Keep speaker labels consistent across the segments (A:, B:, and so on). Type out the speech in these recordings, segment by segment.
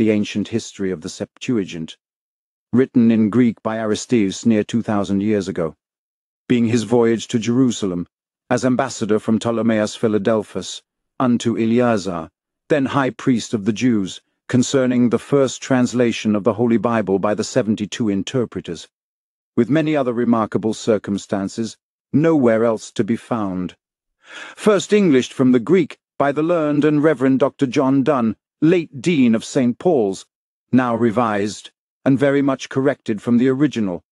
A: the ancient history of the Septuagint, written in Greek by Aristeas near 2,000 years ago, being his voyage to Jerusalem, as ambassador from Ptolemaeus Philadelphus, unto Eleazar, then high priest of the Jews, concerning the first translation of the Holy Bible by the seventy-two interpreters, with many other remarkable circumstances, nowhere else to be found. First Englished from the Greek by the learned and Reverend Dr. John Donne, late Dean of St. Paul's, now revised, and very much corrected from the original.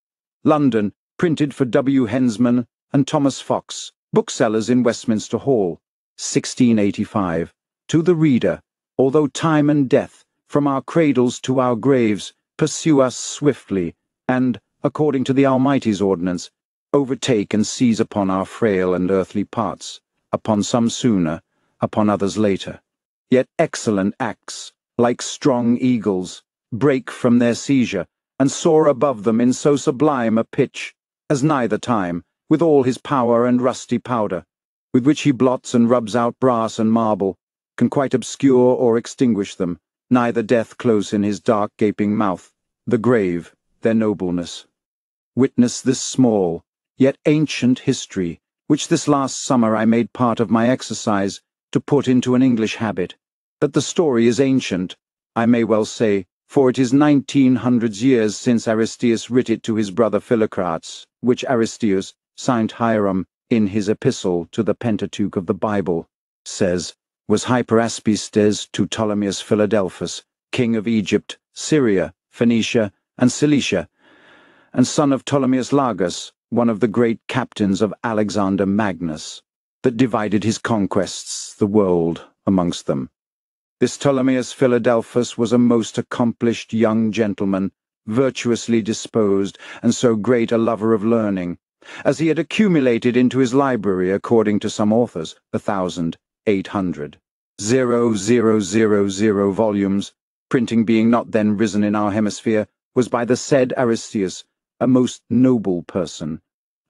A: London, printed for W. Hensman and Thomas Fox, booksellers in Westminster Hall, 1685. To the reader, although time and death, from our cradles to our graves, pursue us swiftly, and, according to the Almighty's ordinance, overtake and seize upon our frail and earthly parts, upon some sooner, upon others later. Yet excellent acts, like strong eagles, break from their seizure, and soar above them in so sublime a pitch, as neither time, with all his power and rusty powder, with which he blots and rubs out brass and marble, can quite obscure or extinguish them, neither death close in his dark gaping mouth, the grave, their nobleness. Witness this small, yet ancient history, which this last summer I made part of my exercise, to put into an English habit. That the story is ancient, I may well say, for it is nineteen hundreds years since Aristeas writ it to his brother Philocrates, which Aristeas, St. Hierom, in his epistle to the Pentateuch of the Bible, says, was Hyperaspistes to Ptolemaeus Philadelphus, king of Egypt, Syria, Phoenicia, and Cilicia, and son of Ptolemaeus Lagus, one of the great captains of Alexander Magnus that divided his conquests, the world, amongst them. This Ptolemaeus Philadelphus was a most accomplished young gentleman, virtuously disposed, and so great a lover of learning, as he had accumulated into his library, according to some authors, a thousand eight hundred. Zero, zero, zero, zero volumes, printing being not then risen in our hemisphere, was by the said Aristeus, a most noble person,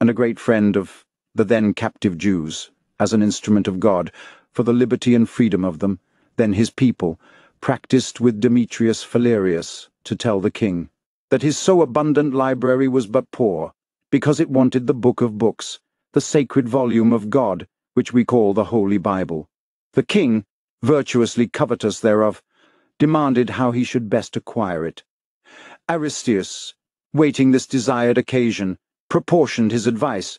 A: and a great friend of the then captive Jews as an instrument of God, for the liberty and freedom of them, then his people, practised with Demetrius Phalereus, to tell the king, that his so abundant library was but poor, because it wanted the book of books, the sacred volume of God, which we call the Holy Bible. The king, virtuously covetous thereof, demanded how he should best acquire it. Aristeas, waiting this desired occasion, proportioned his advice,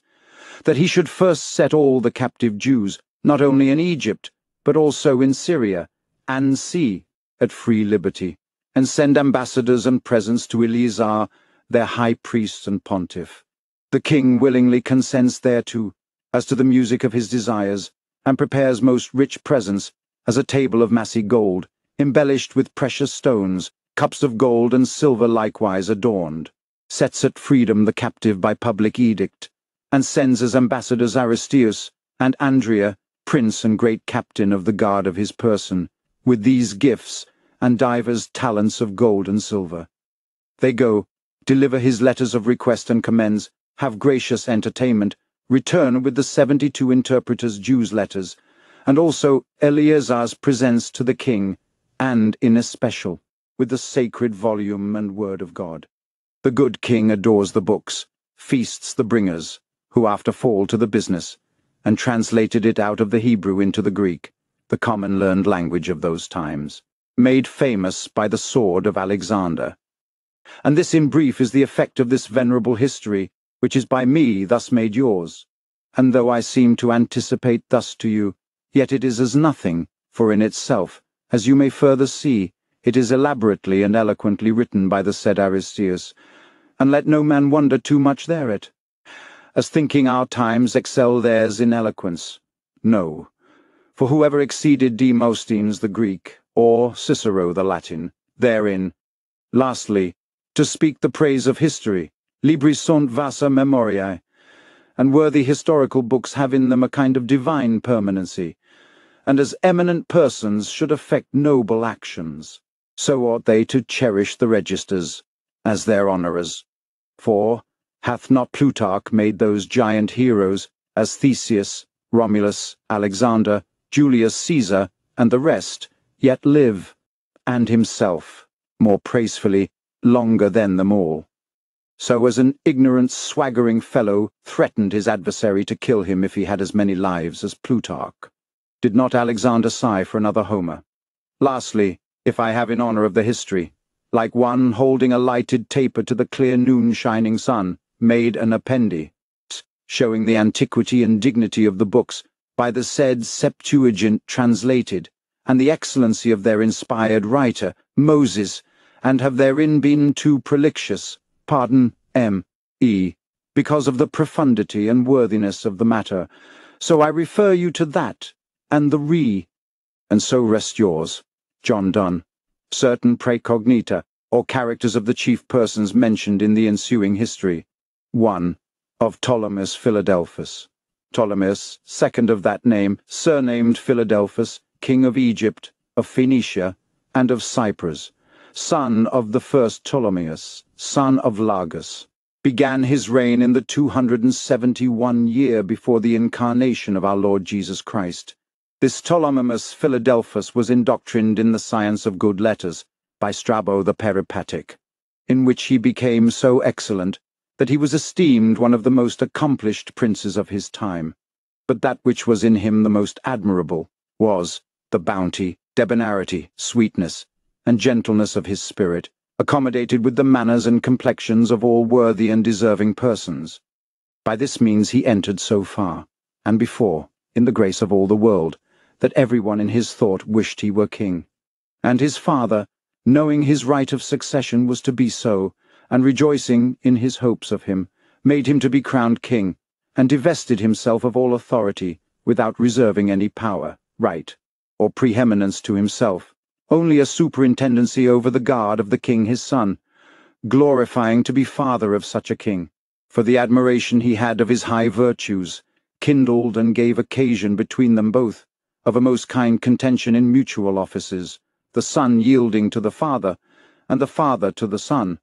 A: that he should first set all the captive Jews, not only in Egypt, but also in Syria, and sea, at free liberty, and send ambassadors and presents to Eleazar, their high priest and pontiff. The king willingly consents thereto, as to the music of his desires, and prepares most rich presents, as a table of massy gold, embellished with precious stones, cups of gold and silver likewise adorned, sets at freedom the captive by public edict, and sends as ambassadors Aristeus and Andrea, prince and great captain of the guard of his person, with these gifts and divers talents of gold and silver. They go, deliver his letters of request and commends, have gracious entertainment, return with the seventy-two interpreters' Jews' letters, and also Eleazar's presents to the king, and in especial, with the sacred volume and word of God. The good king adores the books, feasts the bringers, who after fall to the business, and translated it out of the Hebrew into the Greek, the common learned language of those times, made famous by the sword of Alexander. And this in brief is the effect of this venerable history, which is by me thus made yours. And though I seem to anticipate thus to you, yet it is as nothing, for in itself, as you may further see, it is elaborately and eloquently written by the said Aristeas, and let no man wonder too much thereat as thinking our times excel theirs in eloquence. No, for whoever exceeded Demosthenes the Greek, or Cicero the Latin, therein. Lastly, to speak the praise of history, libri sunt vasa memoriae, and worthy historical books have in them a kind of divine permanency, and as eminent persons should affect noble actions, so ought they to cherish the registers, as their honourers. For, Hath not Plutarch made those giant heroes, as Theseus, Romulus, Alexander, Julius Caesar, and the rest, yet live, and himself, more praisefully, longer than them all. So as an ignorant, swaggering fellow threatened his adversary to kill him if he had as many lives as Plutarch. Did not Alexander sigh for another Homer? Lastly, if I have in honour of the history, like one holding a lighted taper to the clear noon-shining sun, made an appendy, showing the antiquity and dignity of the books by the said Septuagint translated, and the excellency of their inspired writer, Moses, and have therein been too prolixous, pardon, M. E., because of the profundity and worthiness of the matter, so I refer you to that, and the re, and so rest yours, John Donne, certain praecognita, or characters of the chief persons mentioned in the ensuing history. 1. Of Ptolemus Philadelphus. Ptolemus, second of that name, surnamed Philadelphus, king of Egypt, of Phoenicia, and of Cyprus, son of the first Ptolemaeus, son of Lagus, began his reign in the 271 year before the incarnation of our Lord Jesus Christ. This Ptolemus Philadelphus was indoctrined in the science of good letters by Strabo the Peripatetic, in which he became so excellent that he was esteemed one of the most accomplished princes of his time. But that which was in him the most admirable was the bounty, debonairity, sweetness, and gentleness of his spirit, accommodated with the manners and complexions of all worthy and deserving persons. By this means he entered so far, and before, in the grace of all the world, that every one in his thought wished he were king. And his father, knowing his right of succession was to be so, and rejoicing in his hopes of him, made him to be crowned king, and divested himself of all authority, without reserving any power, right, or preeminence to himself, only a superintendency over the guard of the king his son, glorifying to be father of such a king, for the admiration he had of his high virtues, kindled and gave occasion between them both, of a most kind contention in mutual offices, the son yielding to the father, and the father to the son,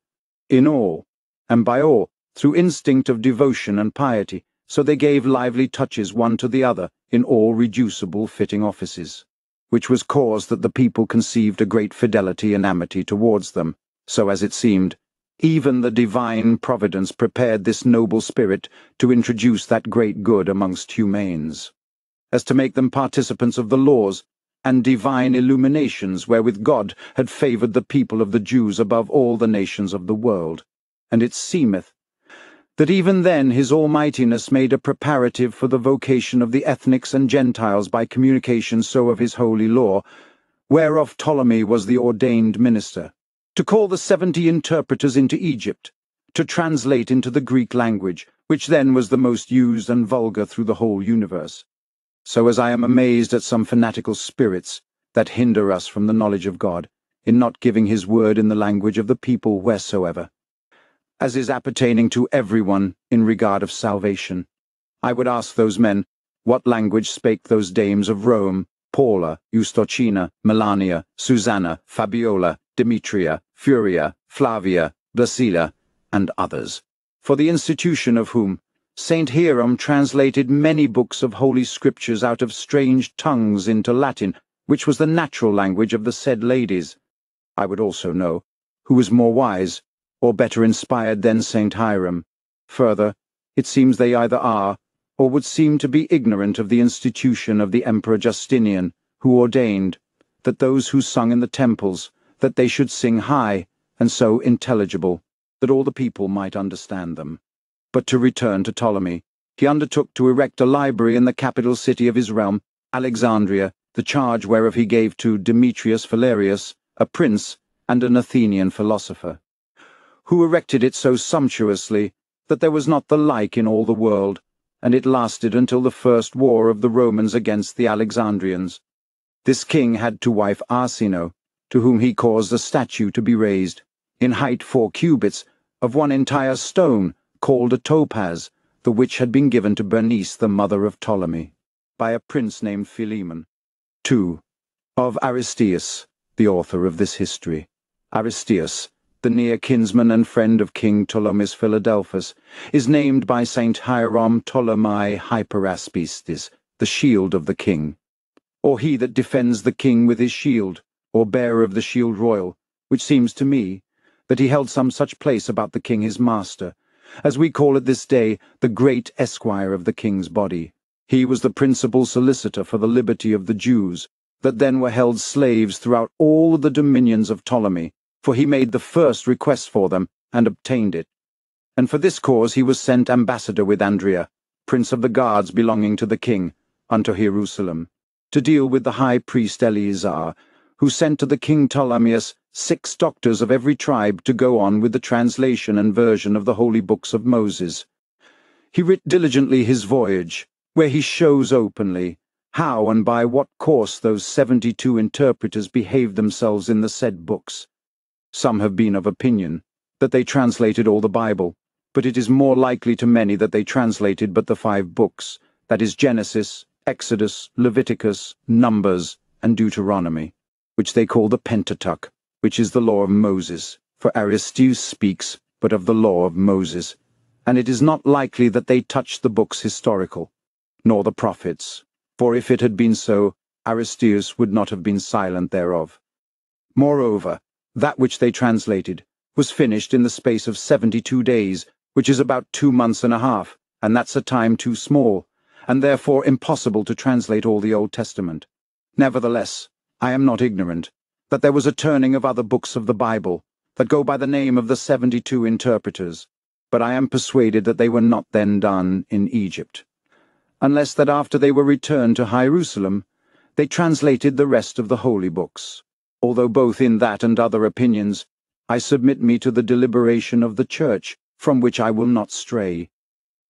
A: in all, and by all, through instinct of devotion and piety, so they gave lively touches one to the other in all reducible fitting offices, which was cause that the people conceived a great fidelity and amity towards them, so as it seemed, even the divine providence prepared this noble spirit to introduce that great good amongst humanes, as to make them participants of the laws and divine illuminations wherewith God had favoured the people of the Jews above all the nations of the world. And it seemeth that even then his almightiness made a preparative for the vocation of the ethnics and Gentiles by communication so of his holy law, whereof Ptolemy was the ordained minister, to call the seventy interpreters into Egypt, to translate into the Greek language, which then was the most used and vulgar through the whole universe so as I am amazed at some fanatical spirits that hinder us from the knowledge of God, in not giving his word in the language of the people wheresoever, as is appertaining to every one in regard of salvation. I would ask those men, what language spake those dames of Rome, Paula, Eustochina, Melania, Susanna, Fabiola, Demetria, Furia, Flavia, Blasila, and others, for the institution of whom St. Hierom translated many books of Holy Scriptures out of strange tongues into Latin, which was the natural language of the said ladies. I would also know who was more wise or better inspired than St. Hierom. Further, it seems they either are, or would seem to be ignorant of the institution of the Emperor Justinian, who ordained that those who sung in the temples, that they should sing high, and so intelligible, that all the people might understand them. But to return to Ptolemy, he undertook to erect a library in the capital city of his realm, Alexandria, the charge whereof he gave to Demetrius Phalereus, a prince and an Athenian philosopher, who erected it so sumptuously that there was not the like in all the world, and it lasted until the first war of the Romans against the Alexandrians. This king had to wife Arsinoe, to whom he caused a statue to be raised, in height four cubits, of one entire stone, called a topaz, the which had been given to Bernice, the mother of Ptolemy, by a prince named Philemon. 2. Of Aristeus, the author of this history. Aristeus, the near kinsman and friend of King Ptolemus Philadelphus, is named by St. Hierom Ptolemy Hyperaspistis, the shield of the king, or he that defends the king with his shield, or bearer of the shield royal, which seems to me that he held some such place about the king his master, as we call it this day the great esquire of the king's body. He was the principal solicitor for the liberty of the Jews, that then were held slaves throughout all the dominions of Ptolemy, for he made the first request for them, and obtained it. And for this cause he was sent ambassador with Andrea, prince of the guards belonging to the king, unto Jerusalem, to deal with the high priest Eleazar, who sent to the king Ptolemaeus six doctors of every tribe to go on with the translation and version of the holy books of Moses. He writ diligently his voyage, where he shows openly how and by what course those seventy-two interpreters behaved themselves in the said books. Some have been of opinion that they translated all the Bible, but it is more likely to many that they translated but the five books, that is Genesis, Exodus, Leviticus, Numbers, and Deuteronomy, which they call the Pentateuch, which is the law of Moses, for Aristeus speaks but of the law of Moses, and it is not likely that they touched the books historical, nor the prophets, for if it had been so, Aristeus would not have been silent thereof. Moreover, that which they translated was finished in the space of seventy-two days, which is about two months and a half, and that's a time too small, and therefore impossible to translate all the Old Testament. Nevertheless, I am not ignorant that there was a turning of other books of the Bible that go by the name of the seventy-two interpreters, but I am persuaded that they were not then done in Egypt, unless that after they were returned to Jerusalem, they translated the rest of the holy books, although both in that and other opinions I submit me to the deliberation of the Church, from which I will not stray.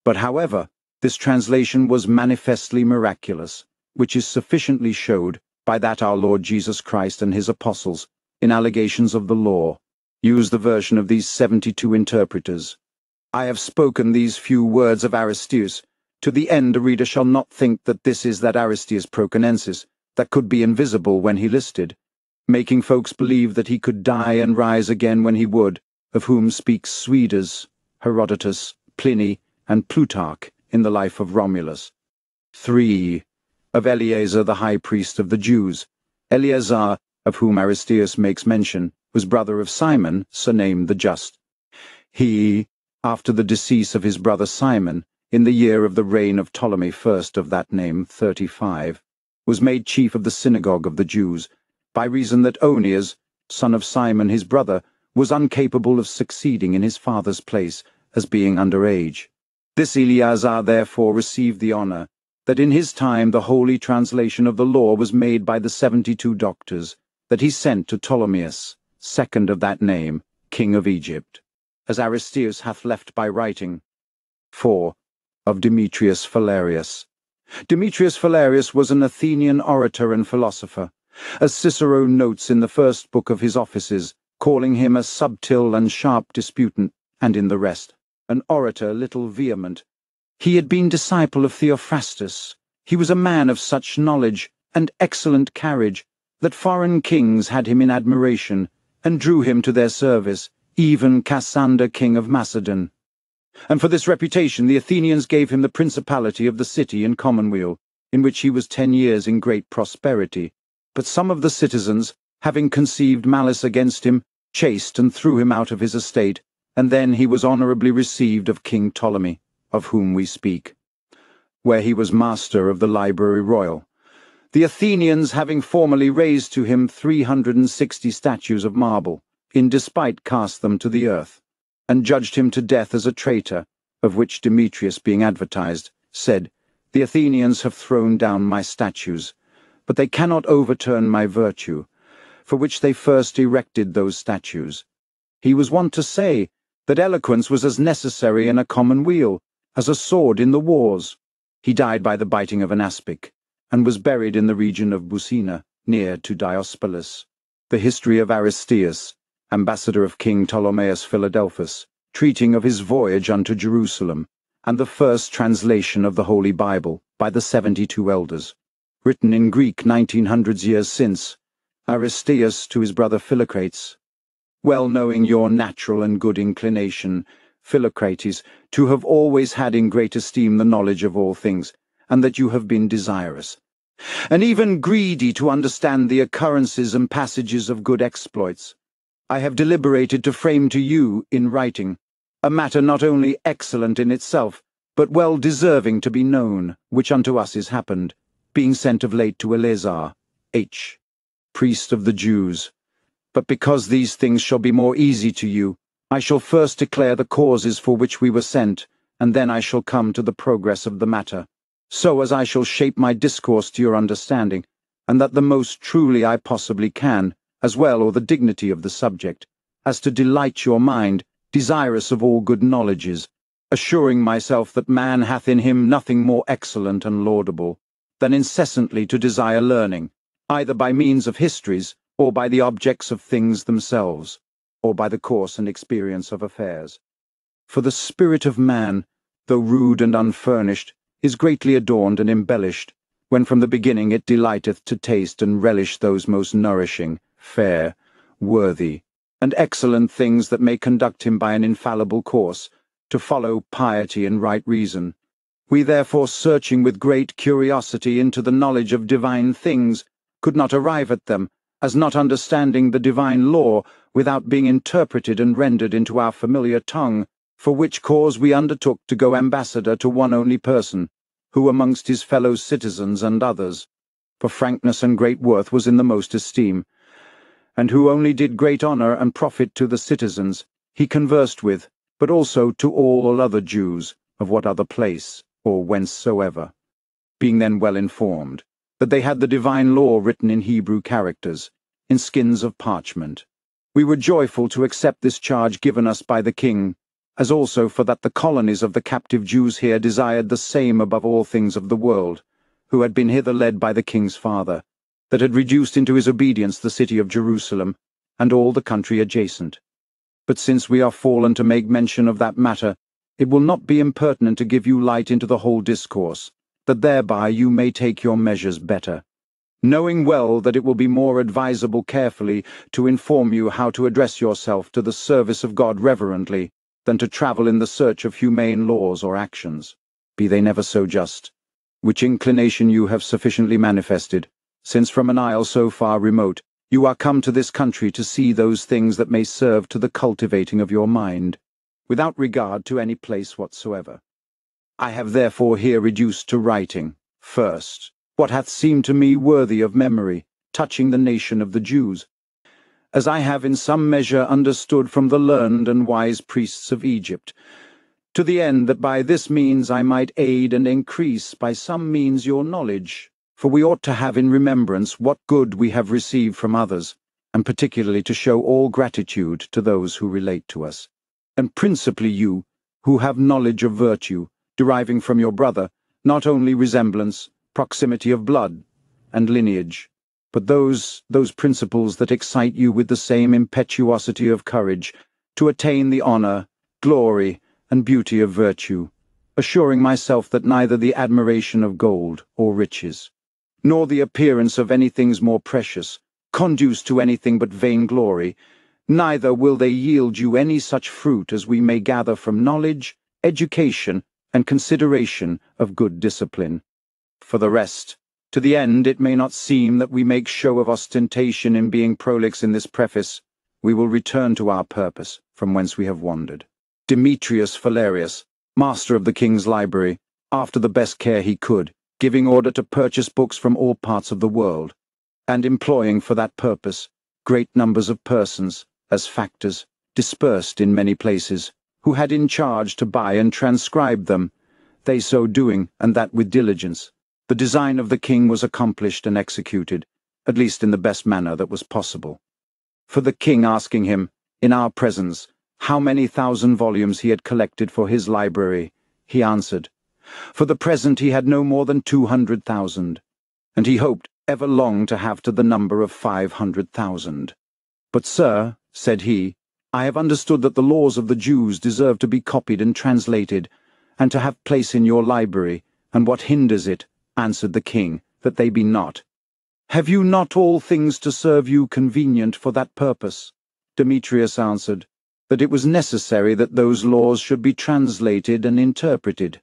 A: But however, this translation was manifestly miraculous, which is sufficiently showed by that our Lord Jesus Christ and his apostles, in allegations of the law, use the version of these seventy-two interpreters. I have spoken these few words of Aristeus, to the end a reader shall not think that this is that Aristeus Proconensis, that could be invisible when he listed, making folks believe that he could die and rise again when he would, of whom speaks Suidas, Herodotus, Pliny, and Plutarch, in the life of Romulus. 3. Of Eleazar the high priest of the Jews. Eleazar, of whom Aristeus makes mention, was brother of Simon, surnamed the Just. He, after the decease of his brother Simon, in the year of the reign of Ptolemy first of that name, 35, was made chief of the synagogue of the Jews, by reason that Onias, son of Simon his brother, was incapable of succeeding in his father's place, as being under age. This Eleazar therefore received the honour, that in his time the holy translation of the law was made by the seventy-two doctors, that he sent to Ptolemaeus, second of that name, king of Egypt, as Aristeus hath left by writing. 4. Of Demetrius Phalereus. Demetrius Phalereus was an Athenian orator and philosopher, as Cicero notes in the first book of his offices, calling him a subtle and sharp disputant, and in the rest an orator little vehement. He had been disciple of Theophrastus. He was a man of such knowledge and excellent carriage that foreign kings had him in admiration and drew him to their service, even Cassander king of Macedon. And for this reputation the Athenians gave him the principality of the city and commonweal, in which he was ten years in great prosperity. But some of the citizens, having conceived malice against him, chased and threw him out of his estate, and then he was honourably received of King Ptolemy, of whom we speak, where he was master of the Library Royal, the Athenians having formerly raised to him three hundred and sixty statues of marble, in despite cast them to the earth, and judged him to death as a traitor, of which Demetrius being advertised, said, The Athenians have thrown down my statues, but they cannot overturn my virtue, for which they first erected those statues. He was wont to say, that eloquence was as necessary in a common commonweal as a sword in the wars. He died by the biting of an aspic, and was buried in the region of Busina, near to Diospolis. The history of Aristeus, ambassador of King Ptolemaeus Philadelphus, treating of his voyage unto Jerusalem, and the first translation of the Holy Bible by the seventy-two elders, written in Greek nineteen hundreds years since, Aristeus to his brother Philocrates, well knowing your natural and good inclination, Philocrates, to have always had in great esteem the knowledge of all things, and that you have been desirous, and even greedy to understand the occurrences and passages of good exploits, I have deliberated to frame to you in writing a matter not only excellent in itself, but well deserving to be known, which unto us is happened, being sent of late to Eleazar, H., priest of the Jews. But because these things shall be more easy to you, I shall first declare the causes for which we were sent, and then I shall come to the progress of the matter, so as I shall shape my discourse to your understanding, and that the most truly I possibly can, as well or the dignity of the subject, as to delight your mind, desirous of all good knowledges, assuring myself that man hath in him nothing more excellent and laudable, than incessantly to desire learning, either by means of histories, or by the objects of things themselves, or by the course and experience of affairs. For the spirit of man, though rude and unfurnished, is greatly adorned and embellished, when from the beginning it delighteth to taste and relish those most nourishing, fair, worthy, and excellent things that may conduct him by an infallible course, to follow piety and right reason. We therefore, searching with great curiosity into the knowledge of divine things, could not arrive at them, as not understanding the divine law without being interpreted and rendered into our familiar tongue, for which cause we undertook to go ambassador to one only person, who amongst his fellow citizens and others, for frankness and great worth was in the most esteem, and who only did great honour and profit to the citizens, he conversed with, but also to all other Jews, of what other place, or whencesoever, being then well informed, that they had the divine law written in Hebrew characters, in skins of parchment. We were joyful to accept this charge given us by the king, as also for that the colonies of the captive Jews here desired the same above all things of the world, who had been hither led by the king's father, that had reduced into his obedience the city of Jerusalem, and all the country adjacent. But since we are fallen to make mention of that matter, it will not be impertinent to give you light into the whole discourse, that thereby you may take your measures better, knowing well that it will be more advisable carefully to inform you how to address yourself to the service of God reverently, than to travel in the search of humane laws or actions, be they never so just, which inclination you have sufficiently manifested, since from an isle so far remote you are come to this country to see those things that may serve to the cultivating of your mind, without regard to any place whatsoever. I have therefore here reduced to writing, first, what hath seemed to me worthy of memory, touching the nation of the Jews, as I have in some measure understood from the learned and wise priests of Egypt, to the end that by this means I might aid and increase by some means your knowledge, for we ought to have in remembrance what good we have received from others, and particularly to show all gratitude to those who relate to us, and principally you, who have knowledge of virtue, deriving from your brother, not only resemblance, proximity of blood, and lineage, but those, those principles that excite you with the same impetuosity of courage to attain the honour, glory, and beauty of virtue, assuring myself that neither the admiration of gold or riches, nor the appearance of any things more precious, conduce to anything but vainglory, neither will they yield you any such fruit as we may gather from knowledge, education, and consideration of good discipline. For the rest, to the end it may not seem that we make show of ostentation in being prolix in this preface, we will return to our purpose, from whence we have wandered. Demetrius Phalereus, master of the king's library, after the best care he could, giving order to purchase books from all parts of the world, and employing for that purpose great numbers of persons, as factors, dispersed in many places, who had in charge to buy and transcribe them, they so doing, and that with diligence, the design of the king was accomplished and executed, at least in the best manner that was possible. For the king asking him, in our presence, how many thousand volumes he had collected for his library, he answered, For the present he had no more than two hundred thousand, and he hoped ever long to have to the number of five hundred thousand. But, sir, said he, I have understood that the laws of the Jews deserve to be copied and translated, and to have place in your library, and what hinders it, answered the king, that they be not. Have you not all things to serve you convenient for that purpose? Demetrius answered, that it was necessary that those laws should be translated and interpreted,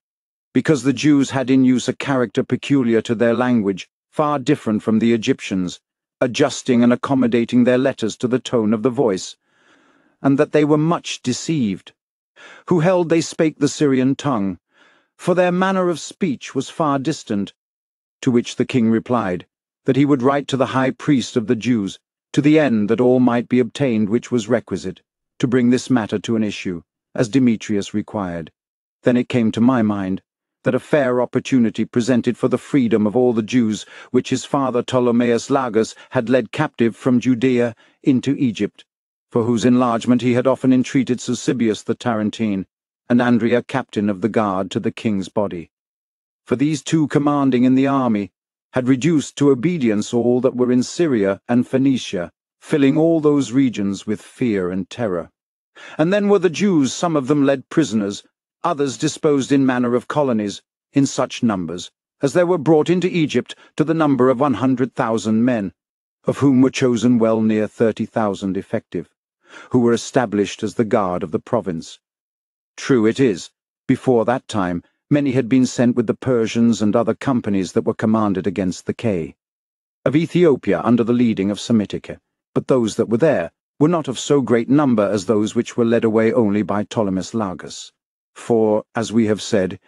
A: because the Jews had in use a character peculiar to their language, far different from the Egyptians, adjusting and accommodating their letters to the tone of the voice, and that they were much deceived. Who held they spake the Syrian tongue, for their manner of speech was far distant. To which the king replied, that he would write to the high priest of the Jews, to the end that all might be obtained which was requisite, to bring this matter to an issue, as Demetrius required. Then it came to my mind that a fair opportunity presented for the freedom of all the Jews which his father Ptolemaeus Lagus had led captive from Judea into Egypt, for whose enlargement he had often entreated Sosibius the Tarentine, and Andrea captain of the guard to the king's body. For these two commanding in the army had reduced to obedience all that were in Syria and Phoenicia, filling all those regions with fear and terror. And then were the Jews some of them led prisoners, others disposed in manner of colonies, in such numbers, as there were brought into Egypt to the number of one hundred thousand men, of whom were chosen well near thirty thousand effective, who were established as the guard of the province. True it is, before that time many had been sent with the Persians and other companies that were commanded against the K. Of Ethiopia under the leading of Psammiticha, but those that were there were not of so great number as those which were led away only by Ptolemus Lagus for, as we have said,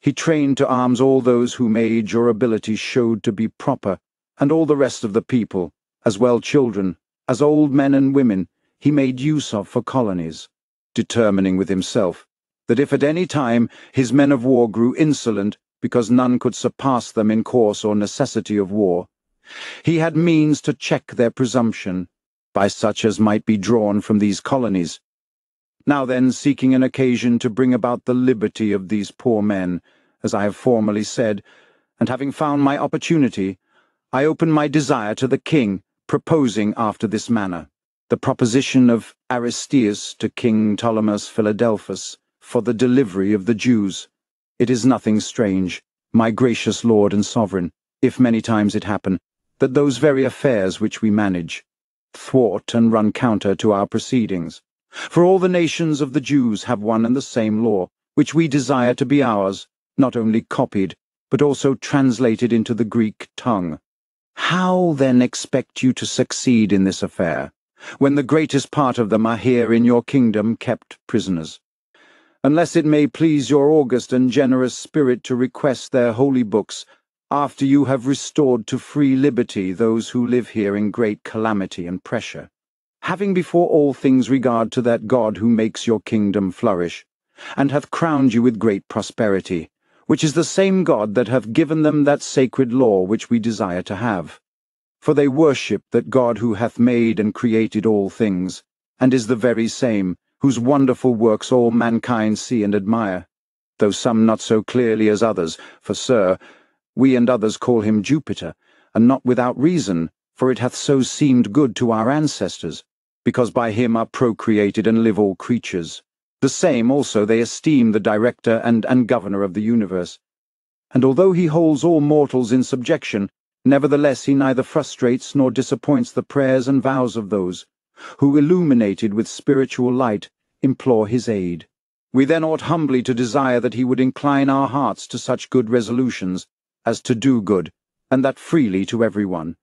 A: he trained to arms all those whom age or ability showed to be proper, and all the rest of the people, as well children, as old men and women, he made use of for colonies, determining with himself that if at any time his men of war grew insolent because none could surpass them in course or necessity of war, he had means to check their presumption by such as might be drawn from these colonies, now then, seeking an occasion to bring about the liberty of these poor men, as I have formerly said, and having found my opportunity, I open my desire to the king, proposing after this manner the proposition of Aristeus to King Ptolemus Philadelphus for the delivery of the Jews. It is nothing strange, my gracious lord and sovereign, if many times it happen, that those very affairs which we manage thwart and run counter to our proceedings. For all the nations of the Jews have one and the same law, which we desire to be ours, not only copied, but also translated into the Greek tongue. How then expect you to succeed in this affair, when the greatest part of them are here in your kingdom kept prisoners? Unless it may please your august and generous spirit to request their holy books, after you have restored to free liberty those who live here in great calamity and pressure having before all things regard to that God who makes your kingdom flourish, and hath crowned you with great prosperity, which is the same God that hath given them that sacred law which we desire to have. For they worship that God who hath made and created all things, and is the very same, whose wonderful works all mankind see and admire, though some not so clearly as others, for, sir, we and others call him Jupiter, and not without reason, for it hath so seemed good to our ancestors because by him are procreated and live all creatures. The same also they esteem the director and, and governor of the universe. And although he holds all mortals in subjection, nevertheless he neither frustrates nor disappoints the prayers and vows of those who, illuminated with spiritual light, implore his aid. We then ought humbly to desire that he would incline our hearts to such good resolutions as to do good, and that freely to every one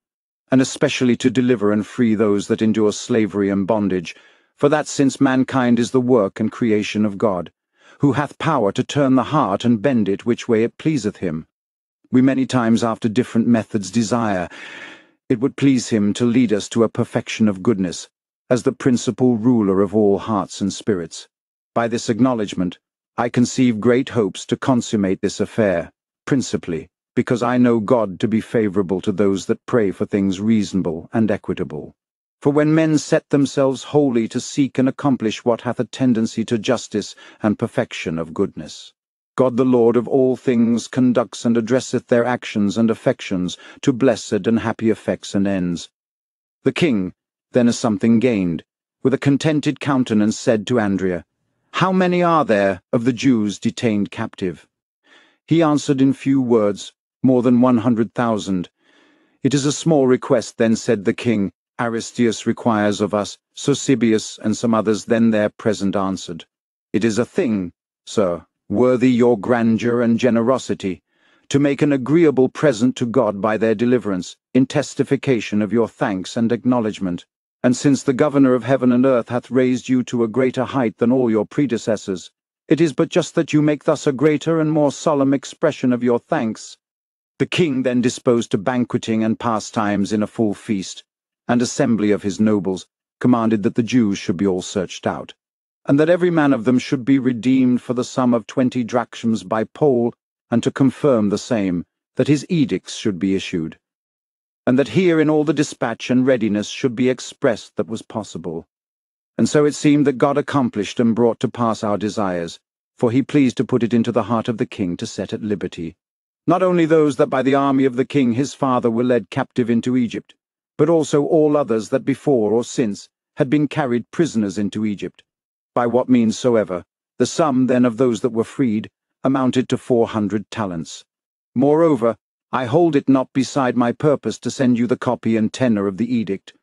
A: and especially to deliver and free those that endure slavery and bondage, for that since mankind is the work and creation of God, who hath power to turn the heart and bend it which way it pleaseth him, we many times after different methods desire, it would please him to lead us to a perfection of goodness, as the principal ruler of all hearts and spirits. By this acknowledgment, I conceive great hopes to consummate this affair, principally, because I know God to be favourable to those that pray for things reasonable and equitable. For when men set themselves wholly to seek and accomplish what hath a tendency to justice and perfection of goodness, God the Lord of all things conducts and addresseth their actions and affections to blessed and happy effects and ends. The king, then as something gained, with a contented countenance said to Andrea, How many are there of the Jews detained captive? He answered in few words, more than one hundred thousand. It is a small request, then said the king, Aristeus requires of us, Sosibius and some others then there present answered. It is a thing, sir, worthy your grandeur and generosity, to make an agreeable present to God by their deliverance, in testification of your thanks and acknowledgment, And since the governor of heaven and earth hath raised you to a greater height than all your predecessors, it is but just that you make thus a greater and more solemn expression of your thanks. The king then disposed to banqueting and pastimes in a full feast, and assembly of his nobles, commanded that the Jews should be all searched out, and that every man of them should be redeemed for the sum of twenty drachms by poll, and to confirm the same, that his edicts should be issued and that here in all the dispatch and readiness should be expressed that was possible. And so it seemed that God accomplished and brought to pass our desires, for he pleased to put it into the heart of the king to set at liberty, not only those that by the army of the king his father were led captive into Egypt, but also all others that before or since had been carried prisoners into Egypt. By what means soever, the sum then of those that were freed amounted to four hundred talents. Moreover, I hold it not beside my purpose to send you the copy and tenor of the edict,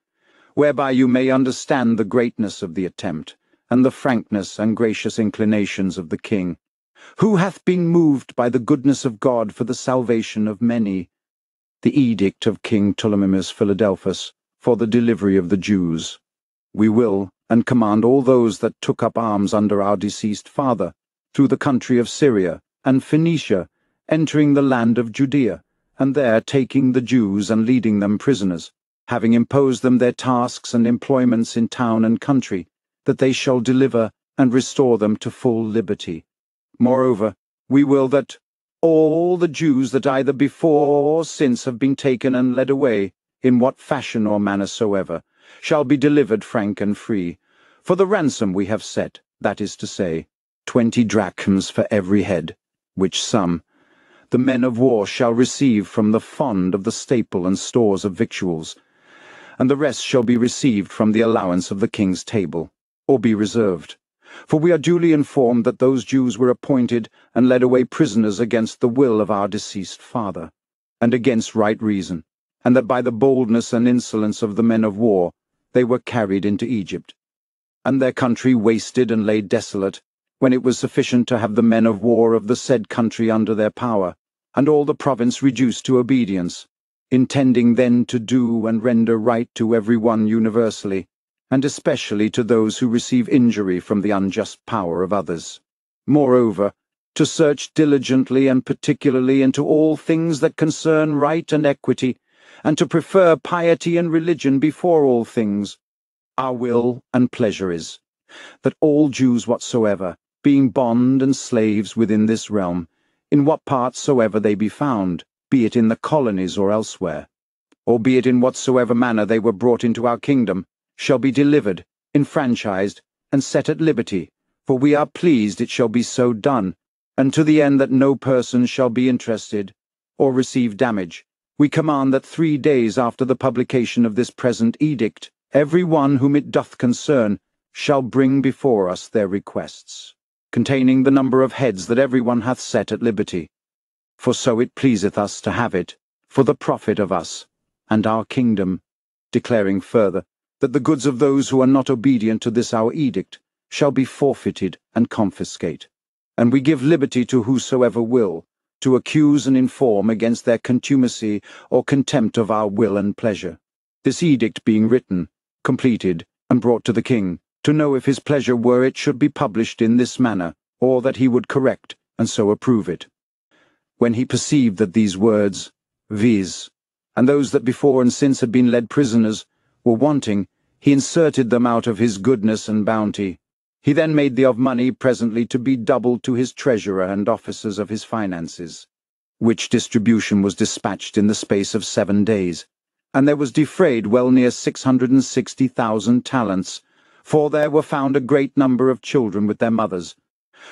A: whereby you may understand the greatness of the attempt, and the frankness and gracious inclinations of the king, who hath been moved by the goodness of God for the salvation of many, the edict of King Ptolemais Philadelphus for the delivery of the Jews. We will, and command all those that took up arms under our deceased father, through the country of Syria and Phoenicia, entering the land of Judea, and there taking the Jews and leading them prisoners, having imposed them their tasks and employments in town and country, that they shall deliver and restore them to full liberty. Moreover, we will that all the Jews that either before or since have been taken and led away, in what fashion or manner soever, shall be delivered frank and free, for the ransom we have set, that is to say, twenty drachms for every head, which sum the men of war shall receive from the fond of the staple and stores of victuals, and the rest shall be received from the allowance of the king's table, or be reserved. For we are duly informed that those Jews were appointed and led away prisoners against the will of our deceased father, and against right reason, and that by the boldness and insolence of the men of war they were carried into Egypt, and their country wasted and laid desolate, when it was sufficient to have the men of war of the said country under their power, and all the province reduced to obedience, intending then to do and render right to every one universally, and especially to those who receive injury from the unjust power of others. Moreover, to search diligently and particularly into all things that concern right and equity, and to prefer piety and religion before all things. Our will and pleasure is, that all Jews whatsoever, being bond and slaves within this realm, in what part soever they be found, be it in the colonies or elsewhere, or be it in whatsoever manner they were brought into our kingdom, shall be delivered, enfranchised, and set at liberty, for we are pleased it shall be so done, and to the end that no person shall be interested, or receive damage, we command that three days after the publication of this present edict, every one whom it doth concern shall bring before us their requests containing the number of heads that every one hath set at liberty. For so it pleaseth us to have it, for the profit of us, and our kingdom, declaring further, that the goods of those who are not obedient to this our edict shall be forfeited and confiscate. And we give liberty to whosoever will, to accuse and inform against their contumacy or contempt of our will and pleasure. This edict being written, completed, and brought to the king, to know if his pleasure were it should be published in this manner, or that he would correct, and so approve it. When he perceived that these words, viz., and those that before and since had been led prisoners, were wanting, he inserted them out of his goodness and bounty. He then made the of money presently to be doubled to his treasurer and officers of his finances, which distribution was dispatched in the space of seven days, and there was defrayed well near six hundred and sixty thousand talents, for there were found a great number of children with their mothers,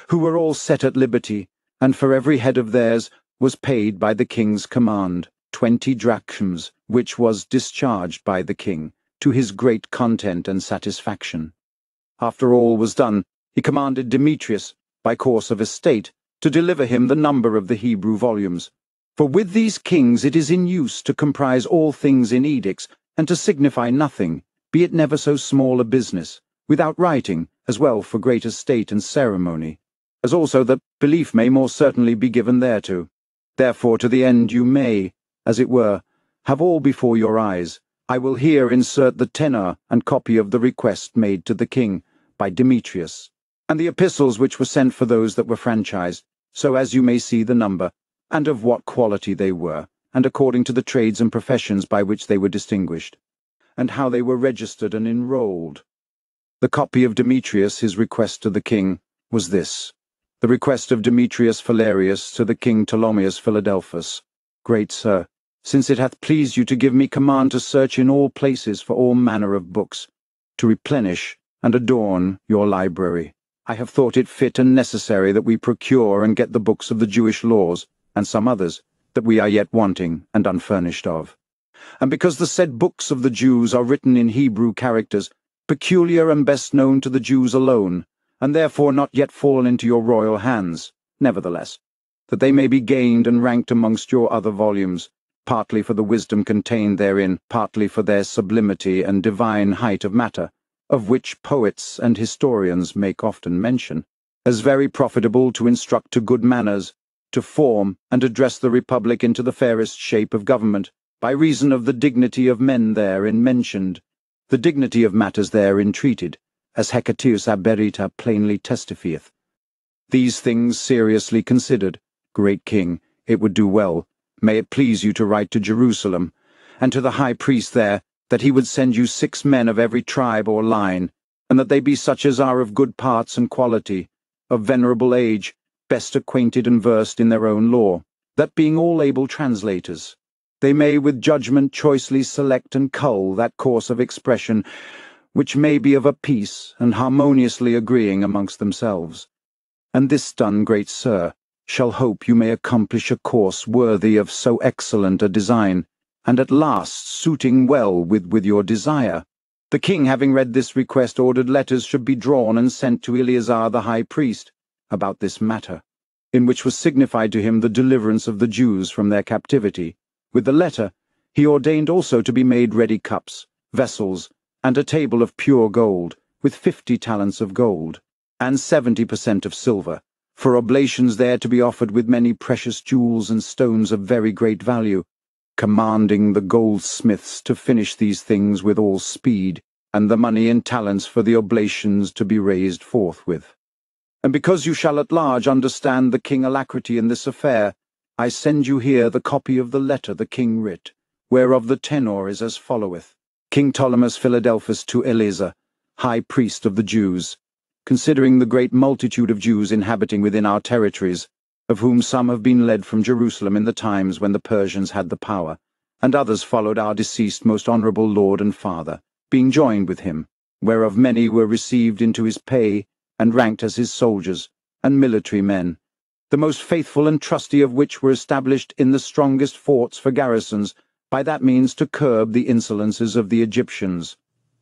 A: who were all set at liberty, and for every head of theirs was paid by the king's command twenty drachms, which was discharged by the king, to his great content and satisfaction. After all was done, he commanded Demetrius, by course of estate, to deliver him the number of the Hebrew volumes. For with these kings it is in use to comprise all things in edicts, and to signify nothing, be it never so small a business without writing, as well for greater state and ceremony, as also that belief may more certainly be given thereto. Therefore to the end you may, as it were, have all before your eyes, I will here insert the tenor and copy of the request made to the king by Demetrius, and the epistles which were sent for those that were franchised, so as you may see the number, and of what quality they were, and according to the trades and professions by which they were distinguished, and how they were registered and enrolled. The copy of Demetrius, his request to the king, was this. The request of Demetrius Phalereus to the king Ptolemaeus Philadelphus. Great sir, since it hath pleased you to give me command to search in all places for all manner of books, to replenish and adorn your library, I have thought it fit and necessary that we procure and get the books of the Jewish laws, and some others, that we are yet wanting and unfurnished of. And because the said books of the Jews are written in Hebrew characters, peculiar and best known to the Jews alone, and therefore not yet fall into your royal hands, nevertheless, that they may be gained and ranked amongst your other volumes, partly for the wisdom contained therein, partly for their sublimity and divine height of matter, of which poets and historians make often mention, as very profitable to instruct to good manners, to form and address the republic into the fairest shape of government, by reason of the dignity of men therein mentioned, the dignity of matters therein treated, as Hecataeus Abderita plainly testifieth. These things seriously considered, great king, it would do well, may it please you to write to Jerusalem, and to the high priest there, that he would send you six men of every tribe or line, and that they be such as are of good parts and quality, of venerable age, best acquainted and versed in their own law, that being all able translators, they may with judgment choicely select and cull that course of expression which may be of a piece and harmoniously agreeing amongst themselves. And this done, great sir, shall hope you may accomplish a course worthy of so excellent a design, and at last suiting well with, with your desire. The king, having read this request, ordered letters should be drawn and sent to Eleazar the high priest about this matter, in which was signified to him the deliverance of the Jews from their captivity. With the letter, he ordained also to be made ready cups, vessels, and a table of pure gold, with fifty talents of gold, and seventy per cent of silver, for oblations there to be offered with many precious jewels and stones of very great value, commanding the goldsmiths to finish these things with all speed, and the money and talents for the oblations to be raised forthwith. And because you shall at large understand the king alacrity in this affair, I send you here the copy of the letter the king writ, whereof the tenor is as followeth. King Ptolemaeus Philadelphus to Eleazar, high priest of the Jews, considering the great multitude of Jews inhabiting within our territories, of whom some have been led from Jerusalem in the times when the Persians had the power, and others followed our deceased most honourable lord and father, being joined with him, whereof many were received into his pay, and ranked as his soldiers, and military men, the most faithful and trusty of which were established in the strongest forts for garrisons, by that means to curb the insolences of the Egyptians.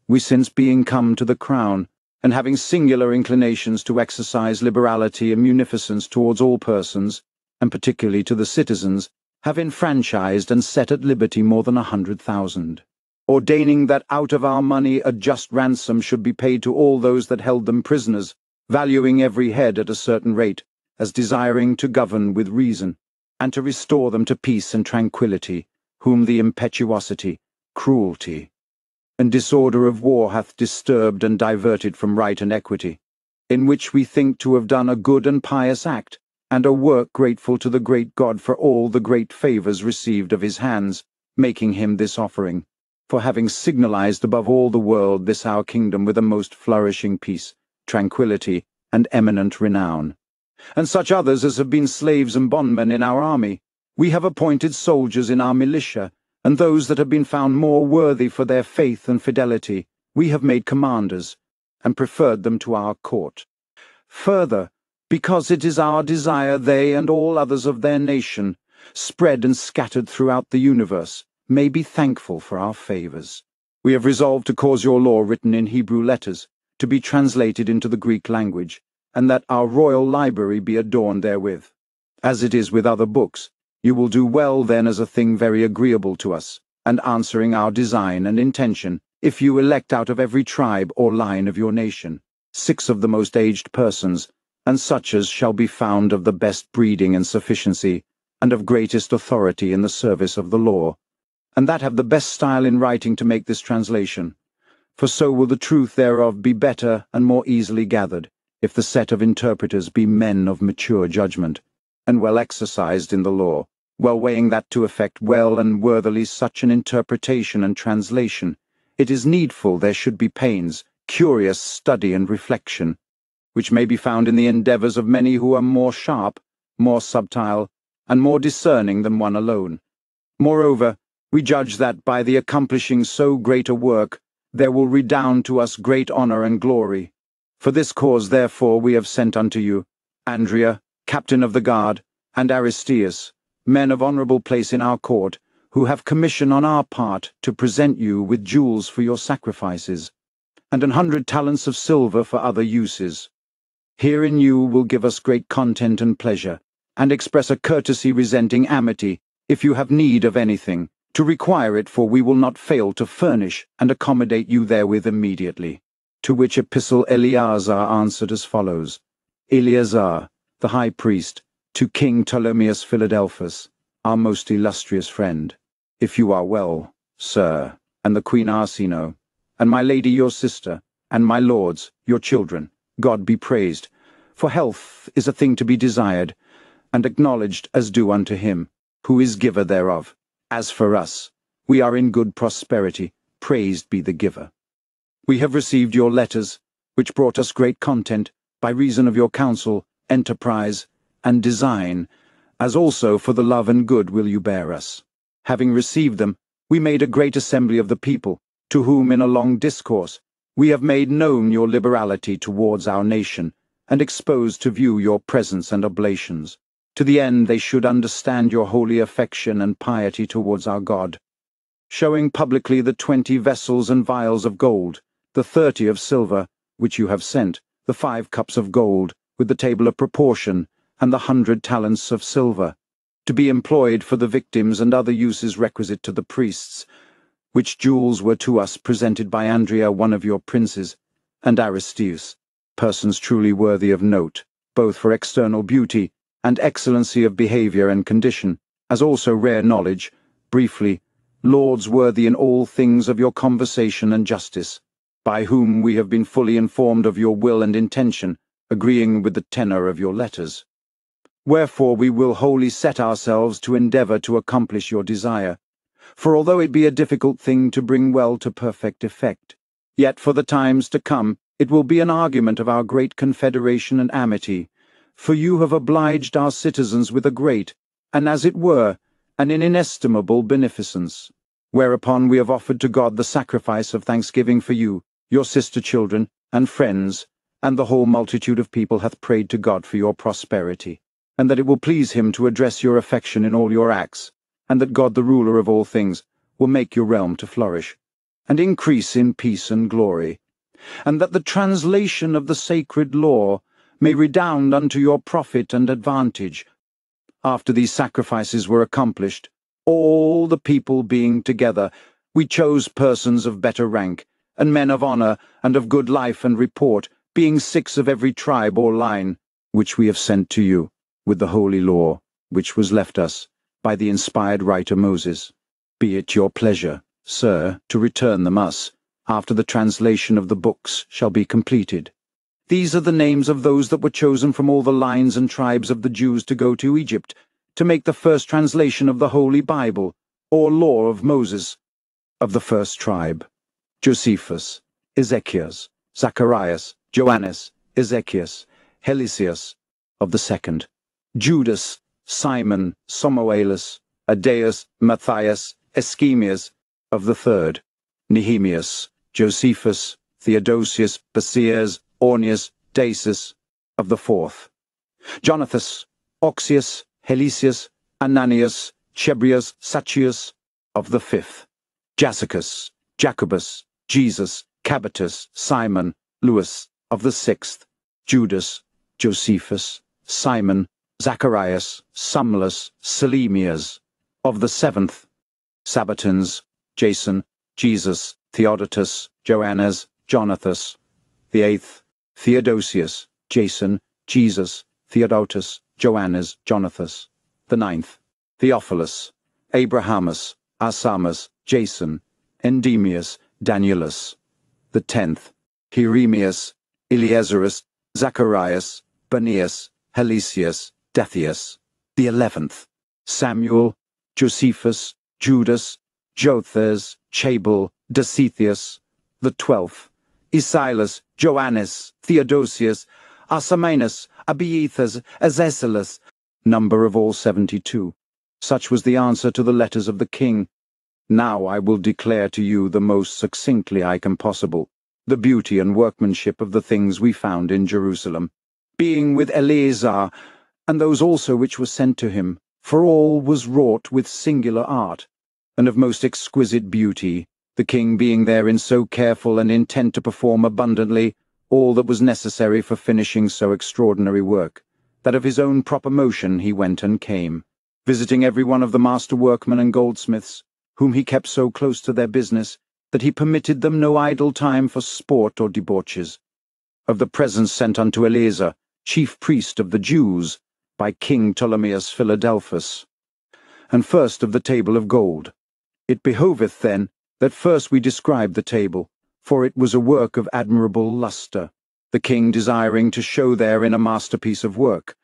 A: We since being come to the crown, and having singular inclinations to exercise liberality and munificence towards all persons, and particularly to the citizens, have enfranchised and set at liberty more than a hundred thousand, ordaining that out of our money a just ransom should be paid to all those that held them prisoners, valuing every head at a certain rate, as desiring to govern with reason, and to restore them to peace and tranquillity, whom the impetuosity, cruelty, and disorder of war hath disturbed and diverted from right and equity, in which we think to have done a good and pious act, and a work grateful to the great God for all the great favours received of his hands, making him this offering, for having signalized above all the world this our kingdom with a most flourishing peace, tranquillity, and eminent renown. And such others as have been slaves and bondmen in our army, we have appointed soldiers in our militia, and those that have been found more worthy for their faith and fidelity, we have made commanders, and preferred them to our court. Further, because it is our desire they and all others of their nation, spread and scattered throughout the universe, may be thankful for our favours. We have resolved to cause your law written in Hebrew letters, to be translated into the Greek language, and that our royal library be adorned therewith. As it is with other books, you will do well then as a thing very agreeable to us, and answering our design and intention, if you elect out of every tribe or line of your nation, six of the most aged persons, and such as shall be found of the best breeding and sufficiency, and of greatest authority in the service of the law, and that have the best style in writing to make this translation. For so will the truth thereof be better and more easily gathered, if the set of interpreters be men of mature judgment, and well exercised in the law, well weighing that to effect well and worthily such an interpretation and translation, it is needful there should be pains, curious study and reflection, which may be found in the endeavours of many who are more sharp, more subtile, and more discerning than one alone. Moreover, we judge that by the accomplishing so great a work, there will redound to us great honour and glory. For this cause, therefore, we have sent unto you Andrea, captain of the guard, and Aristeus, men of honourable place in our court, who have commission on our part to present you with jewels for your sacrifices, and an hundred talents of silver for other uses. Herein you will give us great content and pleasure, and express a courtesy resenting amity, if you have need of anything, to require it, for we will not fail to furnish and accommodate you therewith immediately. To which epistle Eleazar answered as follows, Eleazar, the high priest, to King Ptolemaeus Philadelphus, our most illustrious friend, if you are well, sir, and the Queen Arsinoe, and my lady your sister, and my lords, your children, God be praised, for health is a thing to be desired, and acknowledged as due unto him, who is giver thereof. As for us, we are in good prosperity, praised be the giver. We have received your letters, which brought us great content, by reason of your counsel, enterprise, and design, as also for the love and good will you bear us. Having received them, we made a great assembly of the people, to whom in a long discourse we have made known your liberality towards our nation, and exposed to view your presence and oblations, to the end they should understand your holy affection and piety towards our God, showing publicly the twenty vessels and vials of gold, the thirty of silver, which you have sent, the five cups of gold, with the table of proportion, and the hundred talents of silver, to be employed for the victims and other uses requisite to the priests, which jewels were to us presented by Andrea, one of your princes, and Aristeus, persons truly worthy of note, both for external beauty and excellency of behaviour and condition, as also rare knowledge, briefly, lords worthy in all things of your conversation and justice, by whom we have been fully informed of your will and intention, agreeing with the tenor of your letters. Wherefore we will wholly set ourselves to endeavour to accomplish your desire. For although it be a difficult thing to bring well to perfect effect, yet for the times to come it will be an argument of our great confederation and amity, for you have obliged our citizens with a great, and as it were, an inestimable beneficence, whereupon we have offered to God the sacrifice of thanksgiving for you, your sister children, and friends, and the whole multitude of people hath prayed to God for your prosperity, and that it will please him to address your affection in all your acts, and that God the ruler of all things will make your realm to flourish, and increase in peace and glory, and that the translation of the sacred law may redound unto your profit and advantage. After these sacrifices were accomplished, all the people being together, we chose persons of better rank, and men of honour and of good life and report, being six of every tribe or line, which we have sent to you, with the holy law, which was left us by the inspired writer Moses. Be it your pleasure, sir, to return them us, after the translation of the books shall be completed. These are the names of those that were chosen from all the lines and tribes of the Jews to go to Egypt, to make the first translation of the Holy Bible, or law of Moses, of the first tribe. Josephus, Ezechias, Zacharias, Joannes, Ezechias, Helicius, of the second, Judas, Simon, Somoelus, Adeus, Matthias, Eschemias, of the third, Nehemias, Josephus, Theodosius, Basias, Ornius, Dasus, of the fourth, Jonathas, Oxius, Helicius, Ananias, Chebrias, Sachius, of the fifth, Jassicus, Jacobus, Jesus, Cabatus, Simon, Louis, of the sixth, Judas, Josephus, Simon, Zacharias, Sumlus, Selemias, of the seventh, Sabatans, Jason, Jesus, Theodotus, Joannes, Jonathas, the eighth, Theodosius, Jason, Jesus, Theodotus, Joannes, Jonathas, the ninth, Theophilus, Abrahamus, Arsamas, Jason, Endemius, Danielus. The tenth, Hieremias, Eleazarus, Zacharias, Banias, Helicius, Dethius. The eleventh, Samuel, Josephus, Judas, Jothas, Chabel, Dositheus. The twelfth, Esilas, Joannes, Theodosius, Asamanus, Abiethas, Azesalus, number of all seventy-two. Such was the answer to the letters of the king. Now I will declare to you the most succinctly I can possible the beauty and workmanship of the things we found in Jerusalem, being with Eleazar, and those also which were sent to him, for all was wrought with singular art, and of most exquisite beauty, the king being therein so careful and intent to perform abundantly all that was necessary for finishing so extraordinary work, that of his own proper motion he went and came, visiting every one of the master workmen and goldsmiths, whom he kept so close to their business, that he permitted them no idle time for sport or debauches. Of the presents sent unto Eleazar, chief priest of the Jews, by King Ptolemaeus Philadelphus. And first of the table of gold. It behoveth then that first we describe the table, for it was a work of admirable lustre, the king desiring to show therein a masterpiece of work.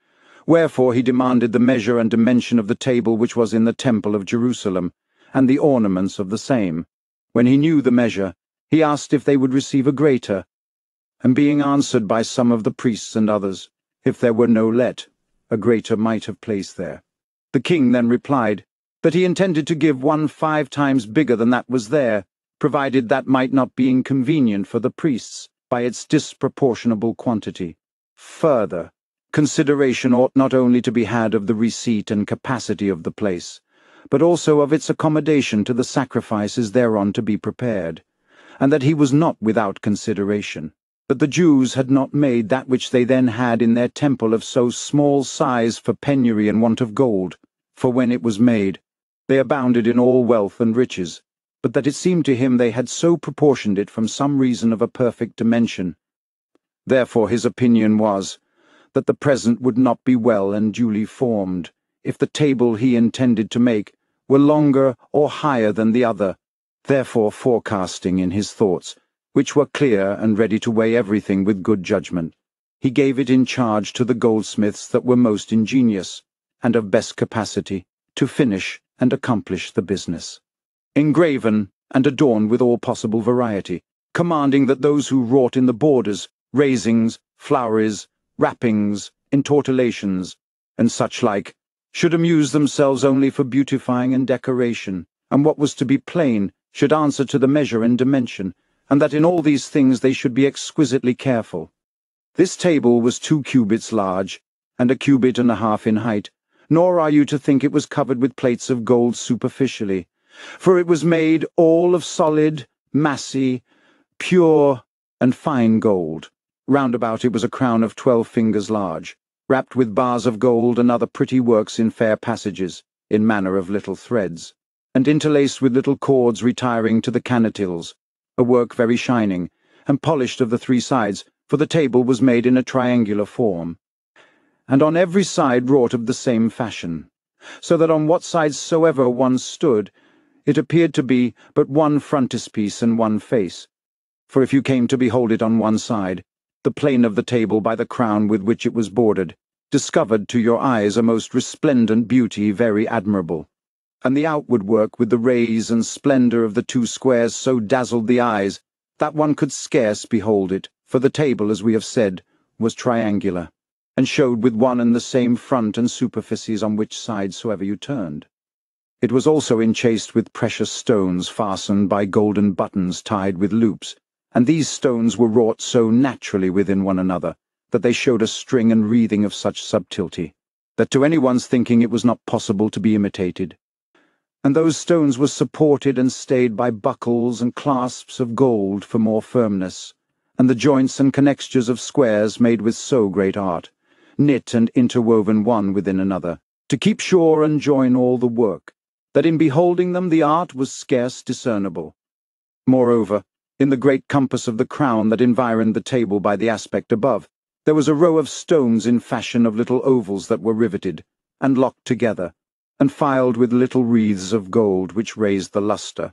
A: Wherefore he demanded the measure and dimension of the table which was in the temple of Jerusalem, and the ornaments of the same. When he knew the measure, he asked if they would receive a greater, and being answered by some of the priests and others, if there were no let, a greater might have place there. The king then replied, that he intended to give one five times bigger than that was there, provided that might not be inconvenient for the priests by its disproportionable quantity. Further, consideration ought not only to be had of the receipt and capacity of the place, but also of its accommodation to the sacrifices thereon to be prepared, and that he was not without consideration, that the Jews had not made that which they then had in their temple of so small size for penury and want of gold, for when it was made, they abounded in all wealth and riches, but that it seemed to him they had so proportioned it from some reason of a perfect dimension. Therefore his opinion was, that the present would not be well and duly formed, if the table he intended to make were longer or higher than the other, therefore forecasting in his thoughts, which were clear and ready to weigh everything with good judgment, he gave it in charge to the goldsmiths that were most ingenious, and of best capacity, to finish and accomplish the business. Engraven and adorned with all possible variety, commanding that those who wrought in the borders, raisings, floweries, wrappings, entortelations, and such like, should amuse themselves only for beautifying and decoration, and what was to be plain should answer to the measure and dimension, and that in all these things they should be exquisitely careful. This table was two cubits large, and a cubit and a half in height, nor are you to think it was covered with plates of gold superficially, for it was made all of solid, massy, pure, and fine gold. Round about it was a crown of twelve fingers large, wrapped with bars of gold and other pretty works in fair passages, in manner of little threads, and interlaced with little cords retiring to the canitils, a work very shining, and polished of the three sides, for the table was made in a triangular form and on every side wrought of the same fashion, so that on what side soever one stood, it appeared to be but one frontispiece and one face. For if you came to behold it on one side, the plane of the table by the crown with which it was bordered, discovered to your eyes a most resplendent beauty very admirable. And the outward work with the rays and splendour of the two squares so dazzled the eyes that one could scarce behold it, for the table, as we have said, was triangular and showed with one and the same front and superficies on which side soever you turned. It was also enchased with precious stones fastened by golden buttons tied with loops, and these stones were wrought so naturally within one another that they showed a string and wreathing of such subtlety, that to anyone's thinking it was not possible to be imitated. And those stones were supported and stayed by buckles and clasps of gold for more firmness, and the joints and connextures of squares made with so great art knit and interwoven one within another, to keep sure and join all the work, that in beholding them the art was scarce discernible. Moreover, in the great compass of the crown that environed the table by the aspect above, there was a row of stones in fashion of little ovals that were riveted, and locked together, and filed with little wreaths of gold which raised the lustre.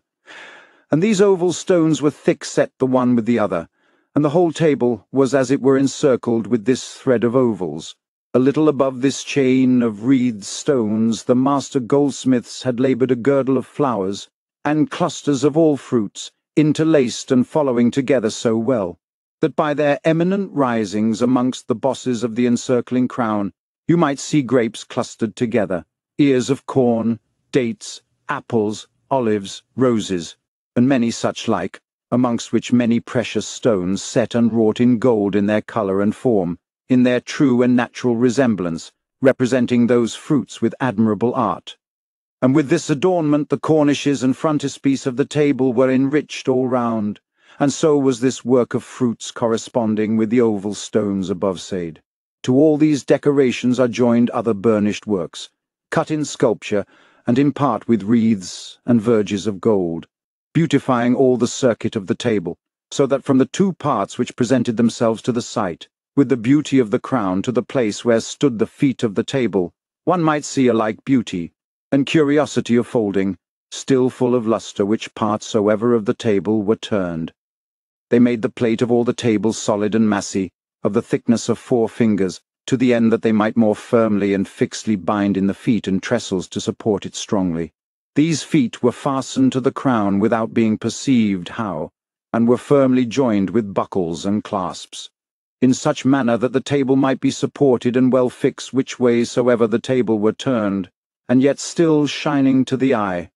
A: And these oval stones were thick set the one with the other, and the whole table was as it were encircled with this thread of ovals. A little above this chain of wreathed stones the master goldsmiths had laboured a girdle of flowers, and clusters of all fruits, interlaced and following together so well, that by their eminent risings amongst the bosses of the encircling crown, you might see grapes clustered together, ears of corn, dates, apples, olives, roses, and many such like, amongst which many precious stones set and wrought in gold in their colour and form, in their true and natural resemblance, representing those fruits with admirable art. And with this adornment the cornices and frontispiece of the table were enriched all round, and so was this work of fruits corresponding with the oval stones above said. To all these decorations are joined other burnished works, cut in sculpture, and in part with wreaths and verges of gold, beautifying all the circuit of the table, so that from the two parts which presented themselves to the sight, with the beauty of the crown to the place where stood the feet of the table, one might see alike beauty, and curiosity of folding, still full of lustre which parts soever of the table were turned. They made the plate of all the table solid and massy, of the thickness of four fingers, to the end that they might more firmly and fixedly bind in the feet and trestles to support it strongly. These feet were fastened to the crown without being perceived how, and were firmly joined with buckles and clasps, in such manner that the table might be supported and well fixed which way soever the table were turned, and yet still shining to the eye.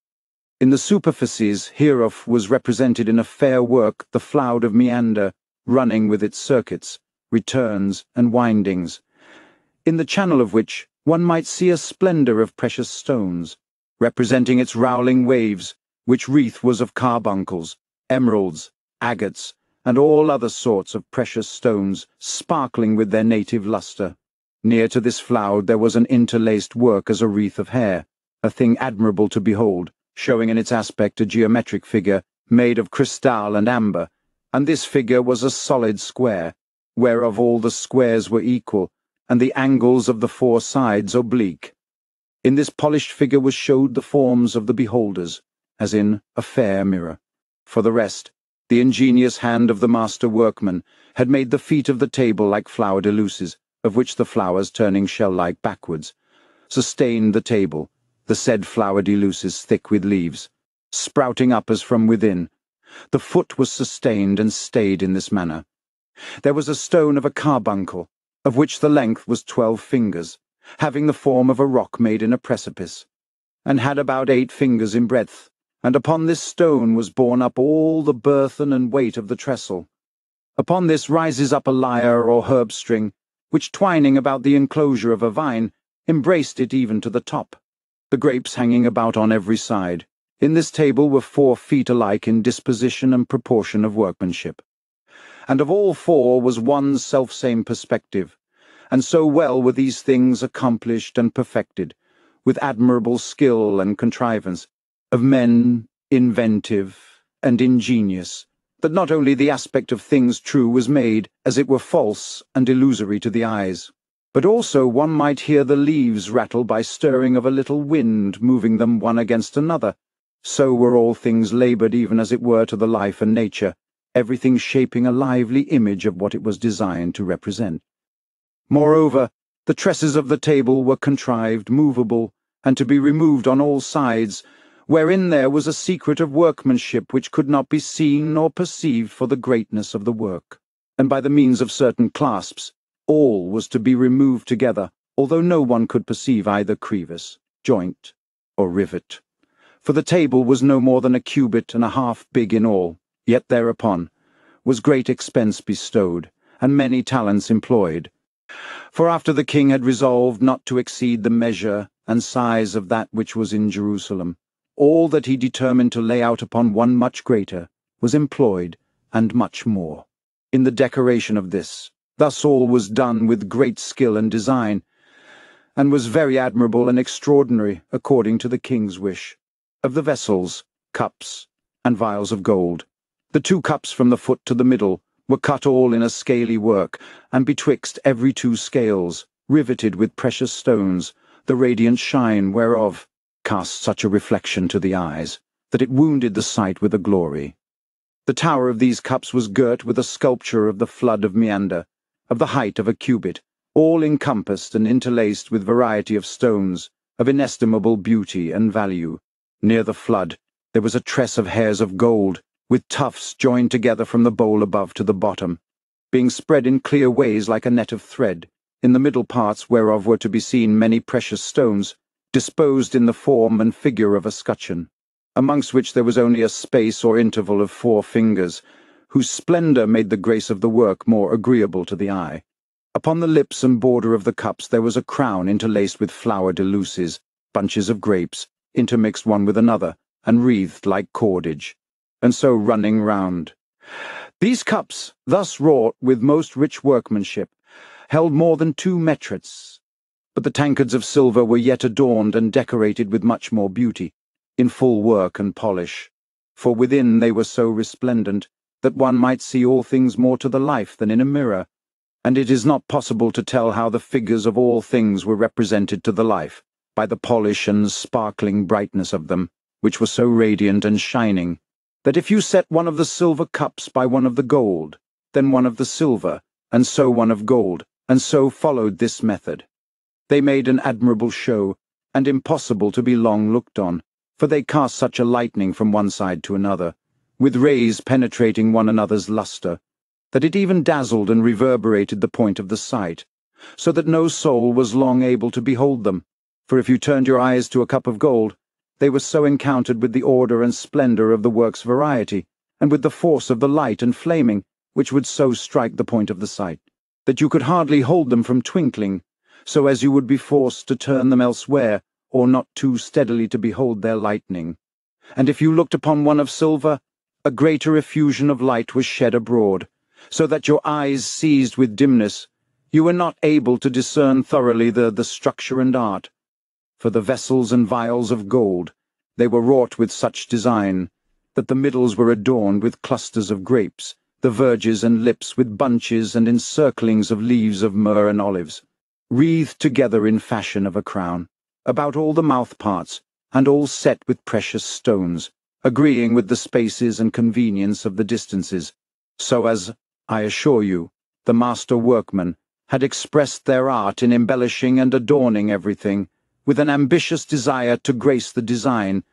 A: In the superficies hereof was represented in a fair work the floud of meander, running with its circuits, returns, and windings, in the channel of which one might see a splendour of precious stones, representing its rowling waves, which wreath was of carbuncles, emeralds, agates, and all other sorts of precious stones, sparkling with their native lustre. Near to this floud there was an interlaced work as a wreath of hair, a thing admirable to behold, showing in its aspect a geometric figure made of crystal and amber, and this figure was a solid square, whereof all the squares were equal, and the angles of the four sides oblique. In this polished figure was showed the forms of the beholders, as in a fair mirror. For the rest, the ingenious hand of the master workman had made the feet of the table like flower de luces, of which the flowers, turning shell-like backwards, sustained the table, the said flower de luces thick with leaves, sprouting up as from within. The foot was sustained and stayed in this manner. There was a stone of a carbuncle, of which the length was twelve fingers, having the form of a rock made in a precipice, and had about eight fingers in breadth, and upon this stone was borne up all the burthen and weight of the trestle. Upon this rises up a lyre or herb string, which twining about the enclosure of a vine, embraced it even to the top, the grapes hanging about on every side. In this table were four feet alike in disposition and proportion of workmanship. And of all four was one selfsame perspective, and so well were these things accomplished and perfected, with admirable skill and contrivance, of men inventive and ingenious, that not only the aspect of things true was made, as it were false and illusory to the eyes, but also one might hear the leaves rattle by stirring of a little wind moving them one against another. So were all things laboured even as it were to the life and nature, everything shaping a lively image of what it was designed to represent. Moreover, the tresses of the table were contrived, movable, and to be removed on all sides, wherein there was a secret of workmanship which could not be seen nor perceived for the greatness of the work, and by the means of certain clasps, all was to be removed together, although no one could perceive either crevice, joint, or rivet. For the table was no more than a cubit and a half big in all, yet thereupon was great expense bestowed, and many talents employed, for after the king had resolved not to exceed the measure and size of that which was in Jerusalem, all that he determined to lay out upon one much greater was employed, and much more. In the decoration of this, thus all was done with great skill and design, and was very admirable and extraordinary according to the king's wish. Of the vessels, cups, and vials of gold, the two cups from the foot to the middle were cut all in a scaly work, and betwixt every two scales, riveted with precious stones, the radiant shine whereof, cast such a reflection to the eyes that it wounded the sight with a glory. The tower of these cups was girt with a sculpture of the flood of Meander, of the height of a cubit, all encompassed and interlaced with variety of stones, of inestimable beauty and value. Near the flood there was a tress of hairs of gold, with tufts joined together from the bowl above to the bottom, being spread in clear ways like a net of thread, in the middle parts whereof were to be seen many precious stones, disposed in the form and figure of a scutcheon, amongst which there was only a space or interval of four fingers, whose splendour made the grace of the work more agreeable to the eye. Upon the lips and border of the cups there was a crown interlaced with flower de luces, bunches of grapes, intermixed one with another, and wreathed like cordage, and so running round. These cups, thus wrought with most rich workmanship, held more than two metrets, but the tankards of silver were yet adorned and decorated with much more beauty, in full work and polish, for within they were so resplendent that one might see all things more to the life than in a mirror, and it is not possible to tell how the figures of all things were represented to the life, by the polish and sparkling brightness of them, which were so radiant and shining, that if you set one of the silver cups by one of the gold, then one of the silver, and so one of gold, and so followed this method. They made an admirable show, and impossible to be long looked on, for they cast such a lightning from one side to another, with rays penetrating one another's lustre, that it even dazzled and reverberated the point of the sight, so that no soul was long able to behold them, for if you turned your eyes to a cup of gold, they were so encountered with the order and splendour of the work's variety, and with the force of the light and flaming, which would so strike the point of the sight, that you could hardly hold them from twinkling, so as you would be forced to turn them elsewhere, or not too steadily to behold their lightning. And if you looked upon one of silver, a greater effusion of light was shed abroad, so that your eyes seized with dimness, you were not able to discern thoroughly the, the structure and art. For the vessels and vials of gold, they were wrought with such design, that the middles were adorned with clusters of grapes, the verges and lips with bunches and encirclings of leaves of myrrh and olives, wreathed together in fashion of a crown, about all the mouth parts, and all set with precious stones, agreeing with the spaces and convenience of the distances, so as, I assure you, the master workmen had expressed their art in embellishing and adorning everything, with an ambitious desire to grace the design,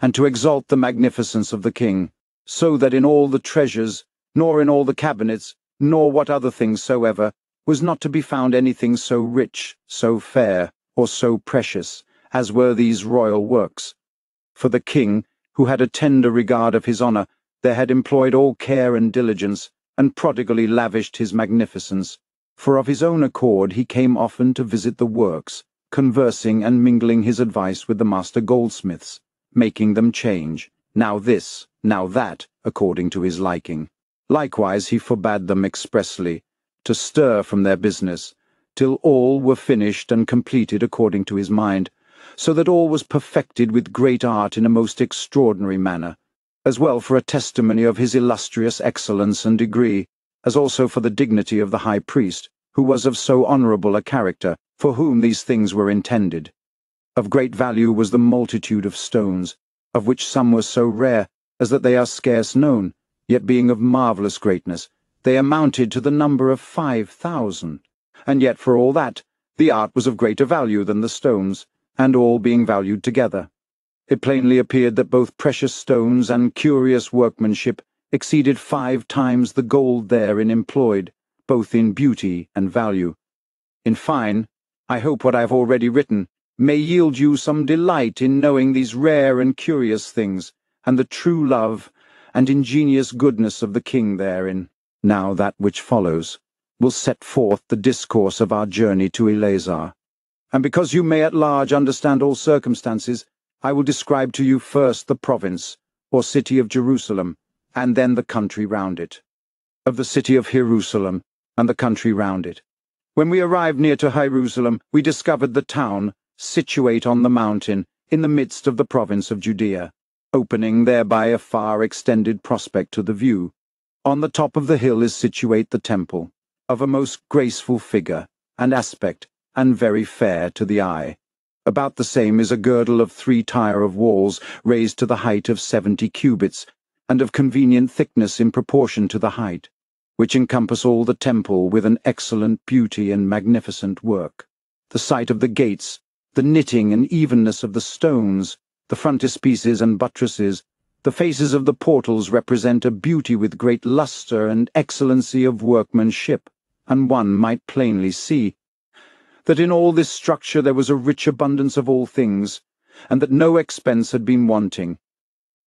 A: and to exalt the magnificence of the king, so that in all the treasures, nor in all the cabinets, nor what other things soever, was not to be found anything so rich, so fair, or so precious, as were these royal works. For the king, who had a tender regard of his honour, there had employed all care and diligence, and prodigally lavished his magnificence, for of his own accord he came often to visit the works, conversing and mingling his advice with the master goldsmiths, making them change, now this, now that, according to his liking. Likewise he forbade them expressly, to stir from their business, till all were finished and completed according to his mind, so that all was perfected with great art in a most extraordinary manner, as well for a testimony of his illustrious excellence and degree, as also for the dignity of the high priest, who was of so honourable a character, for whom these things were intended. Of great value was the multitude of stones, of which some were so rare as that they are scarce known, yet being of marvellous greatness, they amounted to the number of five thousand. And yet, for all that, the art was of greater value than the stones, and all being valued together. It plainly appeared that both precious stones and curious workmanship exceeded five times the gold therein employed, both in beauty and value. In fine, I hope what I have already written may yield you some delight in knowing these rare and curious things, and the true love and ingenious goodness of the king therein. Now that which follows will set forth the discourse of our journey to Eleazar. And because you may at large understand all circumstances, I will describe to you first the province, or city of Jerusalem, and then the country round it. Of the city of Jerusalem, and the country round it. When we arrived near to Jerusalem, we discovered the town, situate on the mountain, in the midst of the province of Judea, opening thereby a far extended prospect to the view. On the top of the hill is situate the temple, of a most graceful figure, and aspect, and very fair to the eye. About the same is a girdle of three tier of walls raised to the height of seventy cubits, and of convenient thickness in proportion to the height, which encompass all the temple with an excellent beauty and magnificent work. The sight of the gates, the knitting and evenness of the stones, the frontispieces and buttresses, the faces of the portals represent a beauty with great lustre and excellency of workmanship, and one might plainly see that in all this structure there was a rich abundance of all things, and that no expense had been wanting.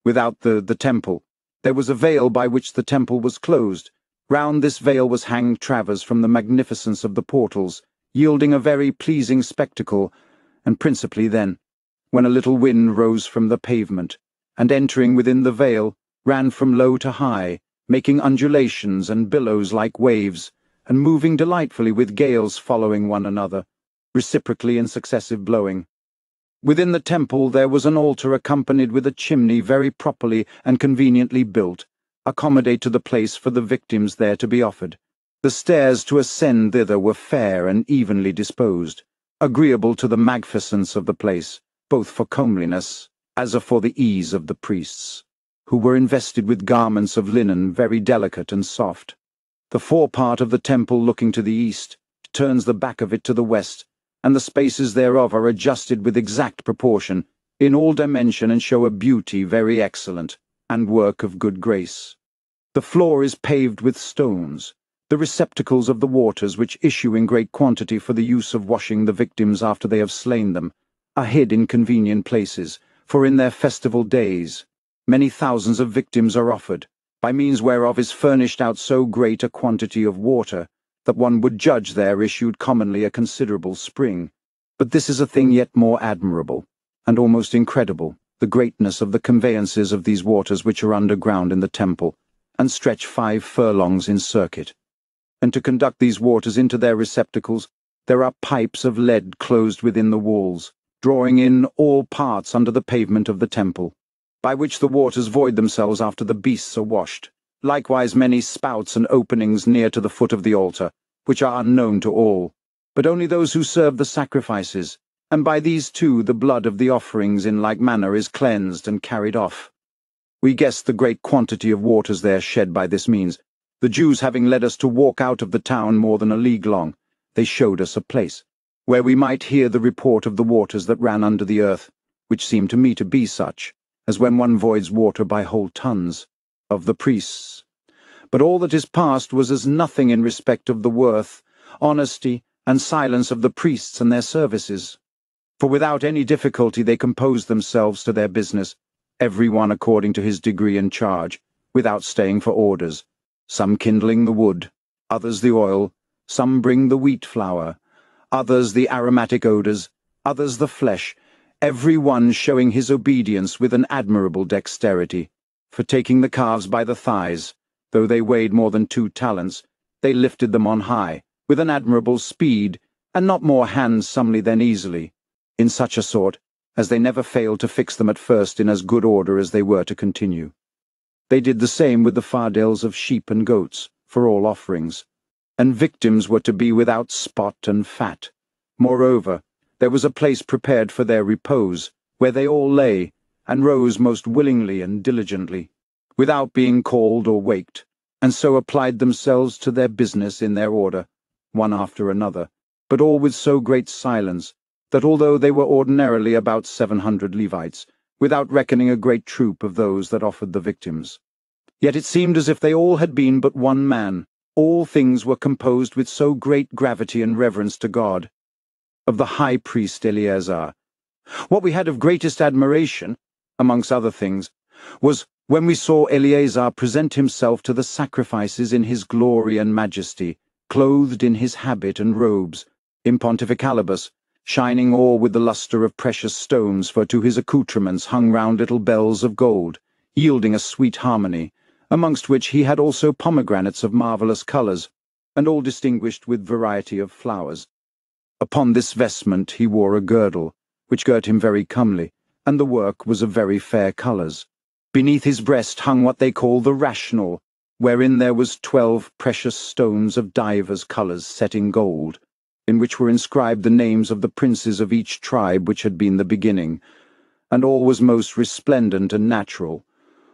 A: Without the, the temple, there was a veil by which the temple was closed. Round this veil was hanged Travers from the magnificence of the portals, yielding a very pleasing spectacle, and principally then, when a little wind rose from the pavement, and entering within the veil, ran from low to high, making undulations and billows like waves, and moving delightfully with gales following one another, reciprocally in successive blowing. Within the temple there was an altar accompanied with a chimney very properly and conveniently built, accommodate to the place for the victims there to be offered. The stairs to ascend thither were fair and evenly disposed, agreeable to the magnificence of the place, both for comeliness as for the ease of the priests, who were invested with garments of linen very delicate and soft. The forepart of the temple looking to the east turns the back of it to the west, and the spaces thereof are adjusted with exact proportion, in all dimension and show a beauty very excellent, and work of good grace. The floor is paved with stones, the receptacles of the waters which issue in great quantity for the use of washing the victims after they have slain them, are hid in convenient places, for in their festival days many thousands of victims are offered, by means whereof is furnished out so great a quantity of water, that one would judge there issued commonly a considerable spring. But this is a thing yet more admirable, and almost incredible, the greatness of the conveyances of these waters which are underground in the temple, and stretch five furlongs in circuit. And to conduct these waters into their receptacles, there are pipes of lead closed within the walls, drawing in all parts under the pavement of the temple, by which the waters void themselves after the beasts are washed. Likewise many spouts and openings near to the foot of the altar, which are unknown to all, but only those who serve the sacrifices, and by these too the blood of the offerings in like manner is cleansed and carried off. We guess the great quantity of waters there shed by this means. The Jews having led us to walk out of the town more than a league long, they showed us a place where we might hear the report of the waters that ran under the earth, which seemed to me to be such, as when one voids water by whole tons, of the priests. But all that is past was as nothing in respect of the worth, honesty, and silence of the priests and their services. For without any difficulty they composed themselves to their business, every one according to his degree and charge, without staying for orders, some kindling the wood, others the oil, some bring the wheat flour, others the aromatic odours, others the flesh, every one showing his obedience with an admirable dexterity. For taking the calves by the thighs, though they weighed more than two talents, they lifted them on high, with an admirable speed, and not more handsomely than easily, in such a sort, as they never failed to fix them at first in as good order as they were to continue. They did the same with the fardels of sheep and goats, for all offerings and victims were to be without spot and fat. Moreover, there was a place prepared for their repose, where they all lay, and rose most willingly and diligently, without being called or waked, and so applied themselves to their business in their order, one after another, but all with so great silence, that although they were ordinarily about seven hundred Levites, without reckoning a great troop of those that offered the victims, yet it seemed as if they all had been but one man, all things were composed with so great gravity and reverence to God. Of the high priest Eleazar. What we had of greatest admiration, amongst other things, was when we saw Eleazar present himself to the sacrifices in his glory and majesty, clothed in his habit and robes, in pontificalibus, shining all with the lustre of precious stones, for to his accoutrements hung round little bells of gold, yielding a sweet harmony, amongst which he had also pomegranates of marvellous colours, and all distinguished with variety of flowers. Upon this vestment he wore a girdle, which girt him very comely, and the work was of very fair colours. Beneath his breast hung what they call the rational, wherein there was twelve precious stones of divers colours set in gold. In which were inscribed the names of the princes of each tribe which had been the beginning, and all was most resplendent and natural,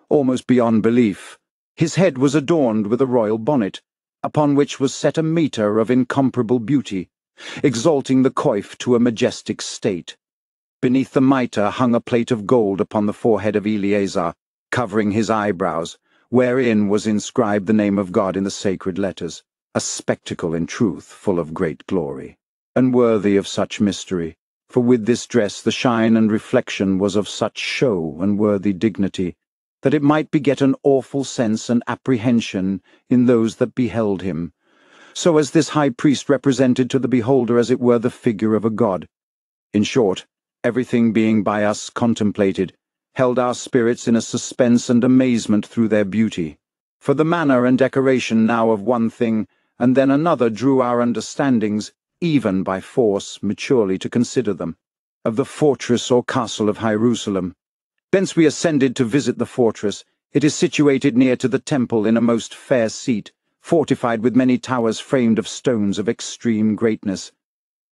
A: almost beyond belief. His head was adorned with a royal bonnet, upon which was set a mitre of incomparable beauty, exalting the coif to a majestic state. Beneath the mitre hung a plate of gold upon the forehead of Eleazar, covering his eyebrows, wherein was inscribed the name of God in the sacred letters, a spectacle in truth full of great glory, and worthy of such mystery, for with this dress the shine and reflection was of such show and worthy dignity, that it might beget an awful sense and apprehension in those that beheld him, so as this high priest represented to the beholder as it were the figure of a god. In short, everything being by us contemplated, held our spirits in a suspense and amazement through their beauty. For the manner and decoration now of one thing, and then another drew our understandings, even by force, maturely to consider them, of the fortress or castle of Jerusalem. Thence we ascended to visit the fortress. It is situated near to the temple in a most fair seat, fortified with many towers framed of stones of extreme greatness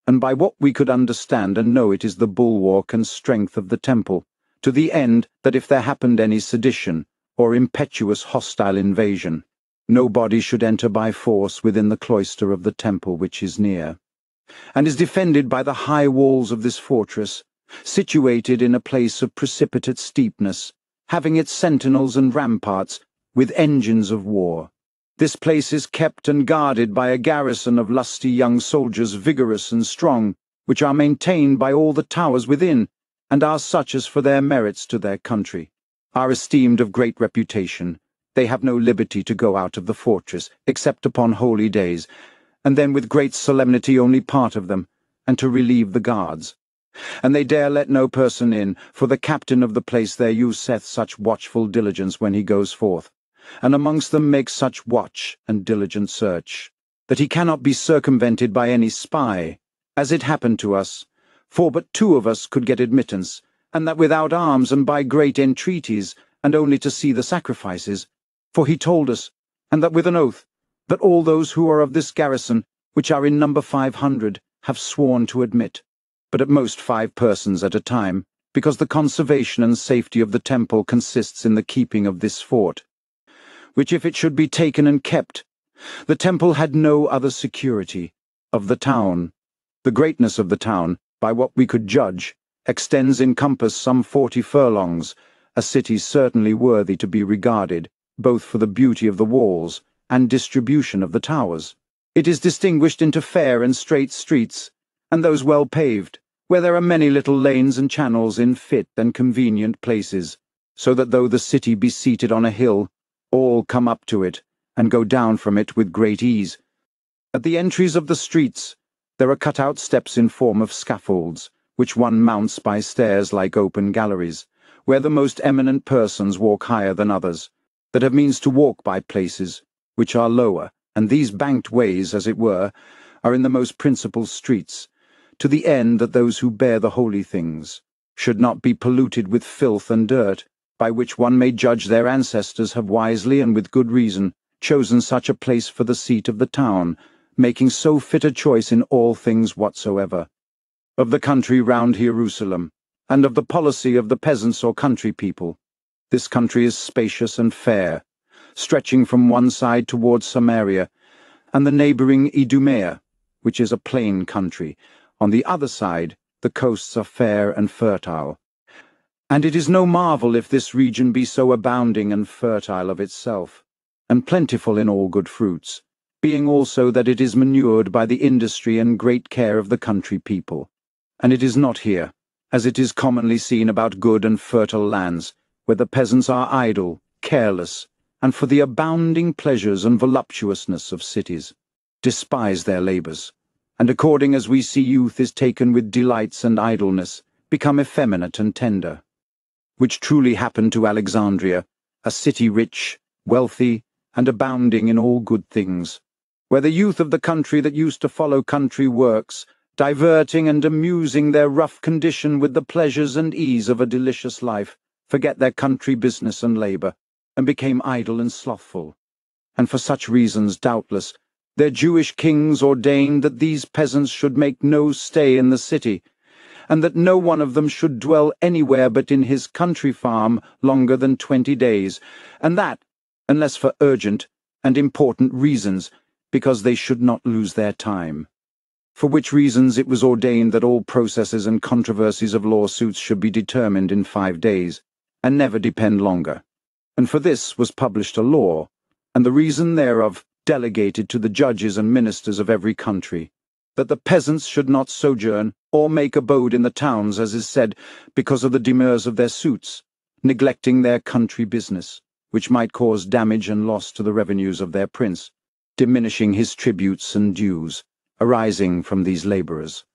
A: and by what we could understand and know it is the bulwark and strength of the temple, to the end that if there happened any sedition, or impetuous hostile invasion, nobody should enter by force within the cloister of the temple which is near, and is defended by the high walls of this fortress, situated in a place of precipitate steepness, having its sentinels and ramparts, with engines of war. This place is kept and guarded by a garrison of lusty young soldiers vigorous and strong, which are maintained by all the towers within, and are such as for their merits to their country, are esteemed of great reputation. They have no liberty to go out of the fortress, except upon holy days, and then with great solemnity only part of them, and to relieve the guards. And they dare let no person in, for the captain of the place there useth such watchful diligence when he goes forth and amongst them makes such watch and diligent search, that he cannot be circumvented by any spy, as it happened to us, for but two of us could get admittance, and that without arms and by great entreaties, and only to see the sacrifices. For he told us, and that with an oath, that all those who are of this garrison, which are in number five hundred, have sworn to admit, but at most five persons at a time, because the conservation and safety of the temple consists in the keeping of this fort which if it should be taken and kept, the temple had no other security, of the town. The greatness of the town, by what we could judge, extends in compass some forty furlongs, a city certainly worthy to be regarded, both for the beauty of the walls and distribution of the towers. It is distinguished into fair and straight streets, and those well paved, where there are many little lanes and channels in fit and convenient places, so that though the city be seated on a hill, all come up to it, and go down from it with great ease. At the entries of the streets, there are cut-out steps in form of scaffolds, which one mounts by stairs like open galleries, where the most eminent persons walk higher than others, that have means to walk by places, which are lower, and these banked ways, as it were, are in the most principal streets, to the end that those who bear the holy things should not be polluted with filth and dirt, by which one may judge their ancestors have wisely and with good reason chosen such a place for the seat of the town, making so fit a choice in all things whatsoever. Of the country round Jerusalem, and of the policy of the peasants or country people, this country is spacious and fair, stretching from one side towards Samaria, and the neighbouring Idumea, which is a plain country. On the other side, the coasts are fair and fertile. And it is no marvel if this region be so abounding and fertile of itself, and plentiful in all good fruits, being also that it is manured by the industry and great care of the country people. And it is not here, as it is commonly seen about good and fertile lands, where the peasants are idle, careless, and for the abounding pleasures and voluptuousness of cities, despise their labours, and according as we see youth is taken with delights and idleness, become effeminate and tender. Which truly happened to Alexandria, a city rich, wealthy, and abounding in all good things, where the youth of the country that used to follow country works, diverting and amusing their rough condition with the pleasures and ease of a delicious life, forget their country business and labour, and became idle and slothful. And for such reasons, doubtless, their Jewish kings ordained that these peasants should make no stay in the city, and that no one of them should dwell anywhere but in his country farm longer than twenty days, and that, unless for urgent and important reasons, because they should not lose their time. For which reasons it was ordained that all processes and controversies of lawsuits should be determined in five days, and never depend longer. And for this was published a law, and the reason thereof delegated to the judges and ministers of every country, that the peasants should not sojourn or make abode in the towns, as is said, because of the demurs of their suits, neglecting their country business, which might cause damage and loss to the revenues of their prince, diminishing his tributes and dues, arising from these labourers.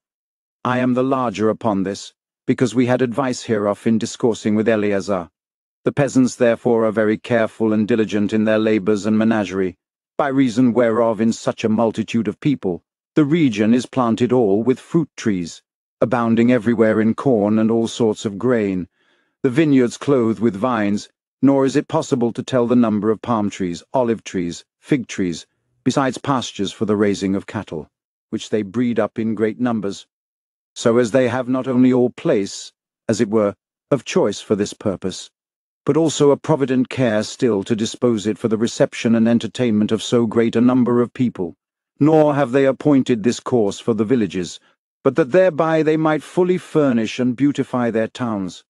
A: I am the larger upon this, because we had advice hereof in discoursing with Eleazar. The peasants therefore are very careful and diligent in their labours and menagerie, by reason whereof in such a multitude of people the region is planted all with fruit trees, abounding everywhere in corn and all sorts of grain, the vineyards clothed with vines, nor is it possible to tell the number of palm trees, olive trees, fig trees, besides pastures for the raising of cattle, which they breed up in great numbers, so as they have not only all place, as it were, of choice for this purpose, but also a provident care still to dispose it for the reception and entertainment of so great a number of people, nor have they appointed this course for the villages, but that thereby they might fully furnish and beautify their towns.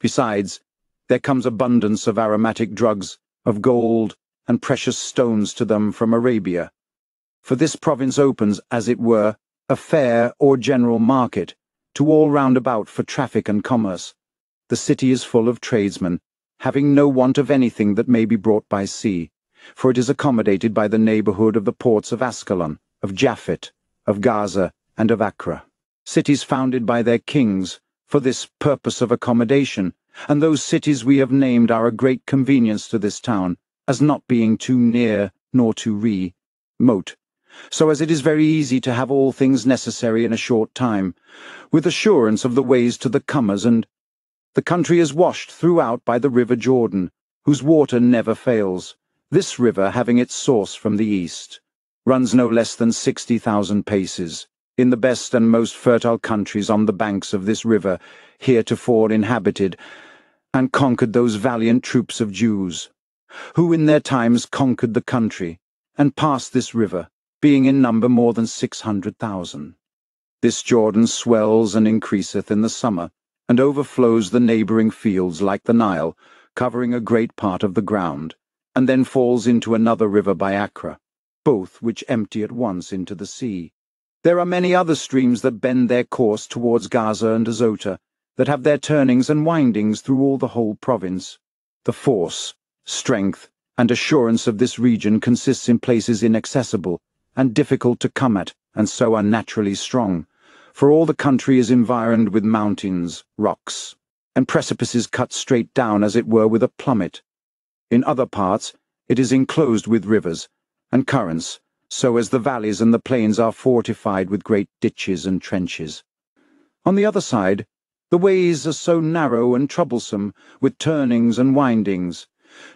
A: Besides, there comes abundance of aromatic drugs, of gold, and precious stones to them from Arabia. For this province opens, as it were, a fair or general market, to all round about for traffic and commerce. The city is full of tradesmen, having no want of anything that may be brought by sea for it is accommodated by the neighbourhood of the ports of Ascalon, of Japhet, of Gaza, and of Acre, cities founded by their kings for this purpose of accommodation, and those cities we have named are a great convenience to this town, as not being too near nor too re-mote, so as it is very easy to have all things necessary in a short time, with assurance of the ways to the comers, and the country is washed throughout by the river Jordan, whose water never fails. This river, having its source from the east, runs no less than sixty thousand paces, in the best and most fertile countries on the banks of this river, heretofore inhabited, and conquered those valiant troops of Jews, who in their times conquered the country, and passed this river, being in number more than six hundred thousand. This Jordan swells and increaseth in the summer, and overflows the neighbouring fields like the Nile, covering a great part of the ground and then falls into another river by Acre, both which empty at once into the sea. There are many other streams that bend their course towards Gaza and Azota, that have their turnings and windings through all the whole province. The force, strength, and assurance of this region consists in places inaccessible, and difficult to come at, and so unnaturally strong, for all the country is environed with mountains, rocks, and precipices cut straight down as it were with a plummet, in other parts, it is enclosed with rivers and currents, so as the valleys and the plains are fortified with great ditches and trenches. On the other side, the ways are so narrow and troublesome, with turnings and windings,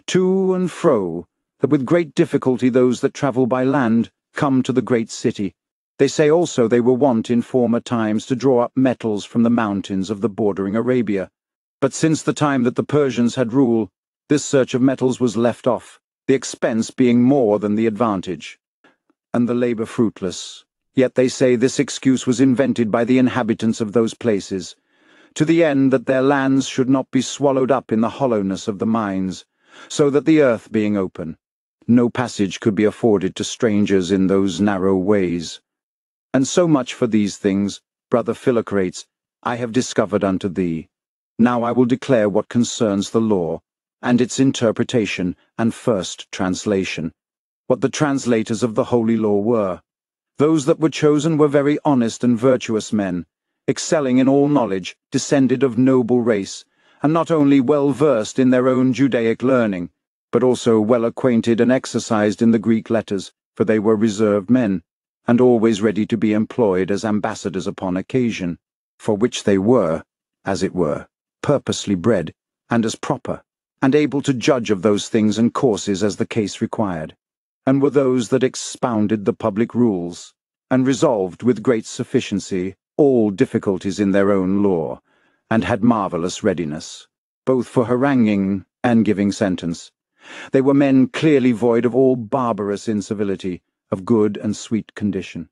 A: to and fro, that with great difficulty those that travel by land come to the great city. They say also they were wont in former times to draw up metals from the mountains of the bordering Arabia. But since the time that the Persians had rule, this search of metals was left off, the expense being more than the advantage, and the labour fruitless. Yet they say this excuse was invented by the inhabitants of those places, to the end that their lands should not be swallowed up in the hollowness of the mines, so that the earth being open, no passage could be afforded to strangers in those narrow ways. And so much for these things, brother Philocrates, I have discovered unto thee. Now I will declare what concerns the law, and its interpretation and first translation, what the translators of the Holy Law were. Those that were chosen were very honest and virtuous men, excelling in all knowledge, descended of noble race, and not only well versed in their own Judaic learning, but also well acquainted and exercised in the Greek letters, for they were reserved men, and always ready to be employed as ambassadors upon occasion, for which they were, as it were, purposely bred, and as proper and able to judge of those things and courses as the case required. and were those that expounded the public rules, and resolved with great sufficiency all difficulties in their own law, and had marvellous readiness, both for haranguing and giving sentence. They were men clearly void of all barbarous incivility, of good and sweet condition,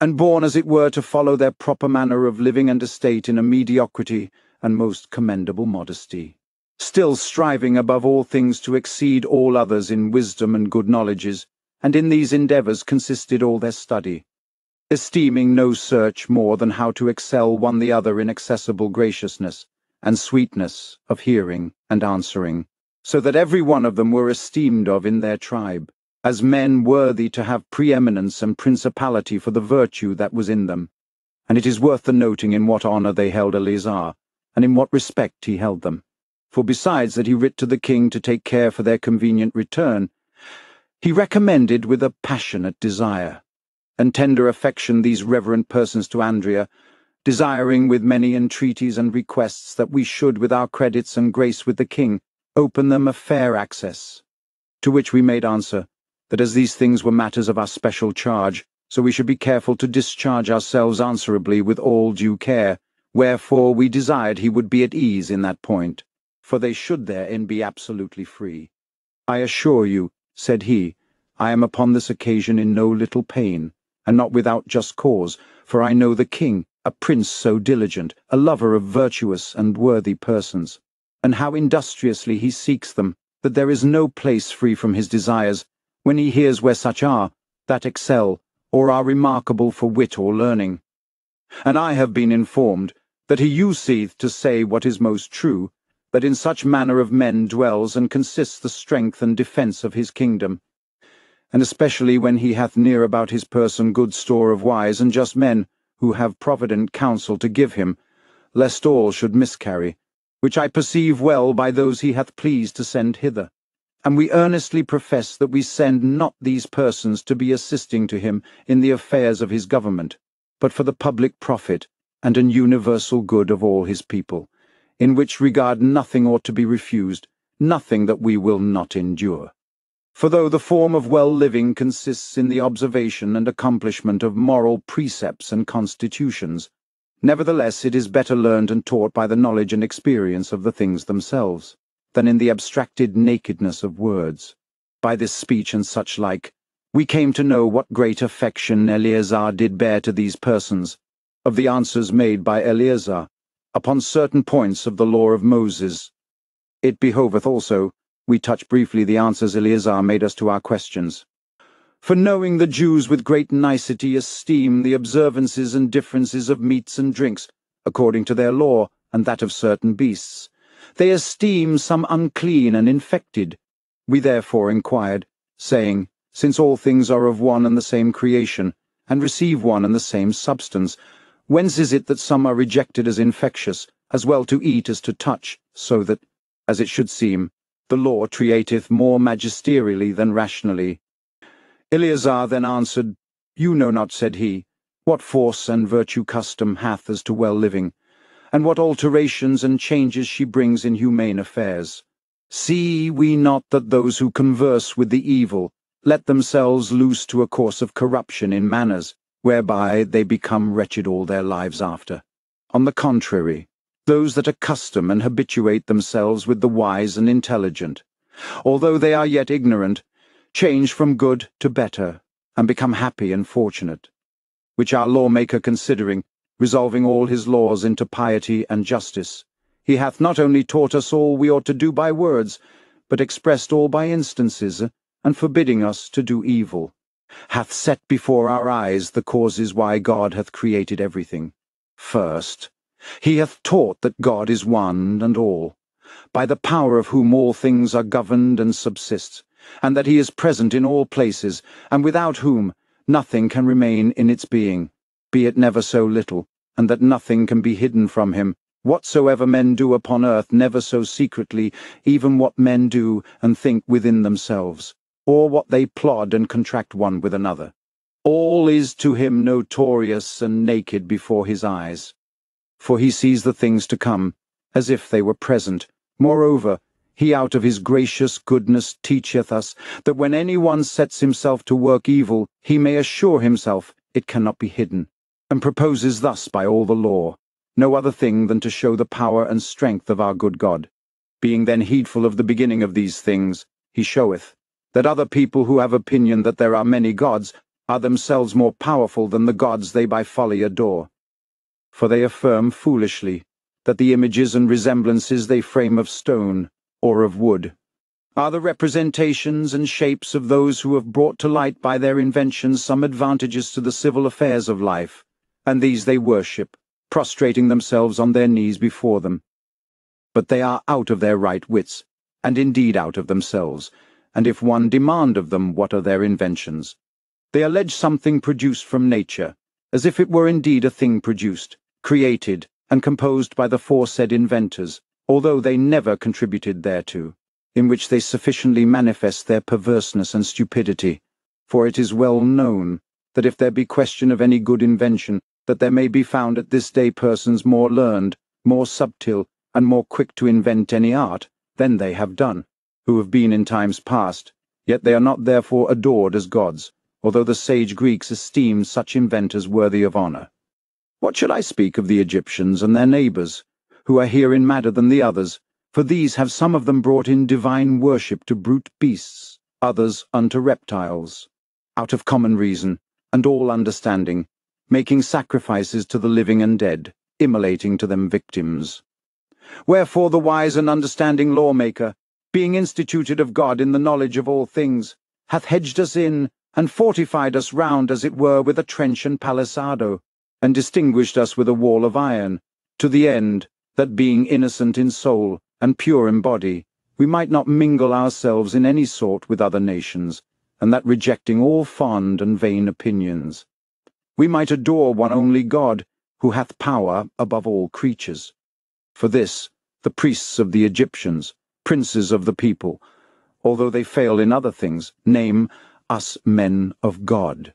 A: and born as it were to follow their proper manner of living and estate in a mediocrity and most commendable modesty, still striving above all things to exceed all others in wisdom and good knowledges, and in these endeavours consisted all their study, esteeming no search more than how to excel one the other in accessible graciousness, and sweetness of hearing and answering, so that every one of them were esteemed of in their tribe, as men worthy to have preeminence and principality for the virtue that was in them. And it is worth the noting in what honour they held Eleazar, and in what respect he held them. For besides that he writ to the king to take care for their convenient return, he recommended with a passionate desire and tender affection these reverend persons to Andrea, desiring with many entreaties and requests that we should, with our credits and grace with the king, open them a fair access. To which we made answer, that as these things were matters of our special charge, so we should be careful to discharge ourselves answerably with all due care, wherefore we desired he would be at ease in that point, for they should therein be absolutely free. I assure you, said he, I am upon this occasion in no little pain, and not without just cause, for I know the king, a prince so diligent, a lover of virtuous and worthy persons and how industriously he seeks them, that there is no place free from his desires, when he hears where such are, that excel, or are remarkable for wit or learning. And I have been informed that he useth to say what is most true, that in such manner of men dwells and consists the strength and defence of his kingdom, and especially when he hath near about his person good store of wise and just men, who have provident counsel to give him, lest all should miscarry, which I perceive well by those he hath pleased to send hither. And we earnestly profess that we send not these persons to be assisting to him in the affairs of his government, but for the public profit and an universal good of all his people, in which regard nothing ought to be refused, nothing that we will not endure. For though the form of well-living consists in the observation and accomplishment of moral precepts and constitutions, Nevertheless, it is better learned and taught by the knowledge and experience of the things themselves, than in the abstracted nakedness of words. By this speech and such like, we came to know what great affection Eleazar did bear to these persons, of the answers made by Eleazar, upon certain points of the law of Moses. It behoveth also, we touch briefly the answers Eleazar made us to our questions. For knowing the Jews with great nicety esteem the observances and differences of meats and drinks, according to their law, and that of certain beasts. They esteem some unclean and infected. We therefore inquired, saying, Since all things are of one and the same creation, and receive one and the same substance, whence is it that some are rejected as infectious, as well to eat as to touch, so that, as it should seem, the law treateth more magisterially than rationally, Eleazar then answered, You know not, said he, what force and virtue custom hath as to well living, and what alterations and changes she brings in humane affairs. See we not that those who converse with the evil let themselves loose to a course of corruption in manners, whereby they become wretched all their lives after? On the contrary, those that accustom and habituate themselves with the wise and intelligent, although they are yet ignorant, change from good to better, and become happy and fortunate, which our lawmaker considering, resolving all his laws into piety and justice, he hath not only taught us all we ought to do by words, but expressed all by instances, and forbidding us to do evil, hath set before our eyes the causes why God hath created everything. First, he hath taught that God is one and all, by the power of whom all things are governed and subsist, and that he is present in all places, and without whom nothing can remain in its being, be it never so little, and that nothing can be hidden from him, whatsoever men do upon earth never so secretly, even what men do and think within themselves, or what they plod and contract one with another. All is to him notorious and naked before his eyes. For he sees the things to come, as if they were present. Moreover, he out of his gracious goodness teacheth us, that when any one sets himself to work evil, he may assure himself it cannot be hidden, and proposes thus by all the law, no other thing than to show the power and strength of our good God. Being then heedful of the beginning of these things, he showeth, that other people who have opinion that there are many gods are themselves more powerful than the gods they by folly adore. For they affirm foolishly that the images and resemblances they frame of stone, or of wood, are the representations and shapes of those who have brought to light by their inventions some advantages to the civil affairs of life, and these they worship, prostrating themselves on their knees before them. But they are out of their right wits, and indeed out of themselves, and if one demand of them what are their inventions, they allege something produced from nature, as if it were indeed a thing produced, created, and composed by the foresaid inventors, although they never contributed thereto, in which they sufficiently manifest their perverseness and stupidity. For it is well known that if there be question of any good invention, that there may be found at this day persons more learned, more subtle, and more quick to invent any art than they have done, who have been in times past, yet they are not therefore adored as gods, although the sage Greeks esteemed such inventors worthy of honour. What shall I speak of the Egyptians and their neighbours, who are herein madder than the others, for these have some of them brought in divine worship to brute beasts, others unto reptiles, out of common reason, and all understanding, making sacrifices to the living and dead, immolating to them victims. Wherefore the wise and understanding lawmaker, being instituted of God in the knowledge of all things, hath hedged us in, and fortified us round as it were with a trench and palisado, and distinguished us with a wall of iron, to the end that being innocent in soul and pure in body, we might not mingle ourselves in any sort with other nations, and that rejecting all fond and vain opinions, we might adore one only God, who hath power above all creatures. For this, the priests of the Egyptians, princes of the people, although they fail in other things, name us men of God,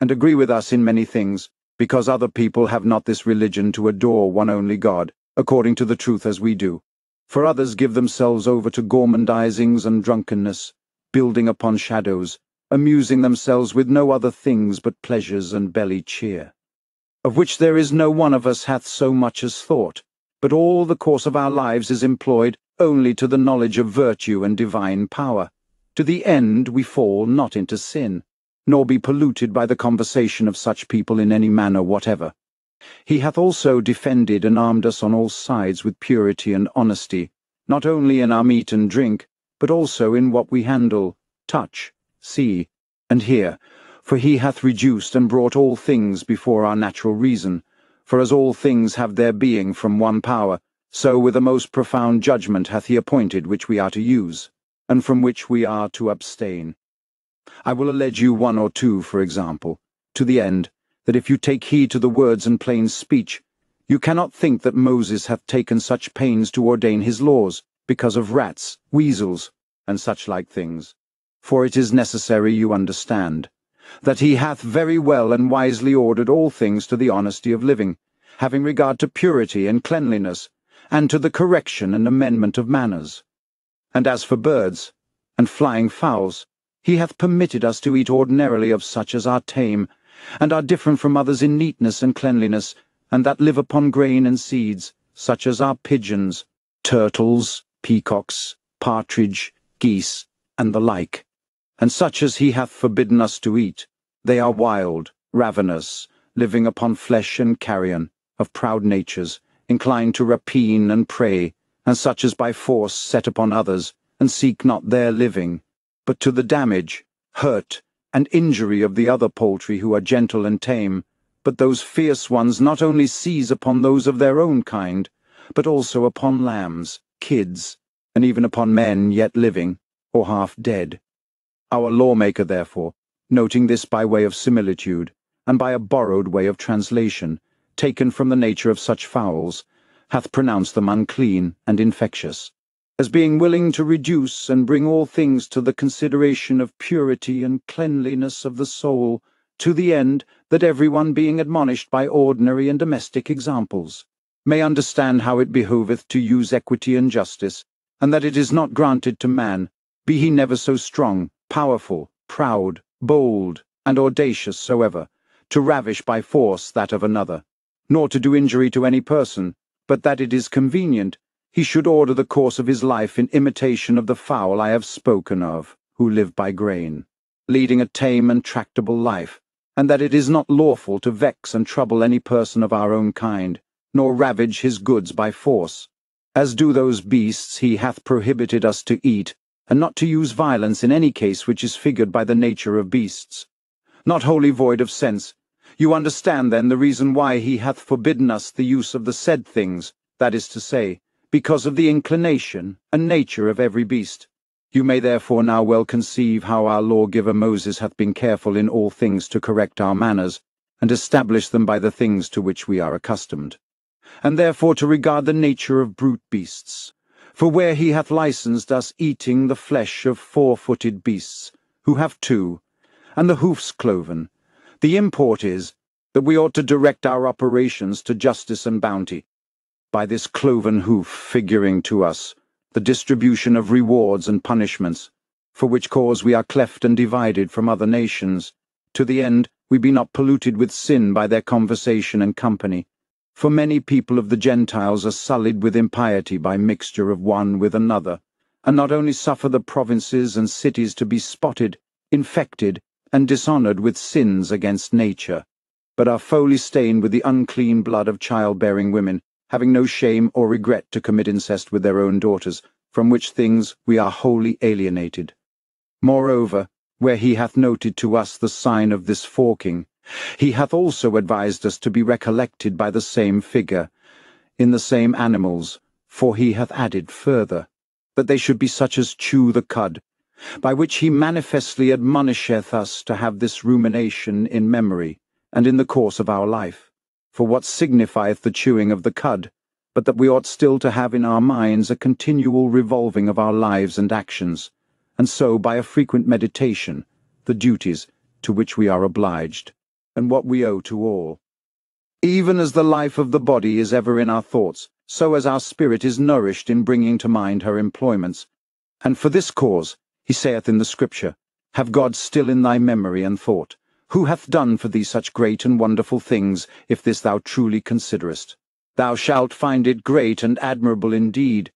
A: and agree with us in many things, because other people have not this religion to adore one only God, according to the truth as we do. For others give themselves over to gormandizings and drunkenness, building upon shadows, amusing themselves with no other things but pleasures and belly cheer. Of which there is no one of us hath so much as thought, but all the course of our lives is employed only to the knowledge of virtue and divine power, to the end we fall not into sin, nor be polluted by the conversation of such people in any manner whatever. He hath also defended and armed us on all sides with purity and honesty, not only in our meat and drink, but also in what we handle, touch, see, and hear, for he hath reduced and brought all things before our natural reason, for as all things have their being from one power, so with a most profound judgment hath he appointed which we are to use, and from which we are to abstain. I will allege you one or two, for example, to the end, that if you take heed to the words and plain speech, you cannot think that Moses hath taken such pains to ordain his laws, because of rats, weasels, and such like things. For it is necessary you understand, that he hath very well and wisely ordered all things to the honesty of living, having regard to purity and cleanliness, and to the correction and amendment of manners. And as for birds, and flying fowls, he hath permitted us to eat ordinarily of such as are tame, and are different from others in neatness and cleanliness, and that live upon grain and seeds, such as are pigeons, turtles, peacocks, partridge, geese, and the like, and such as he hath forbidden us to eat. They are wild, ravenous, living upon flesh and carrion, of proud natures, inclined to rapine and prey, and such as by force set upon others, and seek not their living, but to the damage, hurt, and injury of the other poultry who are gentle and tame, but those fierce ones not only seize upon those of their own kind, but also upon lambs, kids, and even upon men yet living, or half dead. Our lawmaker, therefore, noting this by way of similitude, and by a borrowed way of translation, taken from the nature of such fowls, hath pronounced them unclean and infectious as being willing to reduce and bring all things to the consideration of purity and cleanliness of the soul, to the end that every one being admonished by ordinary and domestic examples, may understand how it behoveth to use equity and justice, and that it is not granted to man, be he never so strong, powerful, proud, bold, and audacious soever, to ravish by force that of another, nor to do injury to any person, but that it is convenient, he should order the course of his life in imitation of the fowl I have spoken of, who live by grain, leading a tame and tractable life, and that it is not lawful to vex and trouble any person of our own kind, nor ravage his goods by force, as do those beasts he hath prohibited us to eat, and not to use violence in any case which is figured by the nature of beasts. Not wholly void of sense, you understand then the reason why he hath forbidden us the use of the said things, that is to say, because of the inclination and nature of every beast. You may therefore now well conceive how our lawgiver Moses hath been careful in all things to correct our manners, and establish them by the things to which we are accustomed, and therefore to regard the nature of brute beasts. For where he hath licensed us eating the flesh of four-footed beasts, who have two, and the hoofs cloven, the import is that we ought to direct our operations to justice and bounty, by this cloven hoof figuring to us the distribution of rewards and punishments, for which cause we are cleft and divided from other nations, to the end we be not polluted with sin by their conversation and company. For many people of the Gentiles are sullied with impiety by mixture of one with another, and not only suffer the provinces and cities to be spotted, infected, and dishonoured with sins against nature, but are foully stained with the unclean blood of childbearing women, having no shame or regret to commit incest with their own daughters, from which things we are wholly alienated. Moreover, where he hath noted to us the sign of this forking, he hath also advised us to be recollected by the same figure, in the same animals, for he hath added further, that they should be such as chew the cud, by which he manifestly admonisheth us to have this rumination in memory, and in the course of our life. For what signifieth the chewing of the cud, but that we ought still to have in our minds a continual revolving of our lives and actions, and so, by a frequent meditation, the duties to which we are obliged, and what we owe to all. Even as the life of the body is ever in our thoughts, so as our spirit is nourished in bringing to mind her employments, and for this cause he saith in the Scripture, Have God still in thy memory and thought, who hath done for thee such great and wonderful things, if this thou truly considerest? Thou shalt find it great and admirable indeed.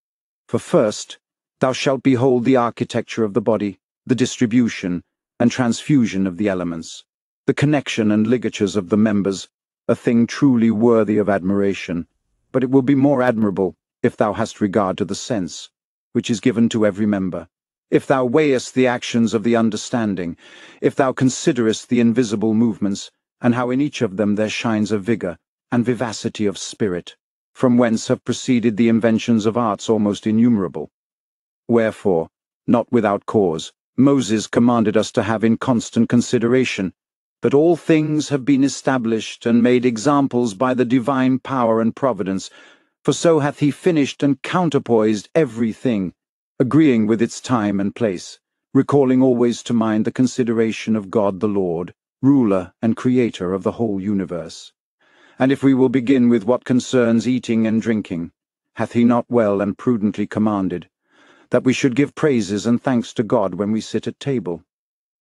A: For first, thou shalt behold the architecture of the body, the distribution and transfusion of the elements, the connection and ligatures of the members, a thing truly worthy of admiration. But it will be more admirable if thou hast regard to the sense, which is given to every member if thou weighest the actions of the understanding, if thou considerest the invisible movements, and how in each of them there shines a vigour and vivacity of spirit, from whence have proceeded the inventions of arts almost innumerable. Wherefore, not without cause, Moses commanded us to have in constant consideration that all things have been established and made examples by the divine power and providence, for so hath he finished and counterpoised everything, agreeing with its time and place, recalling always to mind the consideration of God the Lord, ruler and creator of the whole universe. And if we will begin with what concerns eating and drinking, hath he not well and prudently commanded, that we should give praises and thanks to God when we sit at table,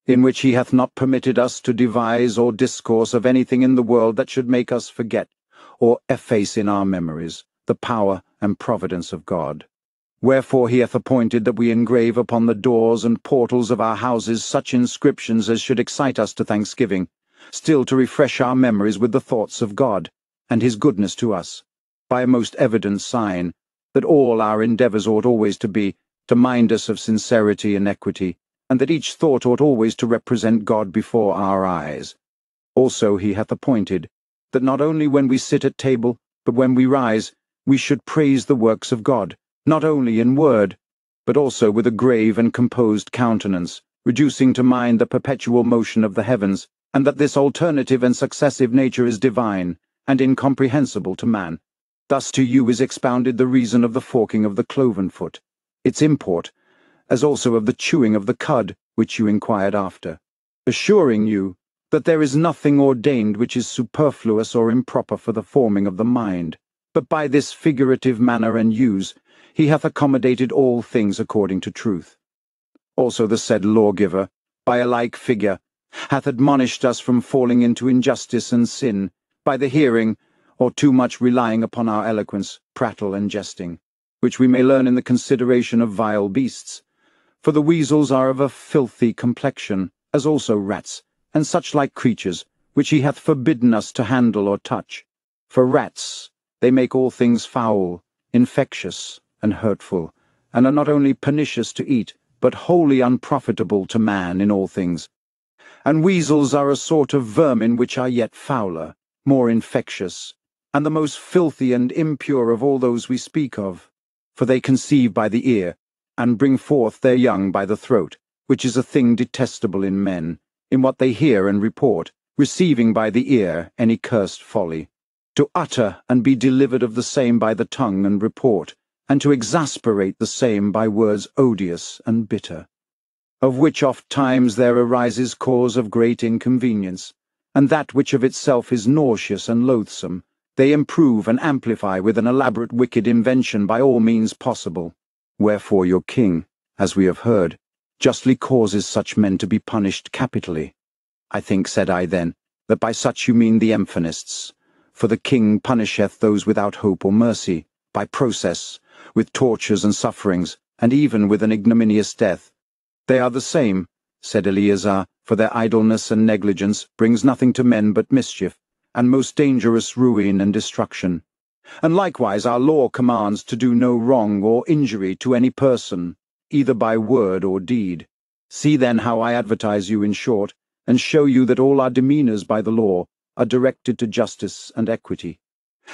A: in which he hath not permitted us to devise or discourse of anything in the world that should make us forget, or efface in our memories, the power and providence of God. Wherefore he hath appointed that we engrave upon the doors and portals of our houses such inscriptions as should excite us to thanksgiving, still to refresh our memories with the thoughts of God, and his goodness to us, by a most evident sign, that all our endeavours ought always to be, to mind us of sincerity and equity, and that each thought ought always to represent God before our eyes. Also he hath appointed, that not only when we sit at table, but when we rise, we should praise the works of God, not only in word, but also with a grave and composed countenance, reducing to mind the perpetual motion of the heavens, and that this alternative and successive nature is divine, and incomprehensible to man. Thus to you is expounded the reason of the forking of the cloven foot, its import, as also of the chewing of the cud, which you inquired after, assuring you that there is nothing ordained which is superfluous or improper for the forming of the mind, but by this figurative manner and use, he hath accommodated all things according to truth. Also the said lawgiver, by a like figure, hath admonished us from falling into injustice and sin, by the hearing, or too much relying upon our eloquence, prattle and jesting, which we may learn in the consideration of vile beasts. For the weasels are of a filthy complexion, as also rats, and such like creatures, which he hath forbidden us to handle or touch. For rats, they make all things foul, infectious, and hurtful, and are not only pernicious to eat, but wholly unprofitable to man in all things. And weasels are a sort of vermin which are yet fouler, more infectious, and the most filthy and impure of all those we speak of. For they conceive by the ear, and bring forth their young by the throat, which is a thing detestable in men, in what they hear and report, receiving by the ear any cursed folly. To utter and be delivered of the same by the tongue and report, and to exasperate the same by words odious and bitter. Of which oft times there arises cause of great inconvenience, and that which of itself is nauseous and loathsome, they improve and amplify with an elaborate wicked invention by all means possible. Wherefore your king, as we have heard, justly causes such men to be punished capitally. I think, said I then, that by such you mean the Emphanists. For the king punisheth those without hope or mercy, by process, with tortures and sufferings, and even with an ignominious death. They are the same, said Eleazar, for their idleness and negligence brings nothing to men but mischief, and most dangerous ruin and destruction. And likewise our law commands to do no wrong or injury to any person, either by word or deed. See then how I advertise you in short, and show you that all our demeanours by the law are directed to justice and equity,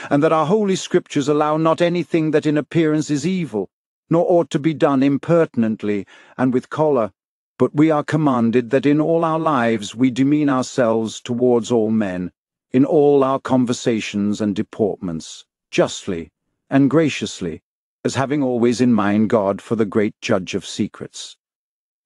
A: and that our holy scriptures allow not anything that in appearance is evil, nor ought to be done impertinently and with choler, but we are commanded that in all our lives we demean ourselves towards all men, in all our conversations and deportments, justly and graciously, as having always in mind God for the great judge of secrets.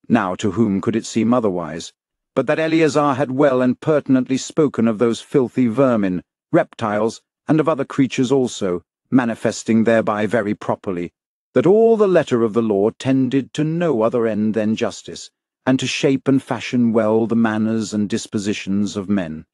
A: Now to whom could it seem otherwise, but that Eleazar had well and pertinently spoken of those filthy vermin, reptiles, and of other creatures also, manifesting thereby very properly, that all the letter of the law tended to no other end than justice, and to shape and fashion well the manners and dispositions of men.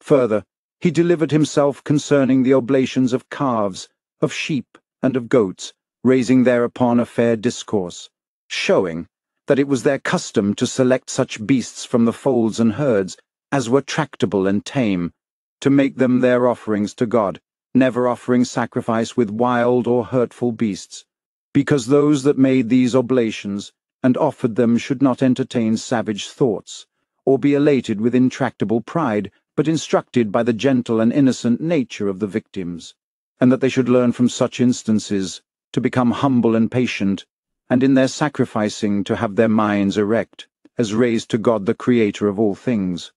A: Further, he delivered himself concerning the oblations of calves, of sheep, and of goats, raising thereupon a fair discourse, showing that it was their custom to select such beasts from the folds and herds as were tractable and tame, to make them their offerings to God, never offering sacrifice with wild or hurtful beasts, because those that made these oblations and offered them should not entertain savage thoughts, or be elated with intractable pride, but instructed by the gentle and innocent nature of the victims, and that they should learn from such instances to become humble and patient, and in their sacrificing to have their minds erect, as raised to God the Creator of all things.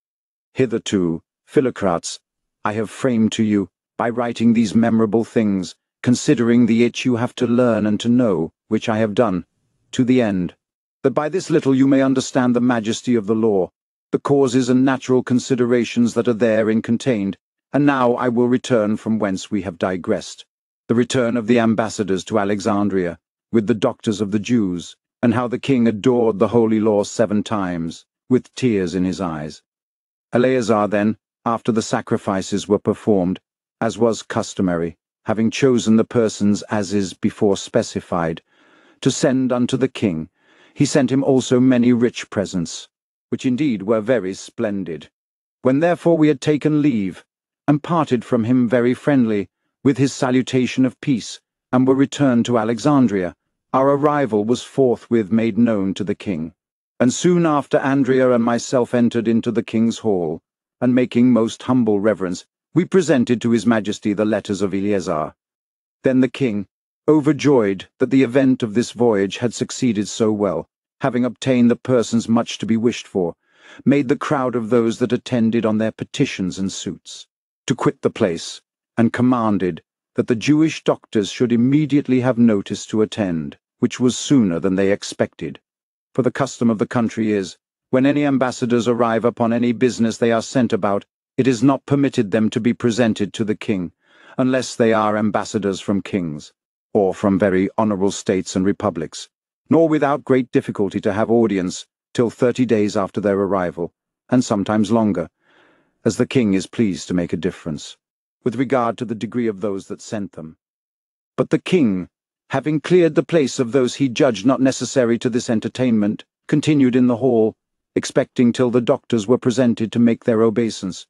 A: Hitherto, Philocrates, I have framed to you, by writing these memorable things, considering the it you have to learn and to know, which I have done, to the end, that by this little you may understand the majesty of the law, the causes and natural considerations that are therein contained, and now I will return from whence we have digressed, the return of the ambassadors to Alexandria, with the doctors of the Jews, and how the king adored the holy law seven times, with tears in his eyes. Eleazar then, after the sacrifices were performed, as was customary, having chosen the persons as is before specified, to send unto the king, he sent him also many rich presents, which indeed were very splendid. When therefore we had taken leave, and parted from him very friendly, with his salutation of peace, and were returned to Alexandria, our arrival was forthwith made known to the king. And soon after Andrea and myself entered into the king's hall, and making most humble reverence, we presented to his majesty the letters of Eleazar. Then the king, overjoyed that the event of this voyage had succeeded so well, having obtained the persons much to be wished for, made the crowd of those that attended on their petitions and suits, to quit the place, and commanded that the Jewish doctors should immediately have notice to attend, which was sooner than they expected. For the custom of the country is, when any ambassadors arrive upon any business they are sent about, it is not permitted them to be presented to the king, unless they are ambassadors from kings, or from very honourable states and republics, nor without great difficulty to have audience till thirty days after their arrival, and sometimes longer, as the king is pleased to make a difference, with regard to the degree of those that sent them. But the king, having cleared the place of those he judged not necessary to this entertainment, continued in the hall, expecting till the doctors were presented to make their obeisance,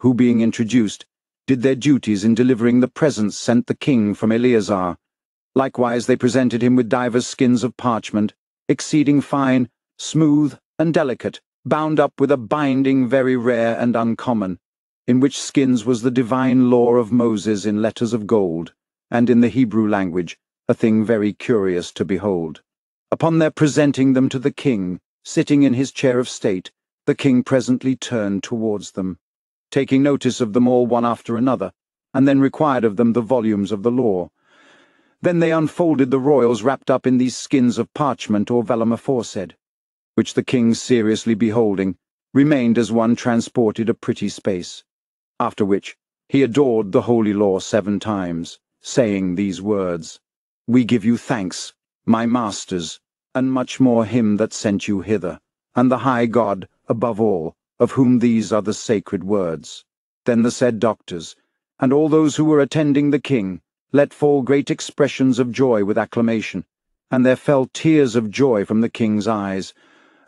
A: who being introduced, did their duties in delivering the presents sent the king from Eleazar. Likewise they presented him with divers skins of parchment, exceeding fine, smooth, and delicate, bound up with a binding very rare and uncommon, in which skins was the divine law of Moses in letters of gold, and in the Hebrew language, a thing very curious to behold. Upon their presenting them to the king, sitting in his chair of state, the king presently turned towards them taking notice of them all one after another, and then required of them the volumes of the law. Then they unfolded the royals wrapped up in these skins of parchment or vellum aforesaid, which the king seriously beholding, remained as one transported a pretty space, after which he adored the holy law seven times, saying these words, We give you thanks, my masters, and much more him that sent you hither, and the high God, above all, of whom these are the sacred words. Then the said doctors, and all those who were attending the king, let fall great expressions of joy with acclamation, and there fell tears of joy from the king's eyes,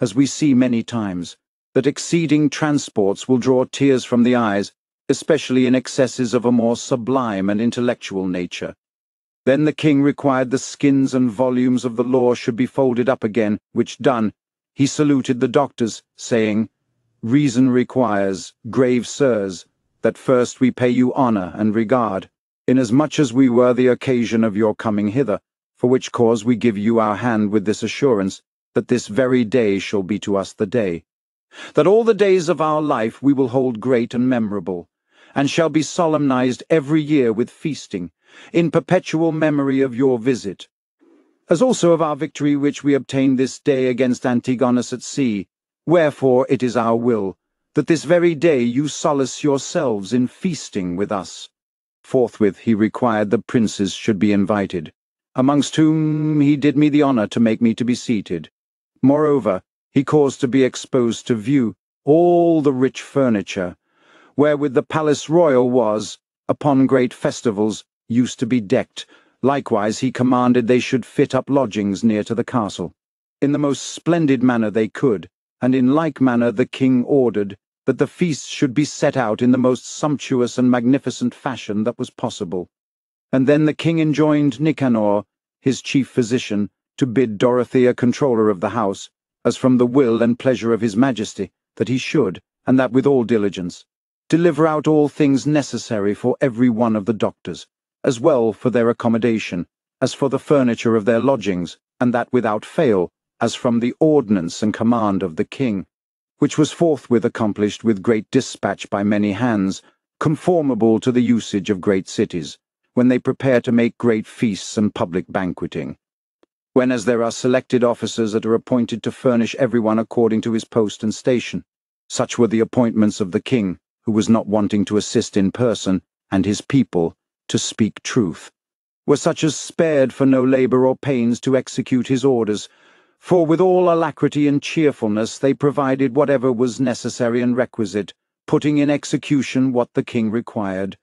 A: as we see many times, that exceeding transports will draw tears from the eyes, especially in excesses of a more sublime and intellectual nature. Then the king required the skins and volumes of the law should be folded up again, which done, he saluted the doctors, saying, Reason requires, grave sirs, that first we pay you honour and regard, inasmuch as we were the occasion of your coming hither, for which cause we give you our hand with this assurance, that this very day shall be to us the day, that all the days of our life we will hold great and memorable, and shall be solemnized every year with feasting, in perpetual memory of your visit, as also of our victory which we obtained this day against Antigonus at sea, Wherefore it is our will that this very day you solace yourselves in feasting with us. Forthwith he required the princes should be invited, amongst whom he did me the honour to make me to be seated. Moreover, he caused to be exposed to view all the rich furniture, wherewith the palace royal was, upon great festivals, used to be decked. Likewise he commanded they should fit up lodgings near to the castle, in the most splendid manner they could, and in like manner the king ordered that the feasts should be set out in the most sumptuous and magnificent fashion that was possible. And then the king enjoined Nicanor, his chief physician, to bid Dorotheus, controller of the house, as from the will and pleasure of his majesty, that he should, and that with all diligence, deliver out all things necessary for every one of the doctors, as well for their accommodation, as for the furniture of their lodgings, and that without fail, as from the ordinance and command of the king, which was forthwith accomplished with great dispatch by many hands, conformable to the usage of great cities, when they prepare to make great feasts and public banqueting. When as there are selected officers that are appointed to furnish everyone according to his post and station, such were the appointments of the king, who was not wanting to assist in person, and his people, to speak truth, were such as spared for no labour or pains to execute his orders, for with all alacrity and cheerfulness they provided whatever was necessary and requisite, putting in execution what the king required,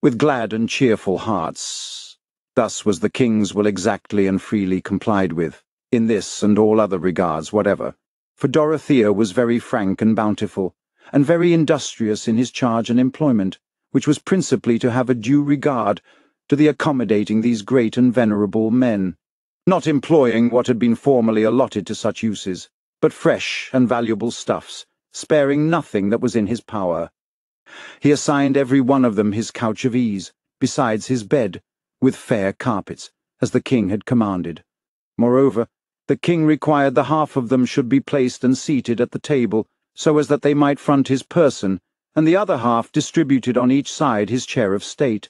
A: with glad and cheerful hearts. Thus was the king's will exactly and freely complied with, in this and all other regards whatever. For Dorotheus was very frank and bountiful, and very industrious in his charge and employment, which was principally to have a due regard to the accommodating these great and venerable men not employing what had been formerly allotted to such uses, but fresh and valuable stuffs, sparing nothing that was in his power. He assigned every one of them his couch of ease, besides his bed, with fair carpets, as the king had commanded. Moreover, the king required the half of them should be placed and seated at the table, so as that they might front his person, and the other half distributed on each side his chair of state,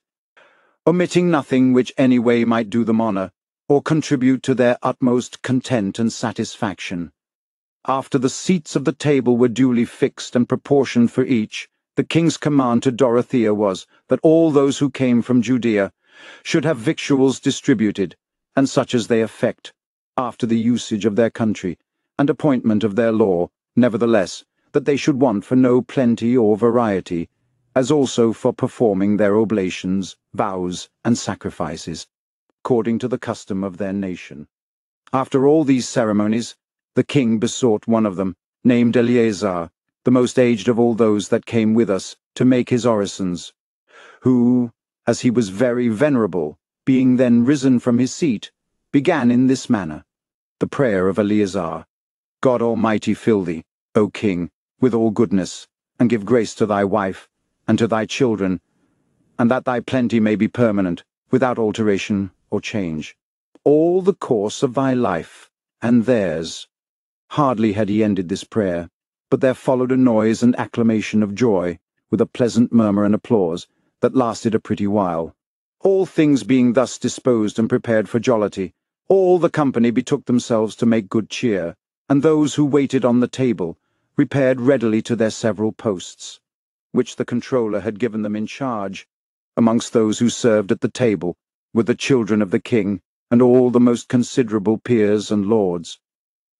A: omitting nothing which any way might do them honour, or contribute to their utmost content and satisfaction. After the seats of the table were duly fixed and proportioned for each, the king's command to Dorotheus was that all those who came from Judea should have victuals distributed, and such as they affect, after the usage of their country, and appointment of their law, nevertheless, that they should want for no plenty or variety, as also for performing their oblations, vows, and sacrifices, according to the custom of their nation. After all these ceremonies, the king besought one of them, named Eleazar, the most aged of all those that came with us, to make his orisons, who, as he was very venerable, being then risen from his seat, began in this manner, the prayer of Eleazar. God Almighty fill thee, O King, with all goodness, and give grace to thy wife, and to thy children, and that thy plenty may be permanent, without alteration or change, all the course of thy life, and theirs. Hardly had he ended this prayer, but there followed a noise and acclamation of joy, with a pleasant murmur and applause, that lasted a pretty while. All things being thus disposed and prepared for jollity, all the company betook themselves to make good cheer, and those who waited on the table repaired readily to their several posts, which the controller had given them in charge. Amongst those who served at the table were the children of the king, and all the most considerable peers and lords.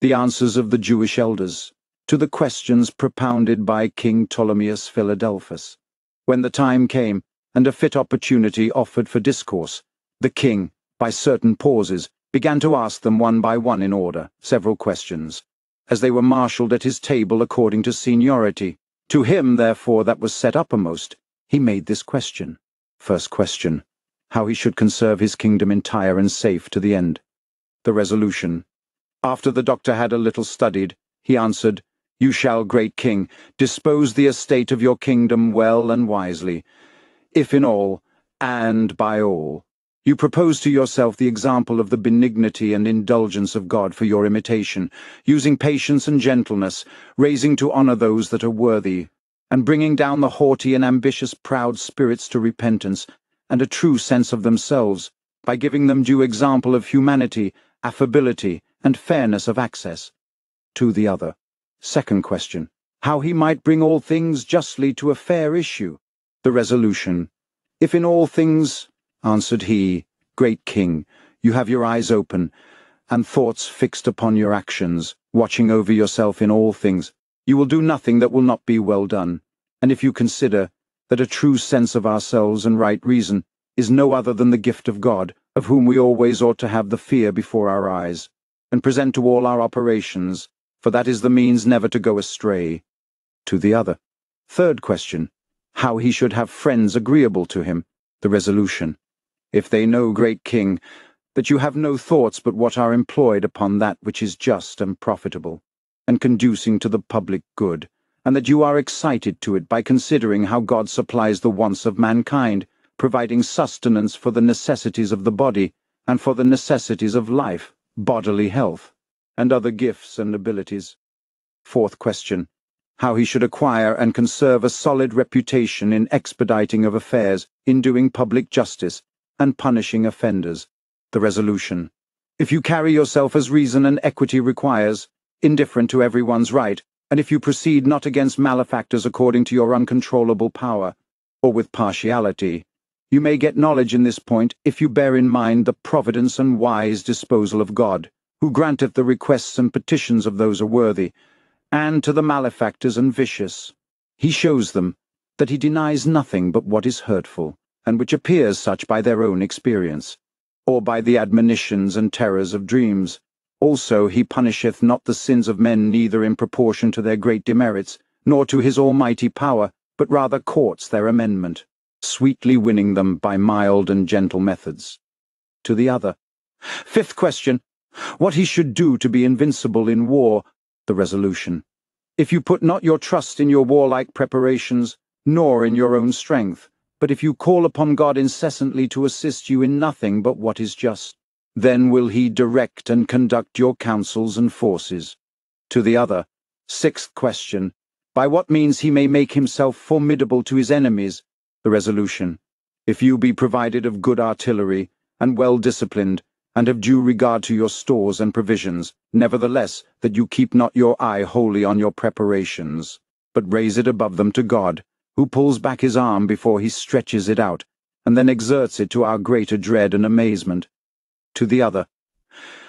A: The answers of the Jewish elders to the questions propounded by King Ptolemaeus Philadelphus. When the time came, and a fit opportunity offered for discourse, the king, by certain pauses, began to ask them one by one in order several questions as they were marshalled at his table according to seniority. To him, therefore, that was set uppermost, he made this question. First question, how he should conserve his kingdom entire and safe to the end. The resolution. After the doctor had a little studied, he answered, You shall, great king, dispose the estate of your kingdom well and wisely, if in all, and by all, you propose to yourself the example of the benignity and indulgence of God for your imitation, using patience and gentleness, raising to honour those that are worthy, and bringing down the haughty and ambitious proud spirits to repentance, and a true sense of themselves, by giving them due example of humanity, affability, and fairness of access. To the other. Second question. How he might bring all things justly to a fair issue. The resolution. If in all things answered he, Great king, you have your eyes open, and thoughts fixed upon your actions, watching over yourself in all things. You will do nothing that will not be well done. And if you consider that a true sense of ourselves and right reason is no other than the gift of God, of whom we always ought to have the fear before our eyes, and present to all our operations, for that is the means never to go astray. To the other. Third question, how he should have friends agreeable to him, the resolution if they know, great king, that you have no thoughts but what are employed upon that which is just and profitable, and conducing to the public good, and that you are excited to it by considering how God supplies the wants of mankind, providing sustenance for the necessities of the body, and for the necessities of life, bodily health, and other gifts and abilities. Fourth question. How he should acquire and conserve a solid reputation in expediting of affairs, in doing public justice, and punishing offenders. The resolution. If you carry yourself as reason and equity requires, indifferent to everyone's right, and if you proceed not against malefactors according to your uncontrollable power, or with partiality, you may get knowledge in this point if you bear in mind the providence and wise disposal of God, who granteth the requests and petitions of those are worthy, and to the malefactors and vicious. He shows them that he denies nothing but what is hurtful and which appears such by their own experience, or by the admonitions and terrors of dreams. Also he punisheth not the sins of men neither in proportion to their great demerits, nor to his almighty power, but rather courts their amendment, sweetly winning them by mild and gentle methods. To the other. Fifth question. What he should do to be invincible in war, the resolution. If you put not your trust in your warlike preparations, nor in your own strength, but if you call upon God incessantly to assist you in nothing but what is just, then will he direct and conduct your counsels and forces. To the other, sixth question, by what means he may make himself formidable to his enemies, the resolution. If you be provided of good artillery, and well disciplined, and have due regard to your stores and provisions, nevertheless that you keep not your eye wholly on your preparations, but raise it above them to God, who pulls back his arm before he stretches it out, and then exerts it to our greater dread and amazement. To the other.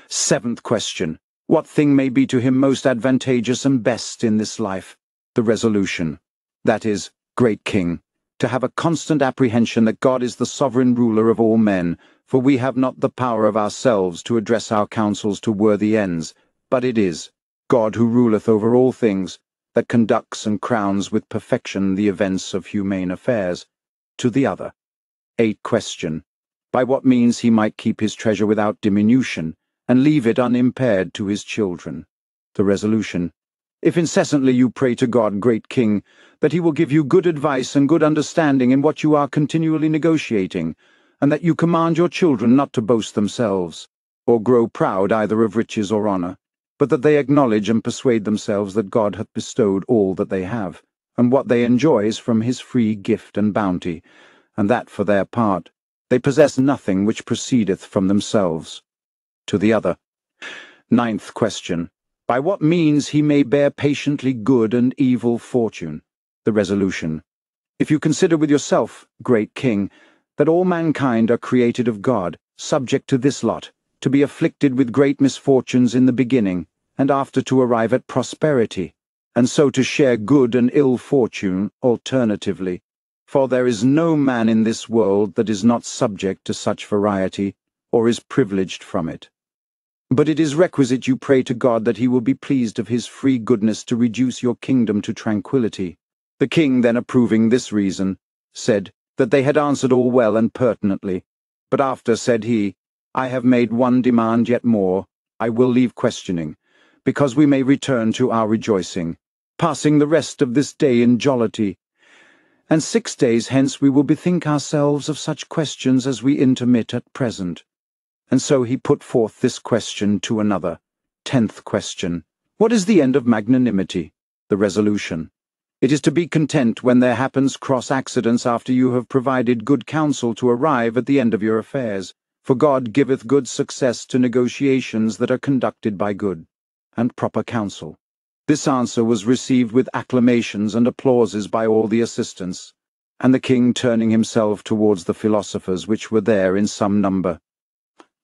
A: Seventh question. What thing may be to him most advantageous and best in this life? The resolution. That is, great king, to have a constant apprehension that God is the sovereign ruler of all men, for we have not the power of ourselves to address our counsels to worthy ends, but it is God who ruleth over all things, that conducts and crowns with perfection the events of humane affairs. To the other. 8. Question. By what means he might keep his treasure without diminution, and leave it unimpaired to his children. The resolution. If incessantly you pray to God, great King, that he will give you good advice and good understanding in what you are continually negotiating, and that you command your children not to boast themselves, or grow proud either of riches or honour, but that they acknowledge and persuade themselves that God hath bestowed all that they have, and what they enjoy is from his free gift and bounty, and that for their part they possess nothing which proceedeth from themselves. To the other. Ninth question. By what means he may bear patiently good and evil fortune? The resolution. If you consider with yourself, great king, that all mankind are created of God, subject to this lot, to be afflicted with great misfortunes in the beginning, and after to arrive at prosperity, and so to share good and ill fortune alternatively. For there is no man in this world that is not subject to such variety, or is privileged from it. But it is requisite you pray to God that he will be pleased of his free goodness to reduce your kingdom to tranquillity. The king then approving this reason, said, that they had answered all well and pertinently. But after said he, I have made one demand yet more, I will leave questioning, because we may return to our rejoicing, passing the rest of this day in jollity. And six days hence we will bethink ourselves of such questions as we intermit at present. And so he put forth this question to another. Tenth question. What is the end of magnanimity? The resolution. It is to be content when there happens cross accidents after you have provided good counsel to arrive at the end of your affairs. For God giveth good success to negotiations that are conducted by good and proper counsel. This answer was received with acclamations and applauses by all the assistants, and the king turning himself towards the philosophers which were there in some number.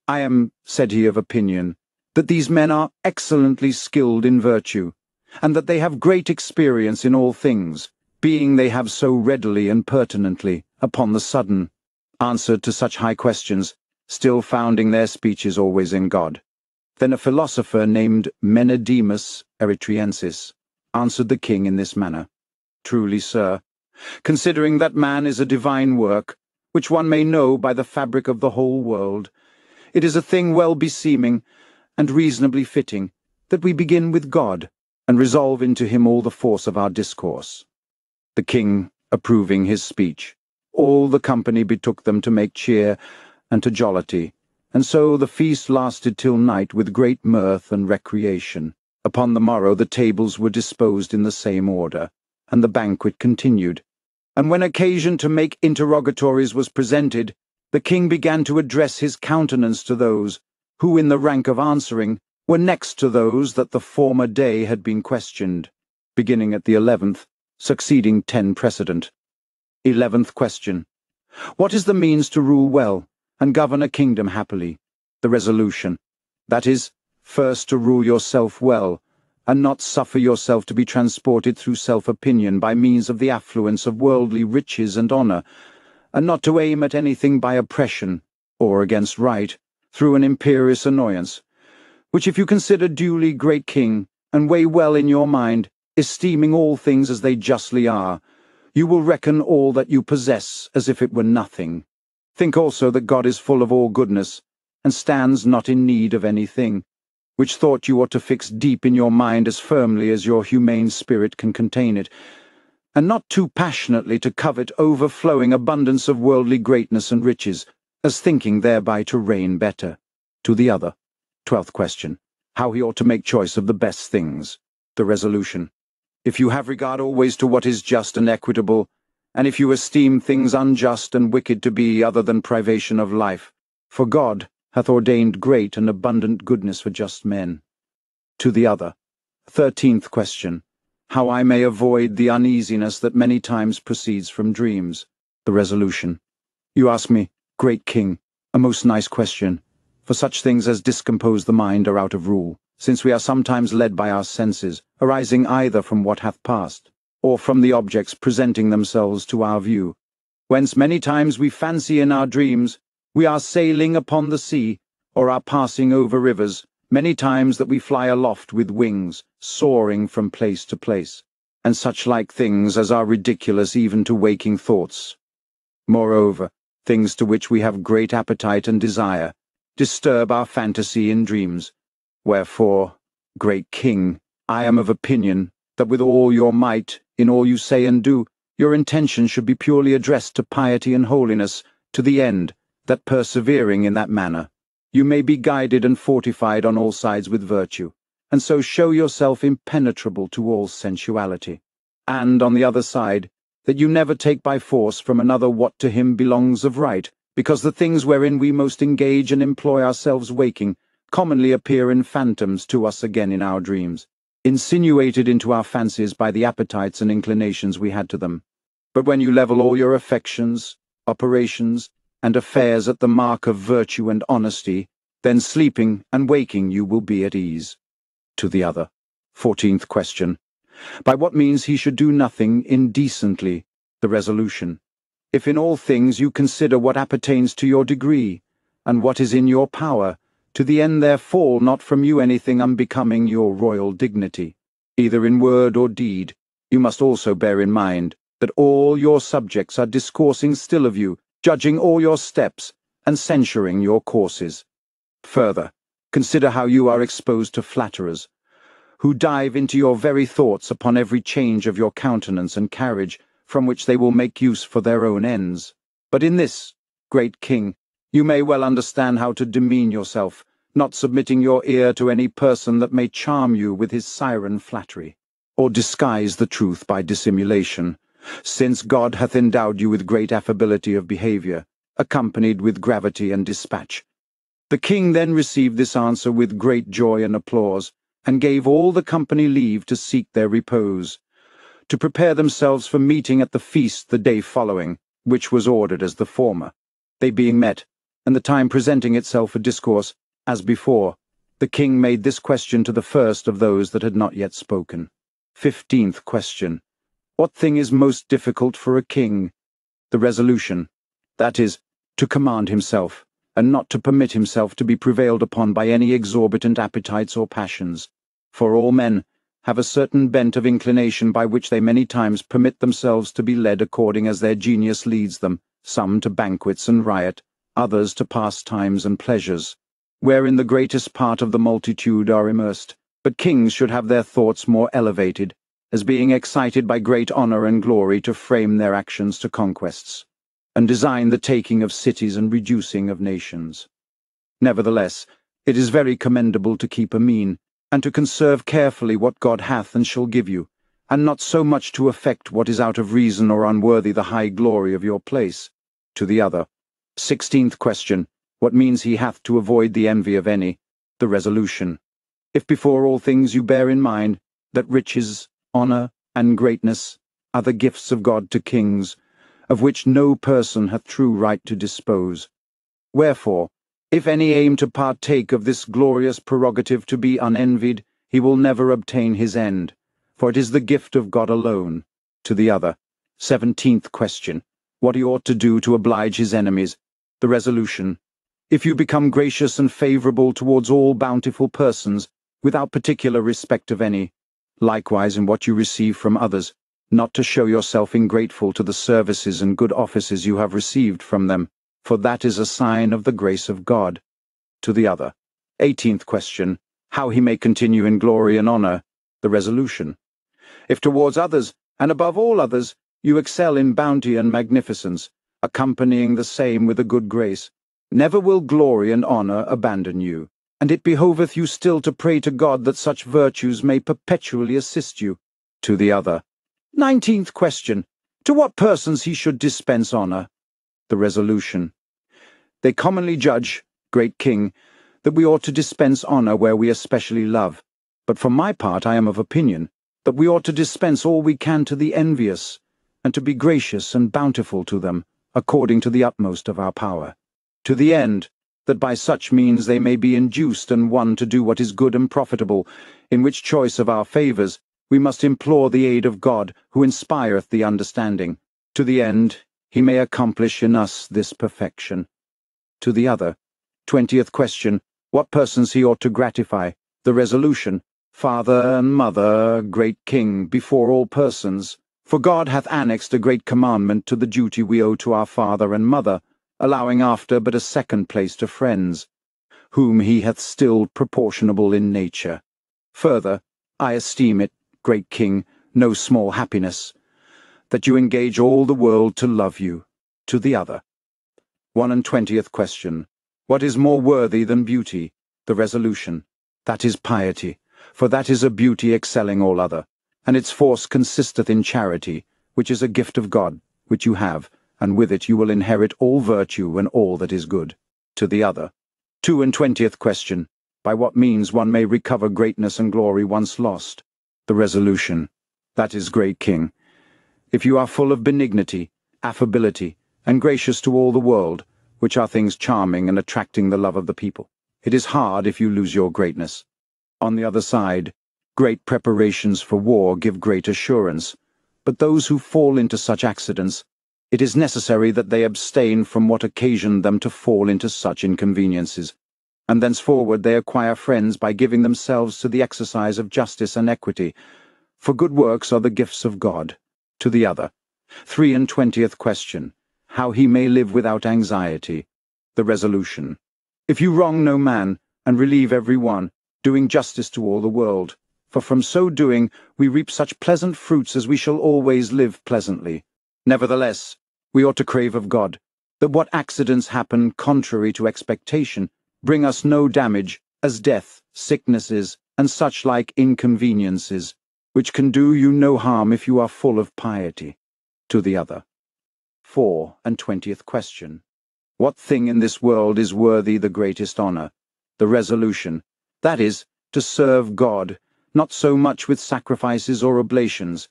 A: I am, said he, of opinion, that these men are excellently skilled in virtue, and that they have great experience in all things, being they have so readily and pertinently, upon the sudden, answered to such high questions, still founding their speeches always in God. Then a philosopher named Menedemus Eretriensis answered the king in this manner, Truly, sir, considering that man is a divine work, which one may know by the fabric of the whole world, it is a thing well beseeming, and reasonably fitting, that we begin with God, and resolve into him all the force of our discourse. The king approving his speech, all the company betook them to make cheer and to jollity, and so the feast lasted till night with great mirth and recreation. Upon the morrow the tables were disposed in the same order, and the banquet continued. And when occasion to make interrogatories was presented, the king began to address his countenance to those, who in the rank of answering, were next to those that the former day had been questioned, beginning at the eleventh, succeeding ten precedent. Eleventh question. What is the means to rule well, and govern a kingdom happily? The resolution. That is, first to rule yourself well, and not suffer yourself to be transported through self-opinion by means of the affluence of worldly riches and honour, and not to aim at anything by oppression, or against right, through an imperious annoyance, which if you consider duly, great king, and weigh well in your mind, esteeming all things as they justly are, you will reckon all that you possess as if it were nothing. Think also that God is full of all goodness, and stands not in need of anything, which thought you ought to fix deep in your mind as firmly as your humane spirit can contain it, and not too passionately to covet overflowing abundance of worldly greatness and riches, as thinking thereby to reign better. To the other. Twelfth question. How he ought to make choice of the best things. The resolution. If you have regard always to what is just and equitable, and if you esteem things unjust and wicked to be other than privation of life, for God hath ordained great and abundant goodness for just men. To the other. Thirteenth question. How I may avoid the uneasiness that many times proceeds from dreams. The resolution. You ask me, great king, a most nice question, for such things as discompose the mind are out of rule, since we are sometimes led by our senses, arising either from what hath passed, or from the objects presenting themselves to our view, whence many times we fancy in our dreams we are sailing upon the sea, or are passing over rivers, many times that we fly aloft with wings, soaring from place to place, and such like things as are ridiculous even to waking thoughts. Moreover, things to which we have great appetite and desire, disturb our fantasy in dreams. Wherefore, great king, I am of opinion that with all your might, in all you say and do, your intention should be purely addressed to piety and holiness, to the end, that persevering in that manner, you may be guided and fortified on all sides with virtue, and so show yourself impenetrable to all sensuality. And, on the other side, that you never take by force from another what to him belongs of right, because the things wherein we most engage and employ ourselves waking commonly appear in phantoms to us again in our dreams, insinuated into our fancies by the appetites and inclinations we had to them. But when you level all your affections, operations, and affairs at the mark of virtue and honesty, then sleeping and waking you will be at ease. To the other. Fourteenth question by what means he should do nothing indecently, the resolution. If in all things you consider what appertains to your degree, and what is in your power, to the end there fall not from you anything unbecoming your royal dignity, either in word or deed, you must also bear in mind that all your subjects are discoursing still of you, judging all your steps, and censuring your courses. Further, consider how you are exposed to flatterers, who dive into your very thoughts upon every change of your countenance and carriage, from which they will make use for their own ends. But in this, great king, you may well understand how to demean yourself, not submitting your ear to any person that may charm you with his siren flattery, or disguise the truth by dissimulation, since God hath endowed you with great affability of behaviour, accompanied with gravity and dispatch. The king then received this answer with great joy and applause, and gave all the company leave to seek their repose, to prepare themselves for meeting at the feast the day following, which was ordered as the former. They being met, and the time presenting itself for discourse, as before, the king made this question to the first of those that had not yet spoken. Fifteenth question. What thing is most difficult for a king? The resolution, that is, to command himself, and not to permit himself to be prevailed upon by any exorbitant appetites or passions. For all men have a certain bent of inclination by which they many times permit themselves to be led according as their genius leads them, some to banquets and riot, others to pastimes and pleasures, wherein the greatest part of the multitude are immersed. But kings should have their thoughts more elevated, as being excited by great honour and glory to frame their actions to conquests and design the taking of cities and reducing of nations. Nevertheless, it is very commendable to keep a mean, and to conserve carefully what God hath and shall give you, and not so much to affect what is out of reason or unworthy the high glory of your place. To the other. Sixteenth question, what means he hath to avoid the envy of any, the resolution. If before all things you bear in mind that riches, honour, and greatness are the gifts of God to kings, of which no person hath true right to dispose. Wherefore, if any aim to partake of this glorious prerogative to be unenvied, he will never obtain his end, for it is the gift of God alone. To the other, seventeenth question, what he ought to do to oblige his enemies, the resolution. If you become gracious and favourable towards all bountiful persons, without particular respect of any, likewise in what you receive from others, not to show yourself ingrateful to the services and good offices you have received from them, for that is a sign of the grace of God. To the other. Eighteenth question, how he may continue in glory and honour, the resolution. If towards others, and above all others, you excel in bounty and magnificence, accompanying the same with a good grace, never will glory and honour abandon you, and it behoveth you still to pray to God that such virtues may perpetually assist you. To the other. Nineteenth question. To what persons he should dispense honour? The resolution. They commonly judge, great king, that we ought to dispense honour where we especially love, but for my part I am of opinion that we ought to dispense all we can to the envious, and to be gracious and bountiful to them, according to the utmost of our power, to the end that by such means they may be induced and won to do what is good and profitable, in which choice of our favours we must implore the aid of God, who inspireth the understanding, to the end he may accomplish in us this perfection. To the other, twentieth question, what persons he ought to gratify, the resolution, Father and Mother, great King, before all persons, for God hath annexed a great commandment to the duty we owe to our Father and Mother, allowing after but a second place to friends, whom he hath still proportionable in nature. Further, I esteem it, great King, no small happiness, that you engage all the world to love you, to the other. One and twentieth question. What is more worthy than beauty? The resolution. That is piety, for that is a beauty excelling all other, and its force consisteth in charity, which is a gift of God, which you have, and with it you will inherit all virtue and all that is good. To the other. Two and twentieth question. By what means one may recover greatness and glory once lost? The resolution. That is, great king. If you are full of benignity, affability, and gracious to all the world, which are things charming and attracting the love of the people, it is hard if you lose your greatness. On the other side, great preparations for war give great assurance, but those who fall into such accidents it is necessary that they abstain from what occasioned them to fall into such inconveniences, and thenceforward they acquire friends by giving themselves to the exercise of justice and equity, for good works are the gifts of God. To the other. Three and twentieth question. How he may live without anxiety. The resolution. If you wrong no man, and relieve every one, doing justice to all the world, for from so doing we reap such pleasant fruits as we shall always live pleasantly. Nevertheless, we ought to crave of God, that what accidents happen contrary to expectation bring us no damage, as death, sicknesses, and such like inconveniences, which can do you no harm if you are full of piety. To the other. Four and twentieth question. What thing in this world is worthy the greatest honour? The resolution, that is, to serve God, not so much with sacrifices or oblations,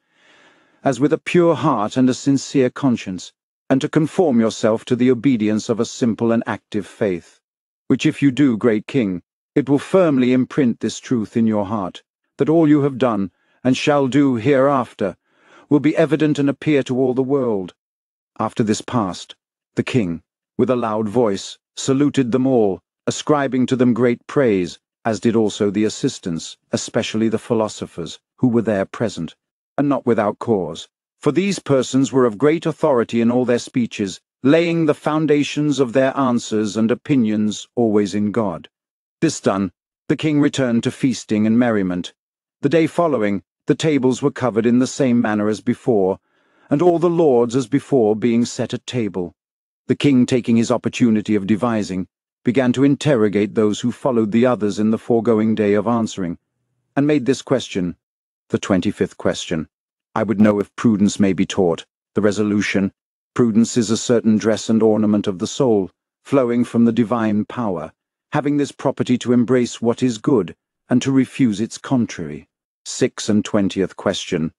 A: as with a pure heart and a sincere conscience, and to conform yourself to the obedience of a simple and active faith, which if you do, great King, it will firmly imprint this truth in your heart, that all you have done, and shall do hereafter, will be evident and appear to all the world. After this passed, the king, with a loud voice, saluted them all, ascribing to them great praise, as did also the assistants, especially the philosophers, who were there present, and not without cause for these persons were of great authority in all their speeches, laying the foundations of their answers and opinions always in God. This done, the king returned to feasting and merriment. The day following, the tables were covered in the same manner as before, and all the lords as before being set at table. The king, taking his opportunity of devising, began to interrogate those who followed the others in the foregoing day of answering, and made this question, the twenty-fifth question. I would know if prudence may be taught. The resolution, prudence is a certain dress and ornament of the soul, flowing from the divine power, having this property to embrace what is good, and to refuse its contrary. Six and twentieth question.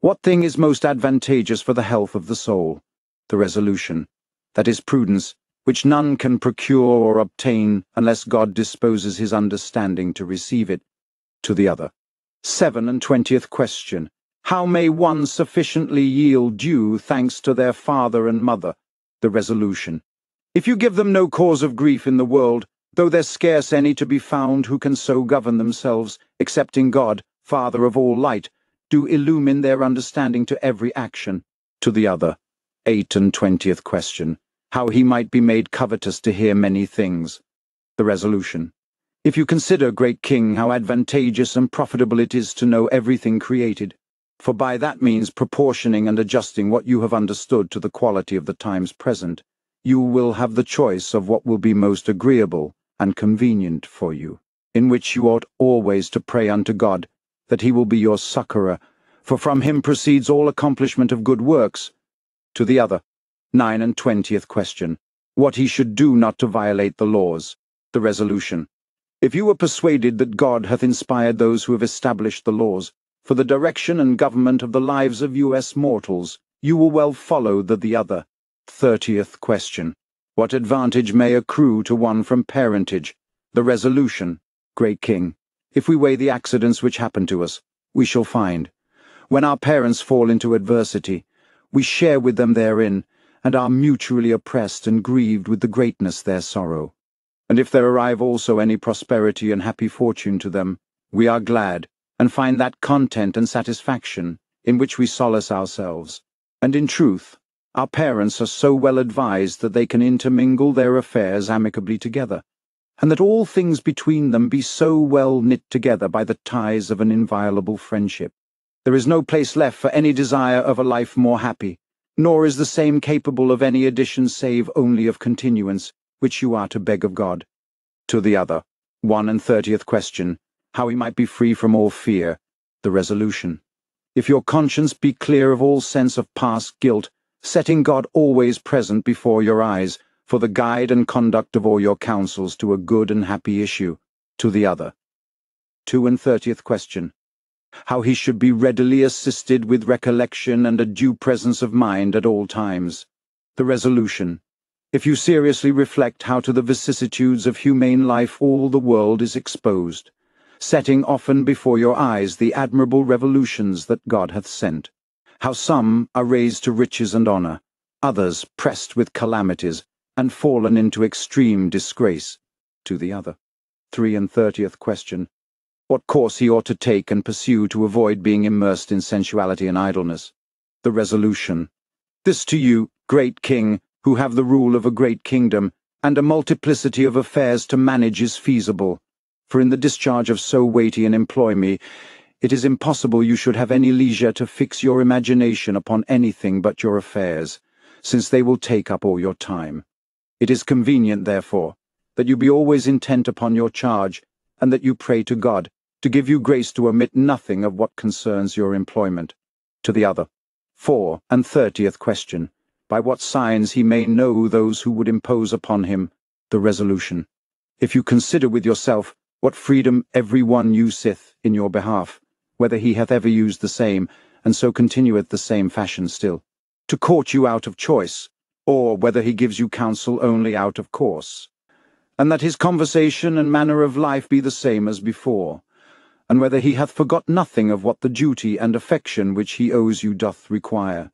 A: What thing is most advantageous for the health of the soul? The resolution. That is prudence, which none can procure or obtain unless God disposes his understanding to receive it. To the other. Seven and twentieth question. How may one sufficiently yield due thanks to their father and mother? The resolution. If you give them no cause of grief in the world, though there's scarce any to be found who can so govern themselves, excepting God, Father of all light, do illumine their understanding to every action. To the other. Eight and twentieth question. How he might be made covetous to hear many things. The resolution. If you consider, great king, how advantageous and profitable it is to know everything created, for by that means proportioning and adjusting what you have understood to the quality of the times present, you will have the choice of what will be most agreeable and convenient for you, in which you ought always to pray unto God, that he will be your succourer, for from him proceeds all accomplishment of good works. To the other, nine and twentieth question, what he should do not to violate the laws, the resolution. If you are persuaded that God hath inspired those who have established the laws, for the direction and government of the lives of U.S. mortals, you will well follow the the other. Thirtieth question. What advantage may accrue to one from parentage? The resolution, great king. If we weigh the accidents which happen to us, we shall find. When our parents fall into adversity, we share with them therein, and are mutually oppressed and grieved with the greatness their sorrow. And if there arrive also any prosperity and happy fortune to them, we are glad, and find that content and satisfaction in which we solace ourselves. And in truth, our parents are so well advised that they can intermingle their affairs amicably together, and that all things between them be so well knit together by the ties of an inviolable friendship. There is no place left for any desire of a life more happy, nor is the same capable of any addition save only of continuance, which you are to beg of God. To the other, one and thirtieth question, how he might be free from all fear, the resolution. If your conscience be clear of all sense of past guilt, setting God always present before your eyes, for the guide and conduct of all your counsels to a good and happy issue, to the other. Two and thirtieth question. How he should be readily assisted with recollection and a due presence of mind at all times. The resolution. If you seriously reflect how to the vicissitudes of humane life all the world is exposed, setting often before your eyes the admirable revolutions that God hath sent how some are raised to riches and honour, others pressed with calamities, and fallen into extreme disgrace, to the other. Three and thirtieth question. What course he ought to take and pursue to avoid being immersed in sensuality and idleness. The resolution. This to you, great king, who have the rule of a great kingdom, and a multiplicity of affairs to manage is feasible. For in the discharge of so weighty an employ it is impossible you should have any leisure to fix your imagination upon anything but your affairs, since they will take up all your time. It is convenient, therefore, that you be always intent upon your charge, and that you pray to God, to give you grace to omit nothing of what concerns your employment. To the other. Four and thirtieth question. By what signs he may know those who would impose upon him the resolution. If you consider with yourself what freedom every one useth in your behalf, whether he hath ever used the same, and so continueth the same fashion still, to court you out of choice, or whether he gives you counsel only out of course, and that his conversation and manner of life be the same as before, and whether he hath forgot nothing of what the duty and affection which he owes you doth require.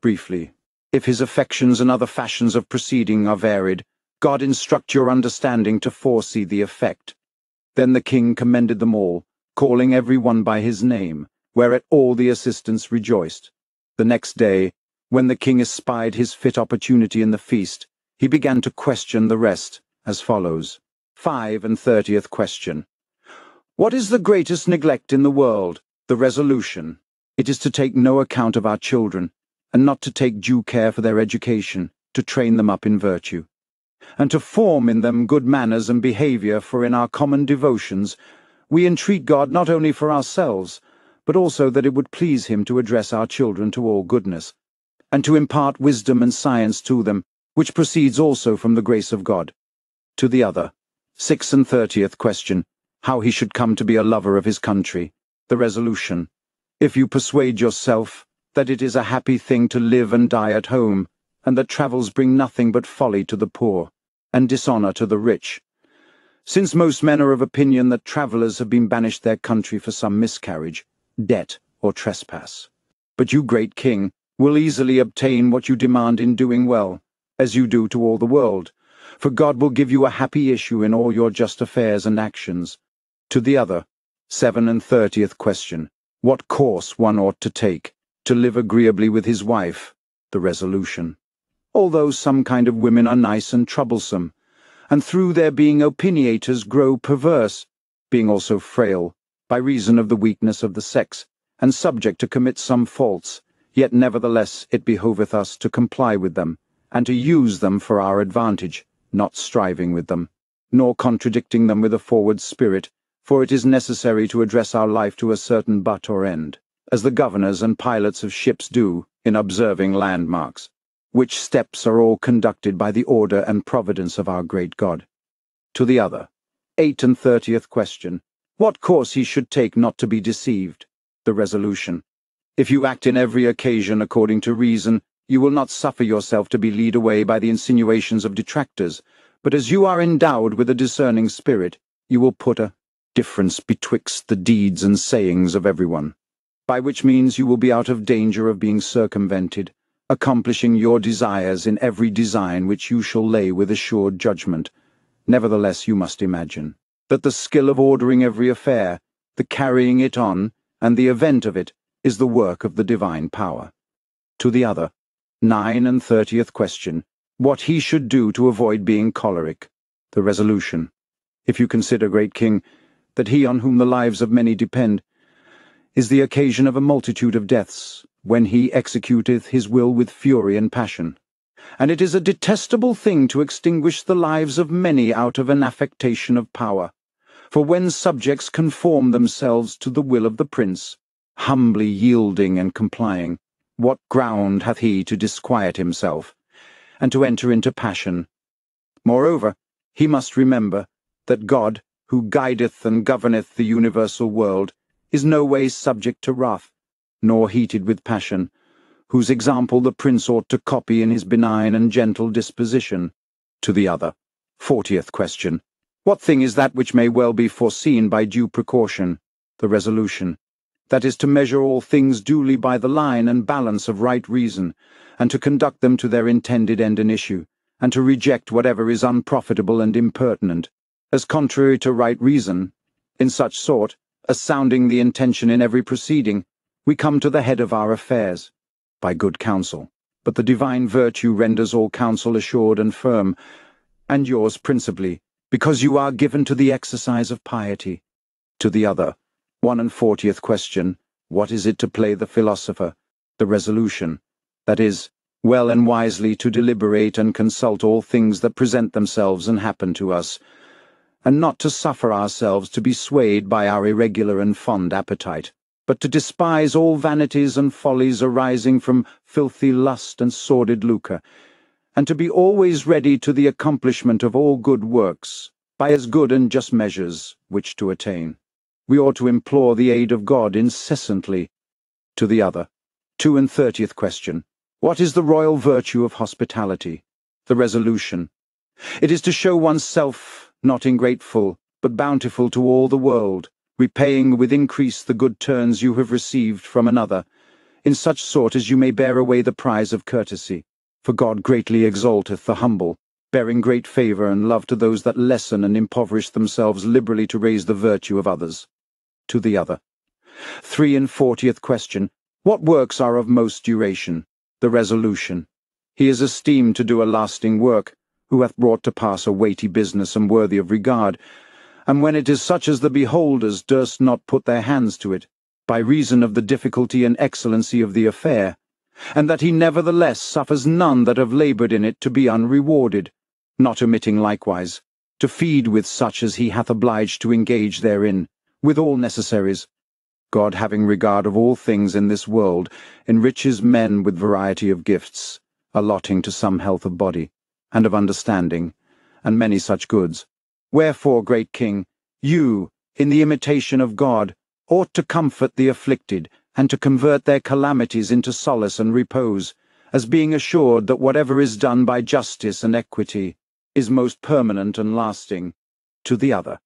A: Briefly, if his affections and other fashions of proceeding are varied, God instruct your understanding to foresee the effect. Then the king commended them all, calling every one by his name, whereat all the assistants rejoiced. The next day, when the king espied his fit opportunity in the feast, he began to question the rest, as follows. Five and thirtieth question. What is the greatest neglect in the world? The resolution. It is to take no account of our children, and not to take due care for their education, to train them up in virtue, and to form in them good manners and behaviour, for in our common devotions we entreat God not only for ourselves, but also that it would please him to address our children to all goodness, and to impart wisdom and science to them, which proceeds also from the grace of God. To the other, six and thirtieth question, how he should come to be a lover of his country, the resolution. If you persuade yourself that it is a happy thing to live and die at home, and that travels bring nothing but folly to the poor, and dishonour to the rich, since most men are of opinion that travellers have been banished their country for some miscarriage, debt, or trespass. But you, great king, will easily obtain what you demand in doing well, as you do to all the world, for God will give you a happy issue in all your just affairs and actions. To the other, seven and thirtieth question, what course one ought to take, to live agreeably with his wife, the resolution. Although some kind of women are nice and troublesome, and through their being opiniators grow perverse, being also frail, by reason of the weakness of the sex, and subject to commit some faults, yet nevertheless it behoveth us to comply with them, and to use them for our advantage, not striving with them, nor contradicting them with a forward spirit, for it is necessary to address our life to a certain butt or end, as the governors and pilots of ships do in observing landmarks which steps are all conducted by the order and providence of our great God. To the other, eight and thirtieth question, what course he should take not to be deceived, the resolution. If you act in every occasion according to reason, You will not suffer yourself to be led away by the insinuations of detractors, but as you are endowed with a discerning spirit, you will put a difference betwixt the deeds and sayings of everyone, by which means you will be out of danger of being circumvented, accomplishing your desires in every design which you shall lay with assured judgment. Nevertheless you must imagine that the skill of ordering every affair, the carrying it on, and the event of it, is the work of the divine power. To the other, nine and thirtieth question, what he should do to avoid being choleric, the resolution. If you consider, great king, that he on whom the lives of many depend, is the occasion of a multitude of deaths, when he executeth his will with fury and passion. And it is a detestable thing to extinguish the lives of many out of an affectation of power. For when subjects conform themselves to the will of the prince, humbly yielding and complying, what ground hath he to disquiet himself, and to enter into passion? Moreover, he must remember that God, who guideth and governeth the universal world, is no way subject to wrath, nor heated with passion, whose example the prince ought to copy in his benign and gentle disposition. To the other. Fortieth question. What thing is that which may well be foreseen by due precaution? The resolution. That is to measure all things duly by the line and balance of right reason, and to conduct them to their intended end and issue, and to reject whatever is unprofitable and impertinent, as contrary to right reason, in such sort, as sounding the intention in every proceeding, we come to the head of our affairs, by good counsel. But the divine virtue renders all counsel assured and firm, and yours principally, because you are given to the exercise of piety. To the other, one and fortieth question, what is it to play the philosopher, the resolution, that is, well and wisely to deliberate and consult all things that present themselves and happen to us, and not to suffer ourselves to be swayed by our irregular and fond appetite but to despise all vanities and follies arising from filthy lust and sordid lucre, and to be always ready to the accomplishment of all good works, by as good and just measures which to attain. We ought to implore the aid of God incessantly. To the other. Two and thirtieth question. What is the royal virtue of hospitality? The resolution. It is to show oneself not ingrateful, but bountiful to all the world, repaying with increase the good turns you have received from another, in such sort as you may bear away the prize of courtesy. For God greatly exalteth the humble, bearing great favour and love to those that lessen and impoverish themselves liberally to raise the virtue of others. To the other. Three and fortieth question. What works are of most duration? The resolution. He is esteemed to do a lasting work, who hath brought to pass a weighty business and worthy of regard, and when it is such as the beholders durst not put their hands to it, by reason of the difficulty and excellency of the affair, and that he nevertheless suffers none that have laboured in it to be unrewarded, not omitting likewise to feed with such as he hath obliged to engage therein, with all necessaries. God having regard of all things in this world, enriches men with variety of gifts, allotting to some health of body, and of understanding, and many such goods. Wherefore, great King, you, in the imitation of God, ought to comfort the afflicted, and to convert their calamities into solace and repose, as being assured that whatever is done by justice and equity is most permanent and lasting. To the other.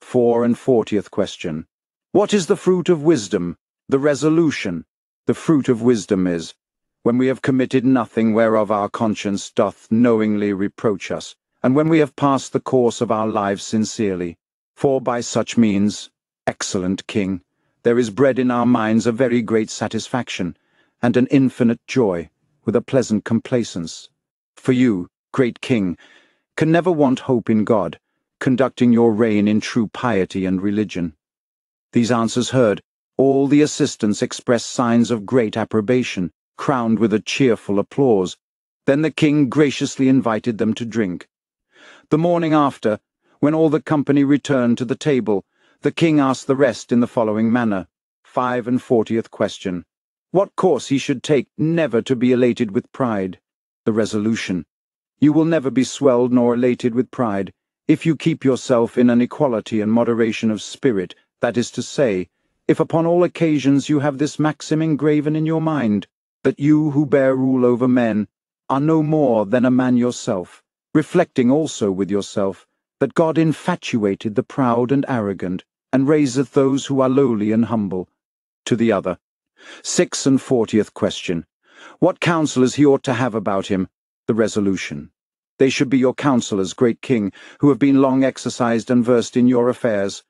A: Four and fortieth question. What is the fruit of wisdom, the resolution? The fruit of wisdom is, when we have committed nothing whereof our conscience doth knowingly reproach us, and when we have passed the course of our lives sincerely. For by such means, excellent King, there is bred in our minds a very great satisfaction, and an infinite joy, with a pleasant complacence. For you, great King, can never want hope in God, conducting your reign in true piety and religion. These answers heard, all the assistants expressed signs of great approbation, crowned with a cheerful applause. Then the king graciously invited them to drink. The morning after, when all the company returned to the table, the king asked the rest in the following manner. Five and fortieth question. What course he should take never to be elated with pride. The resolution. You will never be swelled nor elated with pride, if you keep yourself in an equality and moderation of spirit, that is to say, if upon all occasions you have this maxim engraven in your mind, that you who bear rule over men are no more than a man yourself, reflecting also with yourself that God infatuated the proud and arrogant, and raiseth those who are lowly and humble. To the other. Six and fortieth question. What counsellors he ought to have about him? The resolution. They should be your counsellors, great king, who have been long exercised and versed in your affairs,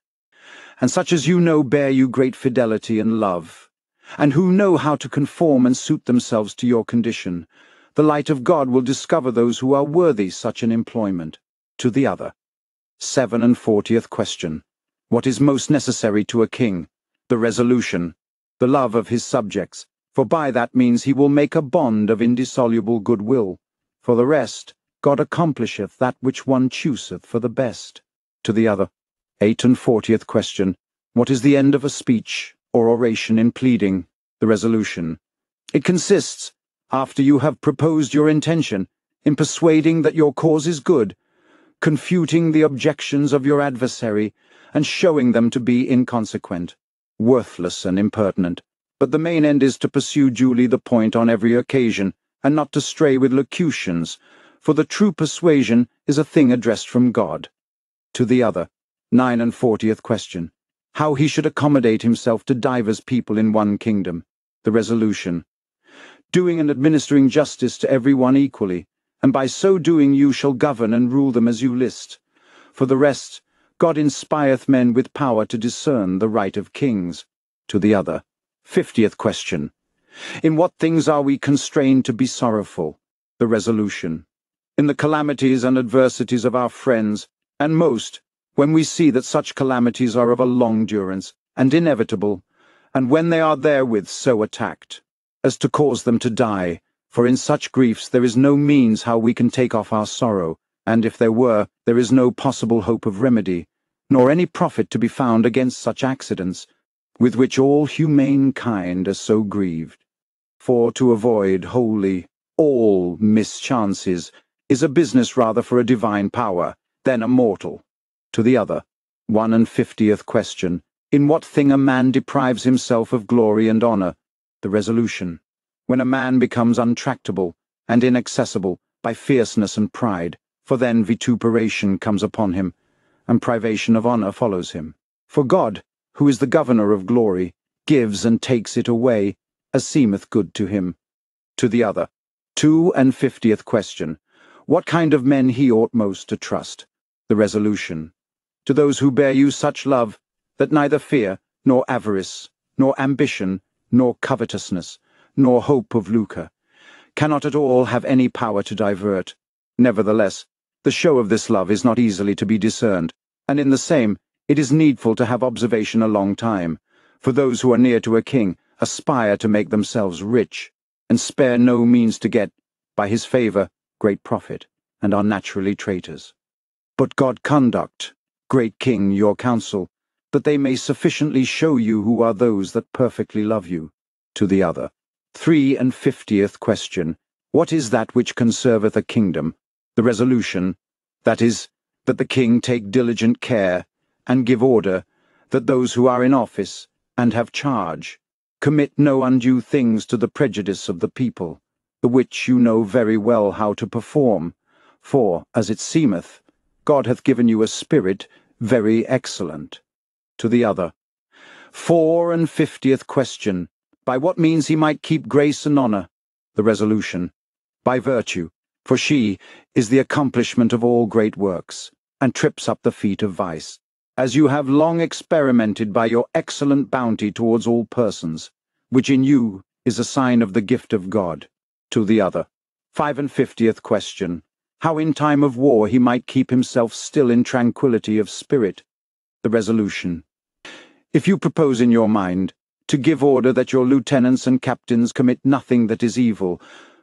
A: and such as you know bear you great fidelity and love, and who know how to conform and suit themselves to your condition. The light of God will discover those who are worthy such an employment. To the other. Seven and fortieth question. What is most necessary to a king? The resolution, the love of his subjects, for by that means he will make a bond of indissoluble goodwill. For the rest, God accomplisheth that which one chooseth for the best. To the other. Eight and fortieth question. What is the end of a speech, or oration in pleading? The resolution. It consists, after you have proposed your intention, in persuading that your cause is good, confuting the objections of your adversary, and showing them to be inconsequent, worthless and impertinent. But the main end is to pursue duly the point on every occasion, and not to stray with locutions, for the true persuasion is a thing addressed from God. To the other, nine and fortieth question, how he should accommodate himself to divers people in one kingdom. The resolution, doing and administering justice to every one equally, and by so doing you shall govern and rule them as you list. For the rest, God inspireth men with power to discern the right of kings. To the other, fiftieth question, in what things are we constrained to be sorrowful? The resolution, in the calamities and adversities of our friends, and most, when we see that such calamities are of a long durance, and inevitable, and when they are therewith so attacked, as to cause them to die, for in such griefs there is no means how we can take off our sorrow, and if there were, there is no possible hope of remedy, nor any profit to be found against such accidents, with which all humane kind are so grieved. For to avoid wholly all mischances is a business rather for a divine power than a mortal. To the other, one and fiftieth question, in what thing a man deprives himself of glory and honour? The resolution, when a man becomes untractable and inaccessible by fierceness and pride, for then vituperation comes upon him, and privation of honour follows him. For God, who is the governor of glory, gives and takes it away, as seemeth good to him. To the other, two and fiftieth question, what kind of men he ought most to trust. The resolution. To those who bear you such love, that neither fear, nor avarice, nor ambition, nor covetousness, nor hope of lucre, cannot at all have any power to divert. Nevertheless, the show of this love is not easily to be discerned, and in the same, it is needful to have observation a long time, for those who are near to a king aspire to make themselves rich, and spare no means to get, by his favour, great profit, and are naturally traitors. But God conduct, great King, your counsel, that they may sufficiently show you who are those that perfectly love you. To the other. Three and fiftieth question. What is that which conserveth a kingdom? The resolution, that is, that the king take diligent care, and give order, that those who are in office, and have charge, commit no undue things to the prejudice of the people the which you know very well how to perform. For, as it seemeth, God hath given you a spirit very excellent. To the other. Four and fiftieth question. By what means he might keep grace and honour? The resolution. By virtue, for she is the accomplishment of all great works, and trips up the feet of vice, as you have long experimented by your excellent bounty towards all persons, which in you is a sign of the gift of God to the other. Five and fiftieth question. How in time of war he might keep himself still in tranquillity of spirit. The resolution. If you propose in your mind to give order that your lieutenants and captains commit nothing that is evil,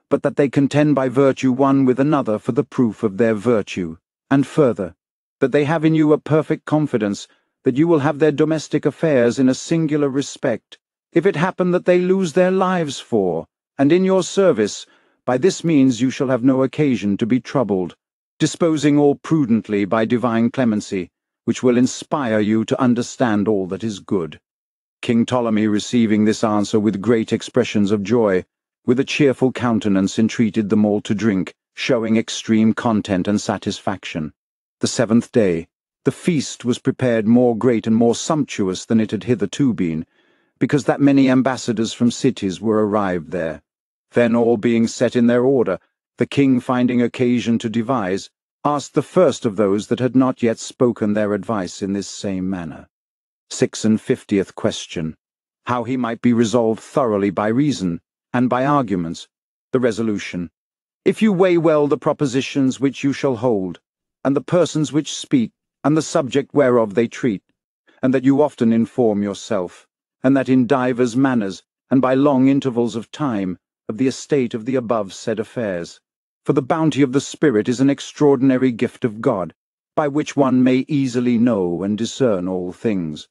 A: but that they contend by virtue one with another for the proof of their virtue, and further, that they have in you a perfect confidence that you will have their domestic affairs in a singular respect, if it happen that they lose their lives for, and in your service, by this means you shall have no occasion to be troubled, disposing all prudently by divine clemency, which will inspire you to understand all that is good. King Ptolemy receiving this answer with great expressions of joy, with a cheerful countenance entreated them all to drink, showing extreme content and satisfaction. The seventh day, the feast was prepared more great and more sumptuous than it had hitherto been, because that many ambassadors from cities were arrived there. Then all being set in their order, the king finding occasion to devise, asked the first of those that had not yet spoken their advice in this same manner. Six and fiftieth question. How he might be resolved thoroughly by reason, and by arguments. The resolution. If you weigh well the propositions which you shall hold, and the persons which speak, and the subject whereof they treat, and that you often inform yourself, and that in divers manners, and by long intervals of time, of the estate of the above said affairs. For the bounty of the Spirit is an extraordinary gift of God, by which one may easily know and discern all things.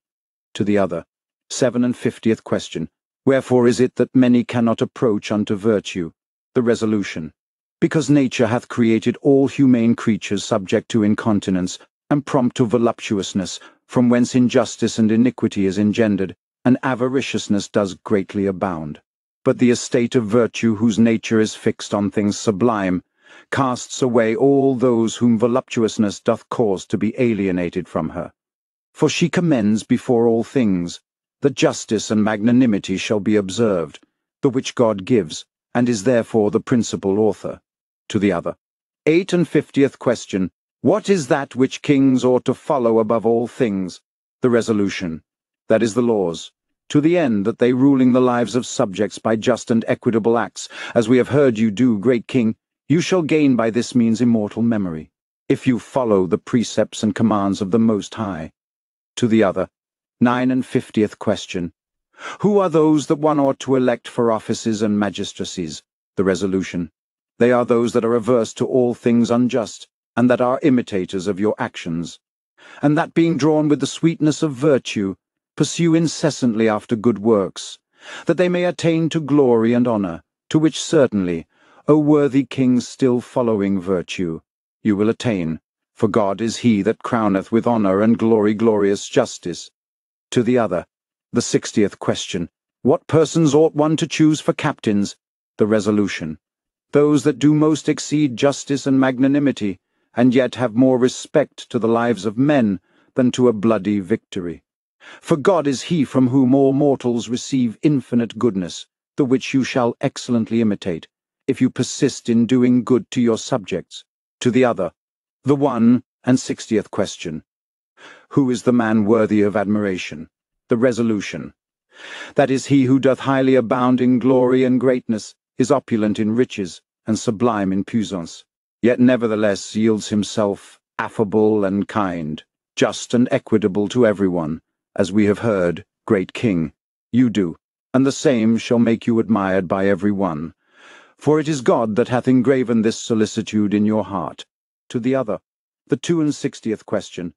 A: To the other, seven and fiftieth question, Wherefore is it that many cannot approach unto virtue? The resolution. Because nature hath created all humane creatures subject to incontinence, and prompt to voluptuousness, from whence injustice and iniquity is engendered, and avariciousness does greatly abound. But the estate of virtue, whose nature is fixed on things sublime, casts away all those whom voluptuousness doth cause to be alienated from her. For she commends before all things, that justice and magnanimity shall be observed, the which God gives, and is therefore the principal author. To the other. Eight and fiftieth question. What is that which kings ought to follow above all things? The resolution. That is the laws. To the end that they ruling the lives of subjects by just and equitable acts, as we have heard you do, great king, you shall gain by this means immortal memory, if you follow the precepts and commands of the Most High. To the other. Nine and fiftieth question. Who are those that one ought to elect for offices and magistracies? The resolution. They are those that are averse to all things unjust, and that are imitators of your actions. And that being drawn with the sweetness of virtue, pursue incessantly after good works, that they may attain to glory and honour, to which certainly, O worthy King still following virtue, you will attain, for God is he that crowneth with honour and glory glorious justice, to the other, the sixtieth question, What persons ought one to choose for captains? The resolution. Those that do most exceed justice and magnanimity, and yet have more respect to the lives of men than to a bloody victory. For God is he from whom all mortals receive infinite goodness, the which you shall excellently imitate, if you persist in doing good to your subjects. To the other, the one and sixtieth question. Who is the man worthy of admiration? The resolution. That is he who doth highly abound in glory and greatness, is opulent in riches, and sublime in puissance, yet nevertheless yields himself affable and kind, just and equitable to every one, as we have heard, great king, you do, and the same shall make you admired by every one. For it is God that hath engraven this solicitude in your heart. To the other, the two and sixtieth question,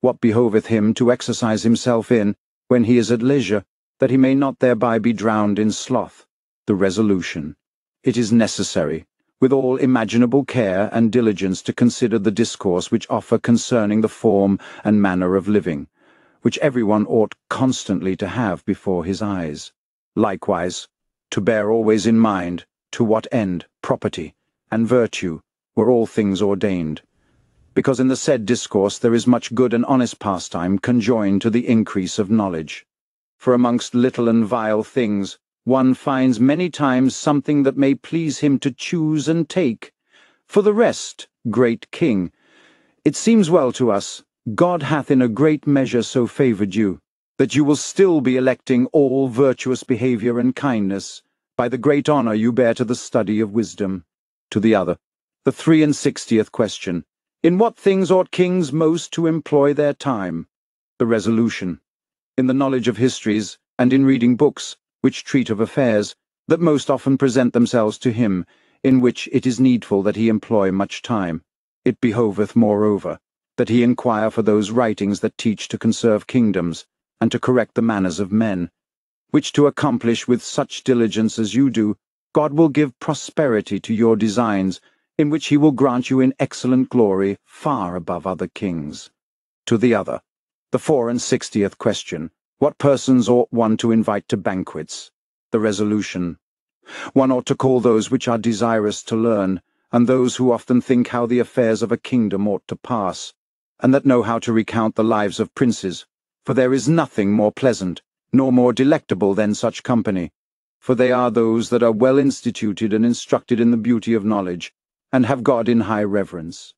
A: what behoveth him to exercise himself in, when he is at leisure, that he may not thereby be drowned in sloth? The resolution. It is necessary, with all imaginable care and diligence to consider the discourse which offer concerning the form and manner of living, which every one ought constantly to have before his eyes. Likewise, to bear always in mind to what end property and virtue were all things ordained because in the said discourse there is much good and honest pastime conjoined to the increase of knowledge. For amongst little and vile things, one finds many times something that may please him to choose and take. For the rest, great king, it seems well to us, God hath in a great measure so favoured you, that you will still be electing all virtuous behaviour and kindness, by the great honour you bear to the study of wisdom. To the other, the three and sixtieth question. In what things ought kings most to employ their time? The resolution. In the knowledge of histories, and in reading books, which treat of affairs, that most often present themselves to him, in which it is needful that he employ much time. It behoveth, moreover, that he inquire for those writings that teach to conserve kingdoms, and to correct the manners of men, which to accomplish with such diligence as you do, God will give prosperity to your designs, in which he will grant you in excellent glory far above other kings. To the other, the four and sixtieth question, What persons ought one to invite to banquets? The resolution, One ought to call those which are desirous to learn, and those who often think how the affairs of a kingdom ought to pass, and that know how to recount the lives of princes, for there is nothing more pleasant, nor more delectable than such company, for they are those that are well instituted and instructed in the beauty of knowledge, and have God in high reverence.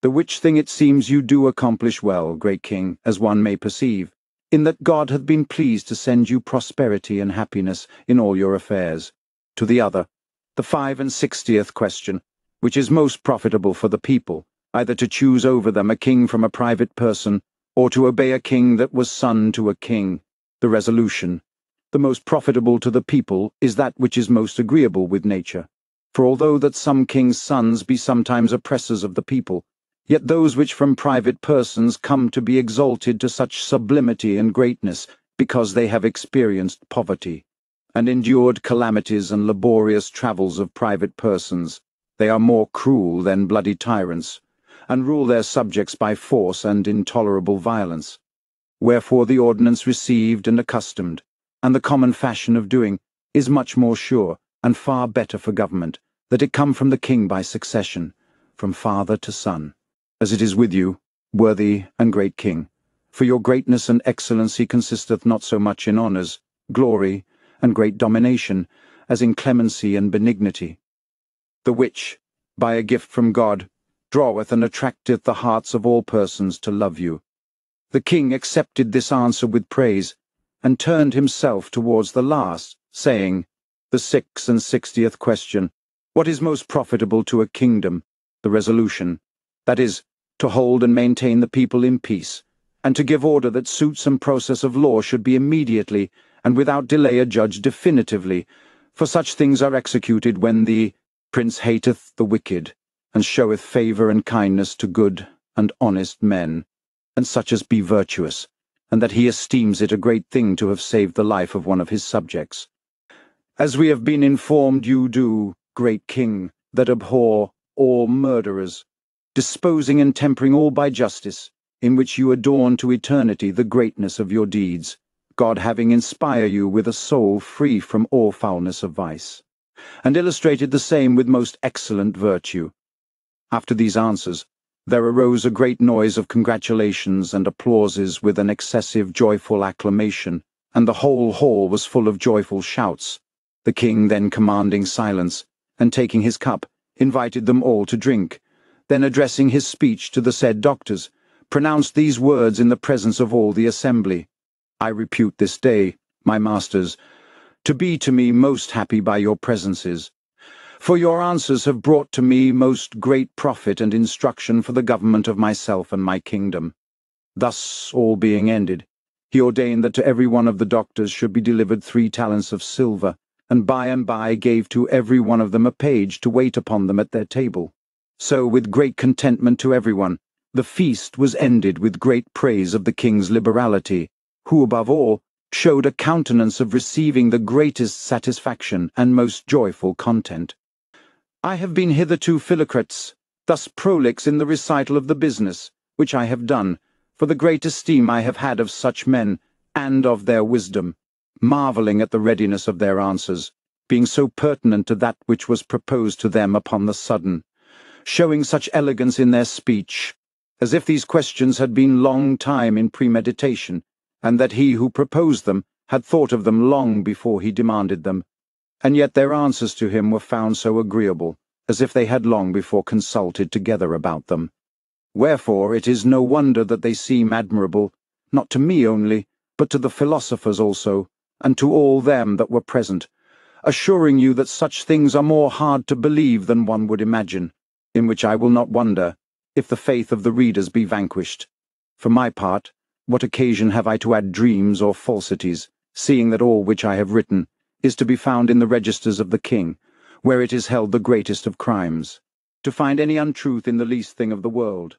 A: The which thing it seems you do accomplish well, great king, as one may perceive, in that God hath been pleased to send you prosperity and happiness in all your affairs. To the other, the five and sixtieth question, which is most profitable for the people, either to choose over them a king from a private person, or to obey a king that was son to a king. The resolution, the most profitable to the people, is that which is most agreeable with nature. For although that some kings' sons be sometimes oppressors of the people, yet those which from private persons come to be exalted to such sublimity and greatness, because they have experienced poverty, and endured calamities and laborious travels of private persons, they are more cruel than bloody tyrants, and rule their subjects by force and intolerable violence. Wherefore the ordinance received and accustomed, and the common fashion of doing, is much more sure, and far better for government, that it come from the king by succession, from father to son, as it is with you, worthy and great king. For your greatness and excellency consisteth not so much in honours, glory, and great domination, as in clemency and benignity. The which, by a gift from God, draweth and attracteth the hearts of all persons to love you. The king accepted this answer with praise, and turned himself towards the last, saying, The sixth and sixtieth question, What is most profitable to a kingdom? The resolution, that is, to hold and maintain the people in peace, and to give order that suits and process of law should be immediately and without delay adjudged definitively, for such things are executed when the prince hateth the wicked, and showeth favour and kindness to good and honest men, and such as be virtuous, and that he esteems it a great thing to have saved the life of one of his subjects. As we have been informed you do, great king, that abhor all murderers, disposing and tempering all by justice, in which you adorn to eternity the greatness of your deeds, God having inspire you with a soul free from all foulness of vice, and illustrated the same with most excellent virtue, after these answers, there arose a great noise of congratulations and applauses with an excessive joyful acclamation, and the whole hall was full of joyful shouts. The king then commanding silence, and taking his cup, invited them all to drink, then addressing his speech to the said doctors, pronounced these words in the presence of all the assembly. I repute this day, my masters, to be to me most happy by your presences, for your answers have brought to me most great profit and instruction for the government of myself and my kingdom. Thus, all being ended, he ordained that to every one of the doctors should be delivered three talents of silver, and by and by gave to every one of them a page to wait upon them at their table. So, with great contentment to every one, the feast was ended with great praise of the king's liberality, who above all showed a countenance of receiving the greatest satisfaction and most joyful content. I have been hitherto Philocrates, thus prolix in the recital of the business, which I have done, for the great esteem I have had of such men, and of their wisdom, marvelling at the readiness of their answers, being so pertinent to that which was proposed to them upon the sudden, showing such elegance in their speech, as if these questions had been long time in premeditation, and that he who proposed them had thought of them long before he demanded them, and yet their answers to him were found so agreeable, as if they had long before consulted together about them. Wherefore it is no wonder that they seem admirable, not to me only, but to the philosophers also, and to all them that were present, assuring you that such things are more hard to believe than one would imagine, in which I will not wonder, if the faith of the readers be vanquished. For my part, what occasion have I to add dreams or falsities, seeing that all which I have written is to be found in the registers of the king, where it is held the greatest of crimes, to find any untruth in the least thing of the world.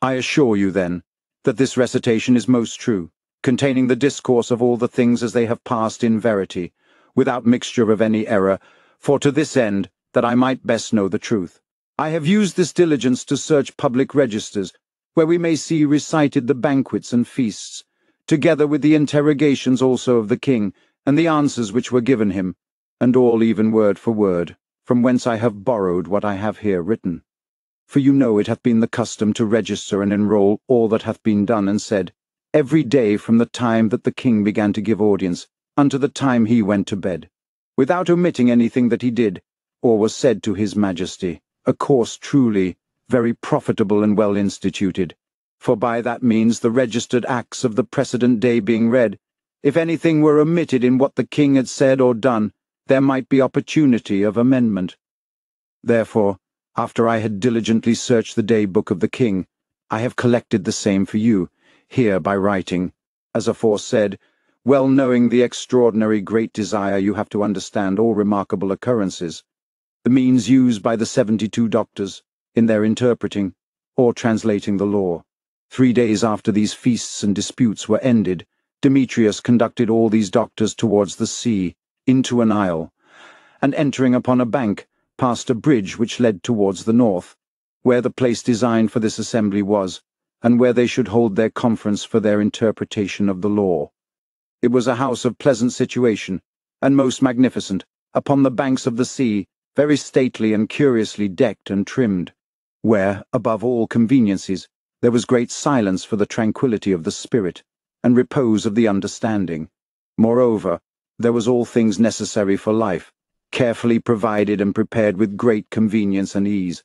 A: I assure you, then, that this recitation is most true, containing the discourse of all the things as they have passed in verity, without mixture of any error, for to this end, that I might best know the truth. I have used this diligence to search public registers, where we may see recited the banquets and feasts, together with the interrogations also of the king, and the answers which were given him, and all even word for word, from whence I have borrowed what I have here written. For you know it hath been the custom to register and enroll all that hath been done and said, every day from the time that the king began to give audience, unto the time he went to bed, without omitting anything that he did, or was said to his majesty, a course truly very profitable and well instituted, for by that means the registered acts of the precedent day being read, if anything were omitted in what the king had said or done, there might be opportunity of amendment. Therefore, after I had diligently searched the day book of the king, I have collected the same for you, here by writing, as aforesaid, well knowing the extraordinary great desire you have to understand all remarkable occurrences, the means used by the seventy-two doctors, in their interpreting or translating the law. Three days after these feasts and disputes were ended, Demetrius conducted all these doctors towards the sea, into an isle, and entering upon a bank, passed a bridge which led towards the north, where the place designed for this assembly was, and where they should hold their conference for their interpretation of the law. It was a house of pleasant situation, and most magnificent, upon the banks of the sea, very stately and curiously decked and trimmed where, above all conveniences, there was great silence for the tranquillity of the spirit, and repose of the understanding. Moreover, there was all things necessary for life, carefully provided and prepared with great convenience and ease.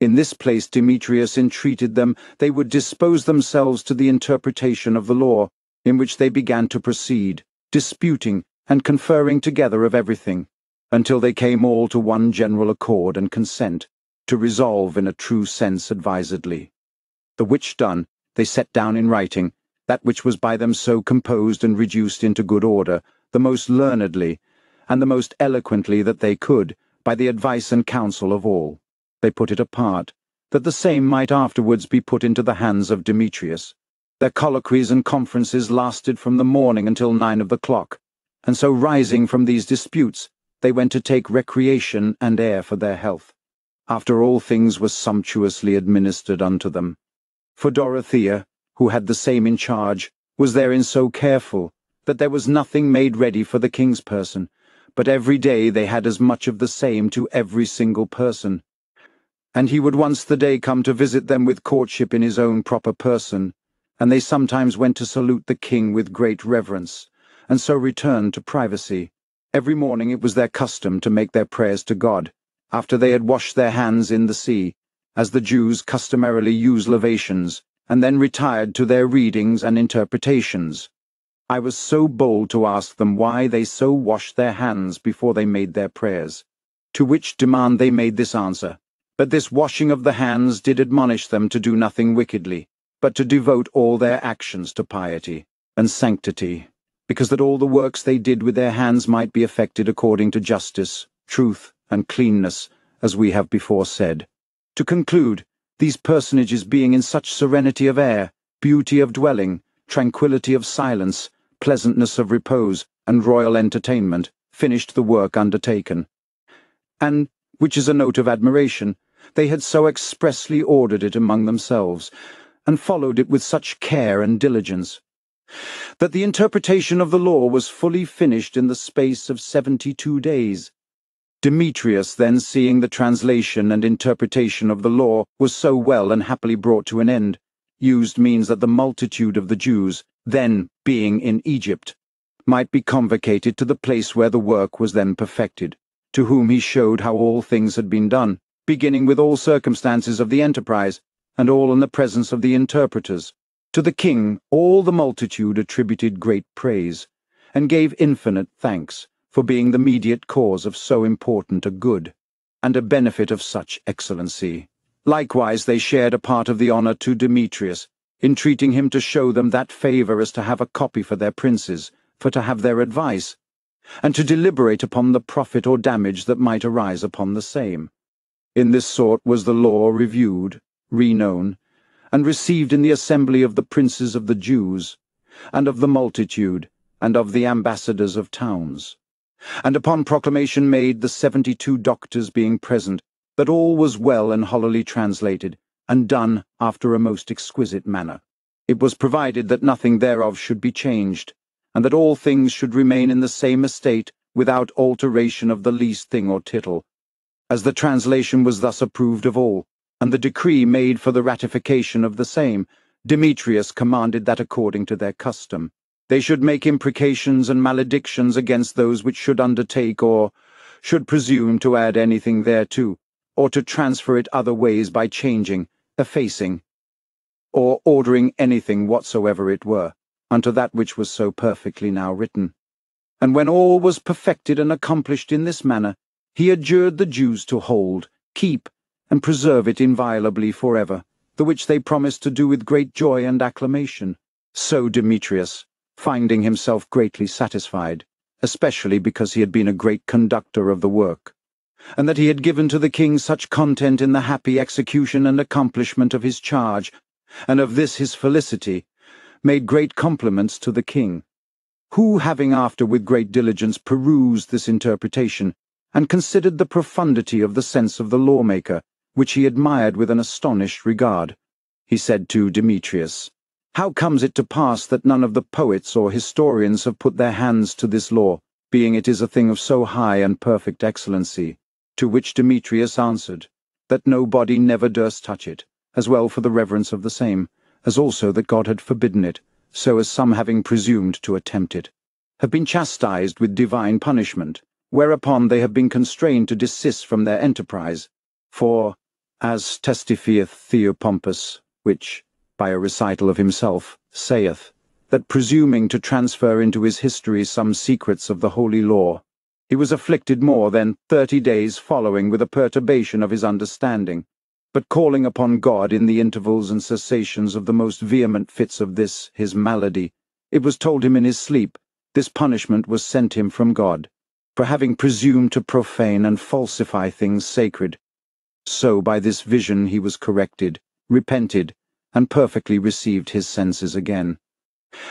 A: In this place Demetrius entreated them they would dispose themselves to the interpretation of the law, in which they began to proceed, disputing and conferring together of everything, until they came all to one general accord and consent, to resolve in a true sense advisedly. The which done, they set down in writing, that which was by them so composed and reduced into good order, the most learnedly, and the most eloquently that they could, by the advice and counsel of all. They put it apart, that the same might afterwards be put into the hands of Demetrius. Their colloquies and conferences lasted from the morning until nine of the clock, and so rising from these disputes, they went to take recreation and air for their health after all things were sumptuously administered unto them. For Dorotheus, who had the same in charge, was therein so careful, that there was nothing made ready for the king's person, but every day they had as much of the same to every single person. And he would once the day come to visit them with courtship in his own proper person, and they sometimes went to salute the king with great reverence, and so returned to privacy. Every morning it was their custom to make their prayers to God, after they had washed their hands in the sea, as the Jews customarily use lavations, and then retired to their readings and interpretations. I was so bold to ask them why they so washed their hands before they made their prayers. To which demand they made this answer, that this washing of the hands did admonish them to do nothing wickedly, but to devote all their actions to piety and sanctity, because that all the works they did with their hands might be effected according to justice, truth, and cleanness, as we have before said. To conclude, these personages being in such serenity of air, beauty of dwelling, tranquillity of silence, pleasantness of repose, and royal entertainment, finished the work undertaken. And, which is a note of admiration, they had so expressly ordered it among themselves, and followed it with such care and diligence, that the interpretation of the law was fully finished in the space of seventy-two days, Demetrius then seeing the translation and interpretation of the law was so well and happily brought to an end, used means that the multitude of the Jews, then being in Egypt, might be convocated to the place where the work was then perfected, to whom he showed how all things had been done, beginning with all circumstances of the enterprise, and all in the presence of the interpreters. To the king all the multitude attributed great praise, and gave infinite thanks for being the mediate cause of so important a good, and a benefit of such excellency. Likewise they shared a part of the honour to Demetrius, entreating him to show them that favour as to have a copy for their princes, for to have their advice, and to deliberate upon the profit or damage that might arise upon the same. In this sort was the law reviewed, reknown, and received in the assembly of the princes of the Jews, and of the multitude, and of the ambassadors of towns and upon proclamation made the seventy-two doctors being present, that all was well and hollowly translated, and done after a most exquisite manner. It was provided that nothing thereof should be changed, and that all things should remain in the same estate without alteration of the least thing or tittle. As the translation was thus approved of all, and the decree made for the ratification of the same, Demetrius commanded that according to their custom, they should make imprecations and maledictions against those which should undertake or should presume to add anything thereto, or to transfer it other ways by changing, effacing, or ordering anything whatsoever it were, unto that which was so perfectly now written. And when all was perfected and accomplished in this manner, he adjured the Jews to hold, keep, and preserve it inviolably for ever, the which they promised to do with great joy and acclamation. So Demetrius, finding himself greatly satisfied, especially because he had been a great conductor of the work, and that he had given to the king such content in the happy execution and accomplishment of his charge, and of this his felicity, made great compliments to the king, who, having after with great diligence perused this interpretation, and considered the profundity of the sense of the lawmaker, which he admired with an astonished regard, he said to Demetrius, how comes it to pass that none of the poets or historians have put their hands to this law, being it is a thing of so high and perfect excellency? To which Demetrius answered, that no body never durst touch it, as well for the reverence of the same, as also that God had forbidden it, so as some having presumed to attempt it, have been chastised with divine punishment, whereupon they have been constrained to desist from their enterprise. For, as testifieth Theopompus, which, by a recital of himself, saith, that presuming to transfer into his history some secrets of the holy law, he was afflicted more than thirty days following with a perturbation of his understanding, but calling upon God in the intervals and cessations of the most vehement fits of this his malady, it was told him in his sleep, this punishment was sent him from God, for having presumed to profane and falsify things sacred. So by this vision he was corrected, repented, and perfectly received his senses again.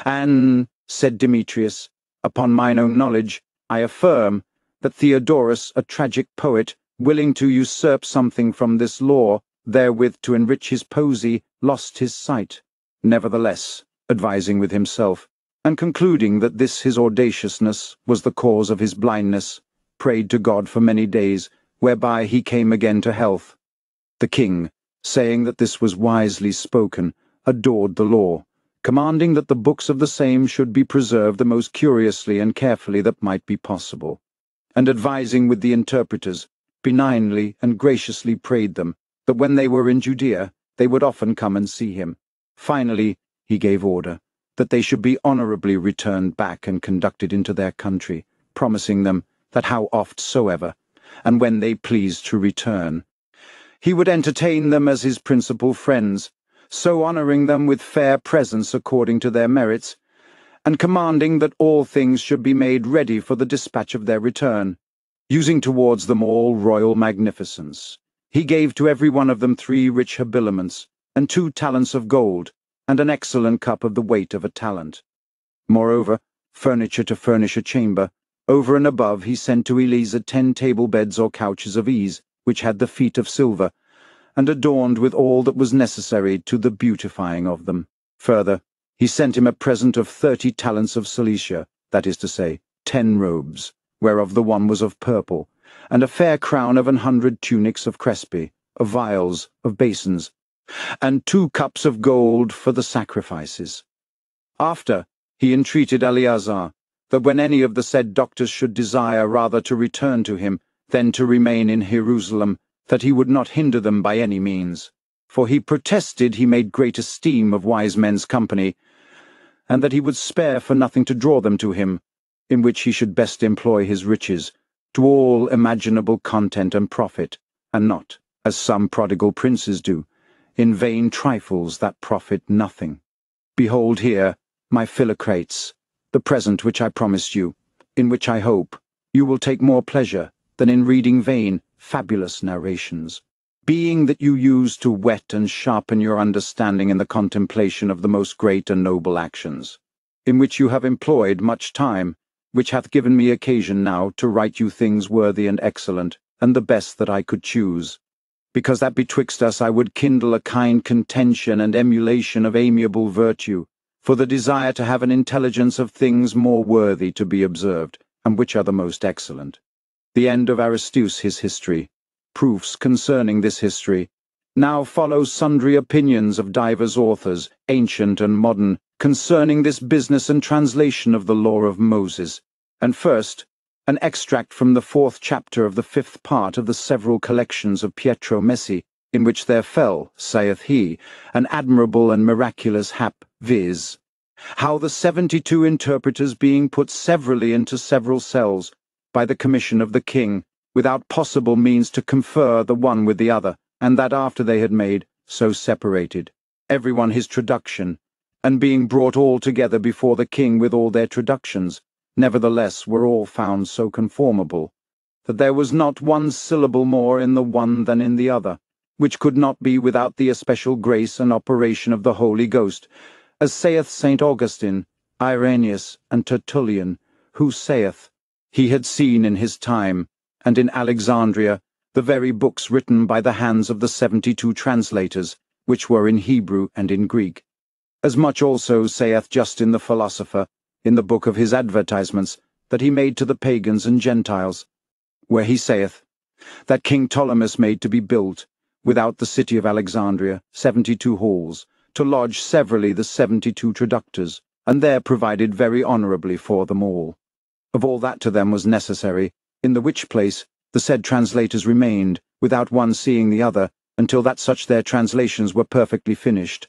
A: And, said Demetrius, upon mine own knowledge, I affirm that Theodorus, a tragic poet, willing to usurp something from this law, therewith to enrich his posy, lost his sight. Nevertheless, advising with himself, and concluding that this his audaciousness was the cause of his blindness, prayed to God for many days, whereby he came again to health. The king, saying that this was wisely spoken, adored the law, commanding that the books of the same should be preserved the most curiously and carefully that might be possible, and advising with the interpreters, benignly and graciously prayed them, that when they were in Judea, they would often come and see him. Finally, he gave order, that they should be honourably returned back and conducted into their country, promising them that how oft soever, and when they pleased to return, he would entertain them as his principal friends, so honouring them with fair presents according to their merits, and commanding that all things should be made ready for the dispatch of their return, using towards them all royal magnificence. He gave to every one of them three rich habiliments, and two talents of gold, and an excellent cup of the weight of a talent. Moreover, furniture to furnish a chamber, over and above he sent to Eleazar ten table beds or couches of ease, which had the feet of silver, and adorned with all that was necessary to the beautifying of them. Further, he sent him a present of thirty talents of Cilicia, that is to say, ten robes, whereof the one was of purple, and a fair crown of an hundred tunics of crespi, of vials, of basins, and two cups of gold for the sacrifices. After, he entreated Eleazar, that when any of the said doctors should desire rather to return to him, than to remain in Jerusalem, that he would not hinder them by any means, for he protested he made great esteem of wise men's company, and that he would spare for nothing to draw them to him, in which he should best employ his riches, to all imaginable content and profit, and not, as some prodigal princes do, in vain trifles that profit nothing. Behold here, my Philocrates, the present which I promised you, in which I hope you will take more pleasure than in reading vain, fabulous narrations, being that you use to whet and sharpen your understanding in the contemplation of the most great and noble actions, in which you have employed much time, which hath given me occasion now to write you things worthy and excellent, and the best that I could choose, because that betwixt us I would kindle a kind contention and emulation of amiable virtue, for the desire to have an intelligence of things more worthy to be observed, and which are the most excellent. The end of Aristeus his history, proofs concerning this history, now follow sundry opinions of divers authors, ancient and modern, concerning this business and translation of the law of Moses. And first, an extract from the fourth chapter of the fifth part of the several collections of Pietro Messi, in which there fell, saith he, an admirable and miraculous hap, viz. How the seventy-two interpreters being put severally into several cells, by the commission of the king, without possible means to confer the one with the other, and that after they had made, so separated, every one his traduction, and being brought all together before the king with all their traductions, nevertheless were all found so conformable, that there was not one syllable more in the one than in the other, which could not be without the especial grace and operation of the Holy Ghost, as saith St. Augustine, Irenaeus, and Tertullian, who saith, he had seen in his time, and in Alexandria, the very books written by the hands of the seventy-two translators, which were in Hebrew and in Greek. As much also saith Justin the philosopher, in the book of his advertisements, that he made to the pagans and Gentiles, where he saith, that King Ptolemaeus made to be built, without the city of Alexandria, seventy-two halls, to lodge severally the seventy-two traductors, and there provided very honourably for them all of all that to them was necessary, in the which place the said translators remained, without one seeing the other, until that such their translations were perfectly finished.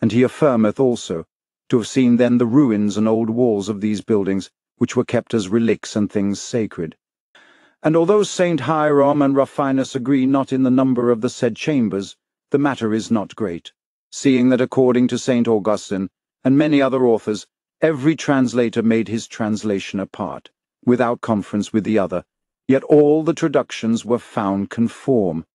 A: And he affirmeth also, to have seen then the ruins and old walls of these buildings, which were kept as relics and things sacred. And although Saint Hierom and Rufinus agree not in the number of the said chambers, the matter is not great, seeing that according to Saint Augustine, and many other authors, Every translator made his translation apart, without conference with the other, yet all the traductions were found conform.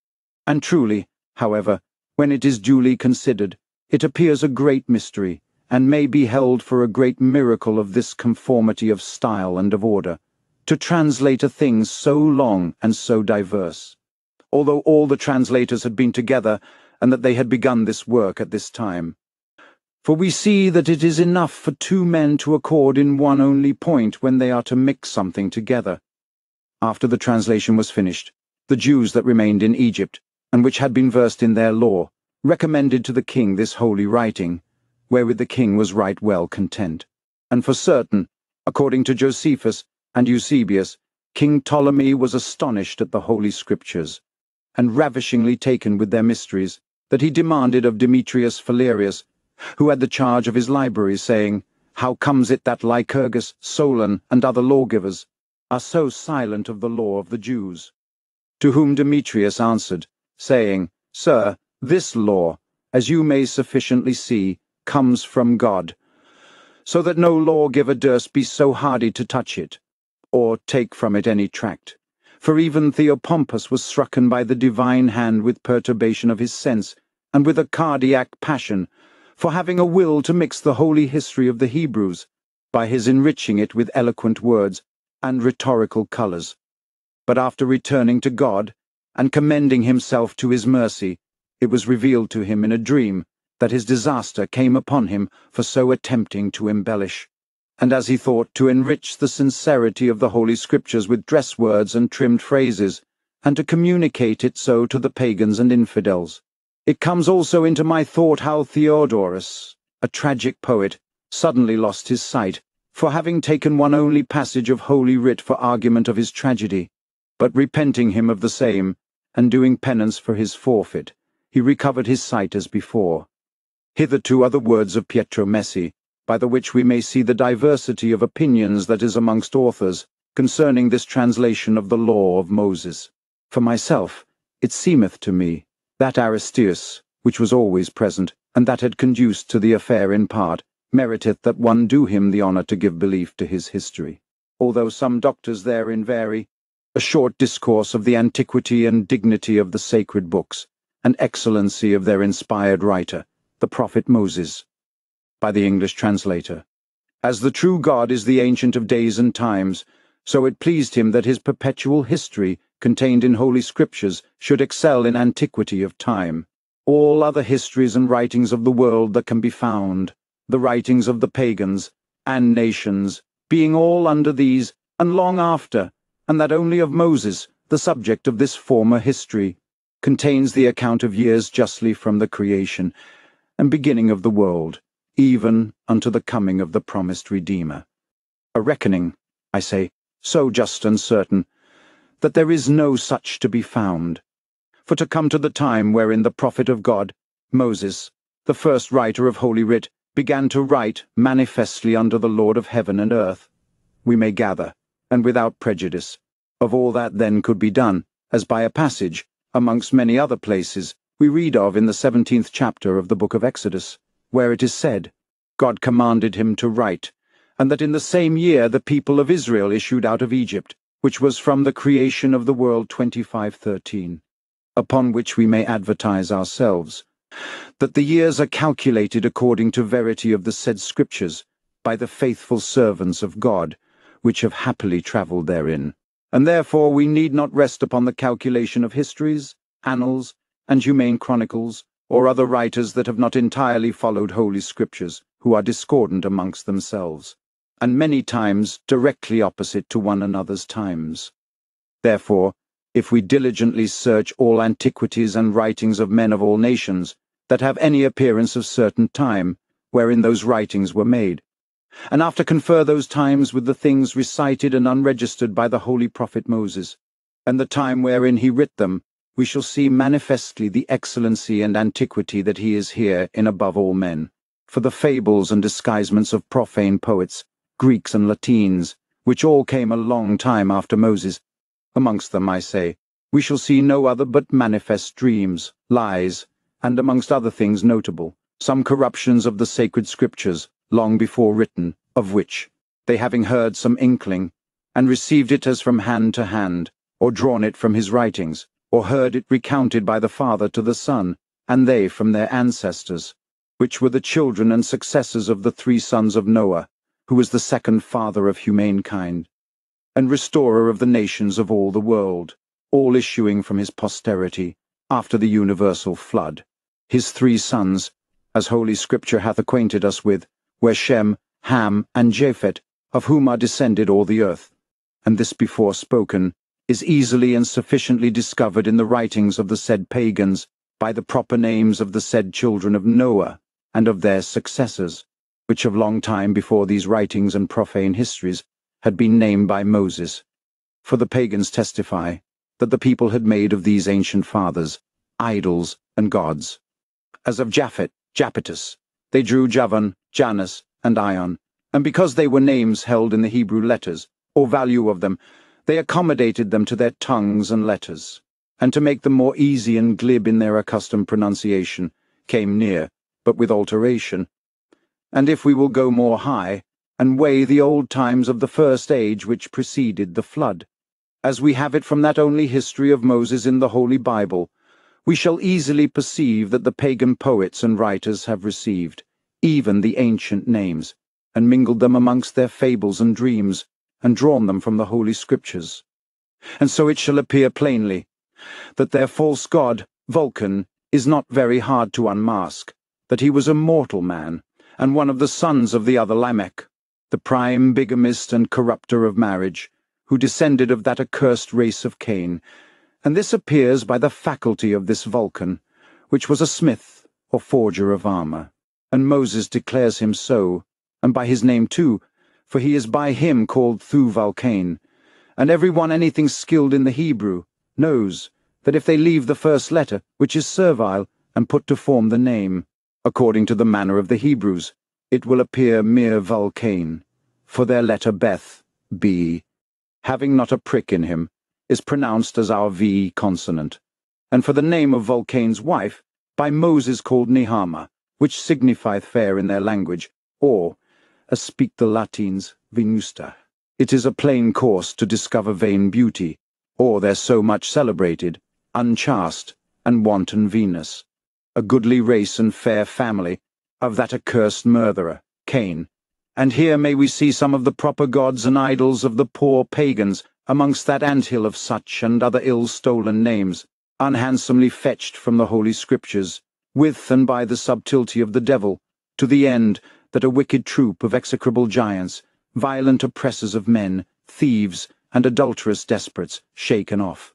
A: And truly, however, when it is duly considered, it appears a great mystery, and may be held for a great miracle of this conformity of style and of order, to translate a thing so long and so diverse, although all the translators had been together, and that they had begun this work at this time. For we see that it is enough for two men to accord in one only point when they are to mix something together. After the translation was finished, the Jews that remained in Egypt, and which had been versed in their law, recommended to the king this holy writing, wherewith the king was right well content. And for certain, according to Josephus and Eusebius, King Ptolemy was astonished at the holy scriptures, and ravishingly taken with their mysteries, that he demanded of Demetrius Phalereus who had the charge of his library, saying, How comes it that Lycurgus, Solon, and other lawgivers are so silent of the law of the Jews? To whom Demetrius answered, saying, Sir, this law, as you may sufficiently see, comes from God, so that no lawgiver durst be so hardy to touch it, or take from it any tract. For even Theopompus was strucken by the divine hand with perturbation of his sense, and with a cardiac passion, for having a will to mix the holy history of the Hebrews, by his enriching it with eloquent words and rhetorical colours. But after returning to God, and commending himself to his mercy, it was revealed to him in a dream that his disaster came upon him for so attempting to embellish, and as he thought to enrich the sincerity of the Holy Scriptures with dress words and trimmed phrases, and to communicate it so to the pagans and infidels. It comes also into my thought how Theodorus, a tragic poet, suddenly lost his sight, for having taken one only passage of Holy Writ for argument of his tragedy, but repenting him of the same, and doing penance for his forfeit, he recovered his sight as before. Hitherto are the words of Pietro Messi, by the which we may see the diversity of opinions that is amongst authors concerning this translation of the law of Moses. For myself, it seemeth to me that Aristeus, which was always present, and that had conduced to the affair in part, meriteth that one do him the honour to give belief to his history. Although some doctors therein vary, a short discourse of the antiquity and dignity of the sacred books, and excellency of their inspired writer, the prophet Moses, by the English translator. As the true God is the ancient of days and times, so it pleased him that his perpetual history contained in Holy Scriptures should excel in antiquity of time. All other histories and writings of the world that can be found, the writings of the pagans and nations, being all under these and long after, and that only of Moses, the subject of this former history, contains the account of years justly from the creation and beginning of the world, even unto the coming of the promised Redeemer. A reckoning, I say, so just and certain, that there is no such to be found. For to come to the time wherein the prophet of God, Moses, the first writer of Holy Writ, began to write manifestly under the Lord of heaven and earth, we may gather, and without prejudice, of all that then could be done, as by a passage, amongst many other places, we read of in the seventeenth chapter of the book of Exodus, where it is said, God commanded him to write, and that in the same year the people of Israel issued out of Egypt, which was from the creation of the world 2513, upon which we may advertise ourselves, that the years are calculated according to verity of the said scriptures, by the faithful servants of God, which have happily travelled therein. And therefore we need not rest upon the calculation of histories, annals, and humane chronicles, or other writers that have not entirely followed holy scriptures, who are discordant amongst themselves, and many times directly opposite to one another's times. Therefore, if we diligently search all antiquities and writings of men of all nations, that have any appearance of certain time, wherein those writings were made, and after confer those times with the things recited and unregistered by the holy prophet Moses, and the time wherein he writ them, we shall see manifestly the excellency and antiquity that he is here in above all men. For the fables and disguisements of profane poets, Greeks and Latines, which all came a long time after Moses, amongst them, I say, we shall see no other but manifest dreams, lies, and amongst other things notable, some corruptions of the sacred scriptures, long before written, of which, they having heard some inkling, and received it as from hand to hand, or drawn it from his writings, or heard it recounted by the father to the son, and they from their ancestors, which were the children and successors of the three sons of Noah, who was the second father of humankind, and restorer of the nations of all the world, all issuing from his posterity, after the universal flood. His three sons, as Holy Scripture hath acquainted us with, were Shem, Ham, and Japhet, of whom are descended all the earth. And this before spoken is easily and sufficiently discovered in the writings of the said pagans by the proper names of the said children of Noah and of their successors, which of long time before these writings and profane histories had been named by Moses. For the pagans testify that the people had made of these ancient fathers idols and gods. As of Japhet, Japetus, they drew Javan, Janus, and Ion, and because they were names held in the Hebrew letters, or value of them, they accommodated them to their tongues and letters, and to make them more easy and glib in their accustomed pronunciation, came near, but with alteration. And if we will go more high, and weigh the old times of the first age which preceded the flood, as we have it from that only history of Moses in the Holy Bible, we shall easily perceive that the pagan poets and writers have received, even the ancient names, and mingled them amongst their fables and dreams, and drawn them from the Holy Scriptures. And so it shall appear plainly, that their false god, Vulcan, is not very hard to unmask, that he was a mortal man, and one of the sons of the other Lamech, the prime bigamist and corrupter of marriage, who descended of that accursed race of Cain, and this appears by the faculty of this Vulcan, which was a smith or forger of armour. And Moses declares him so, and by his name too, for he is by him called Thuvalcain. And every one anything skilled in the Hebrew knows that if they leave the first letter, which is servile, and put to form the name, according to the manner of the Hebrews, it will appear mere Vulcain, for their letter Beth, B, having not a prick in him, is pronounced as our V consonant, and for the name of Vulcain's wife, by Moses called Nehama, which signifieth fair in their language, or, as speak the Latines, Venusta. It is a plain course to discover vain beauty, or their so much celebrated, unchaste, and wanton Venus, a goodly race and fair family, of that accursed murderer, Cain. And here may we see some of the proper gods and idols of the poor pagans, amongst that anthill of such and other ill-stolen names, unhandsomely fetched from the Holy Scriptures, with and by the subtlety of the devil, to the end that a wicked troop of execrable giants, violent oppressors of men, thieves, and adulterous despots shaken off,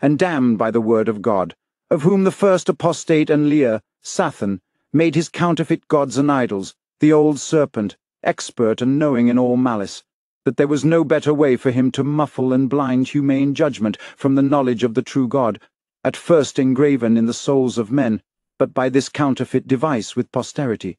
A: and damned by the word of God, of whom the first apostate and Lear, Sathan, made his counterfeit gods and idols, the old serpent, expert and knowing in all malice, that there was no better way for him to muffle and blind humane judgment from the knowledge of the true God, at first engraven in the souls of men, but by this counterfeit device with posterity.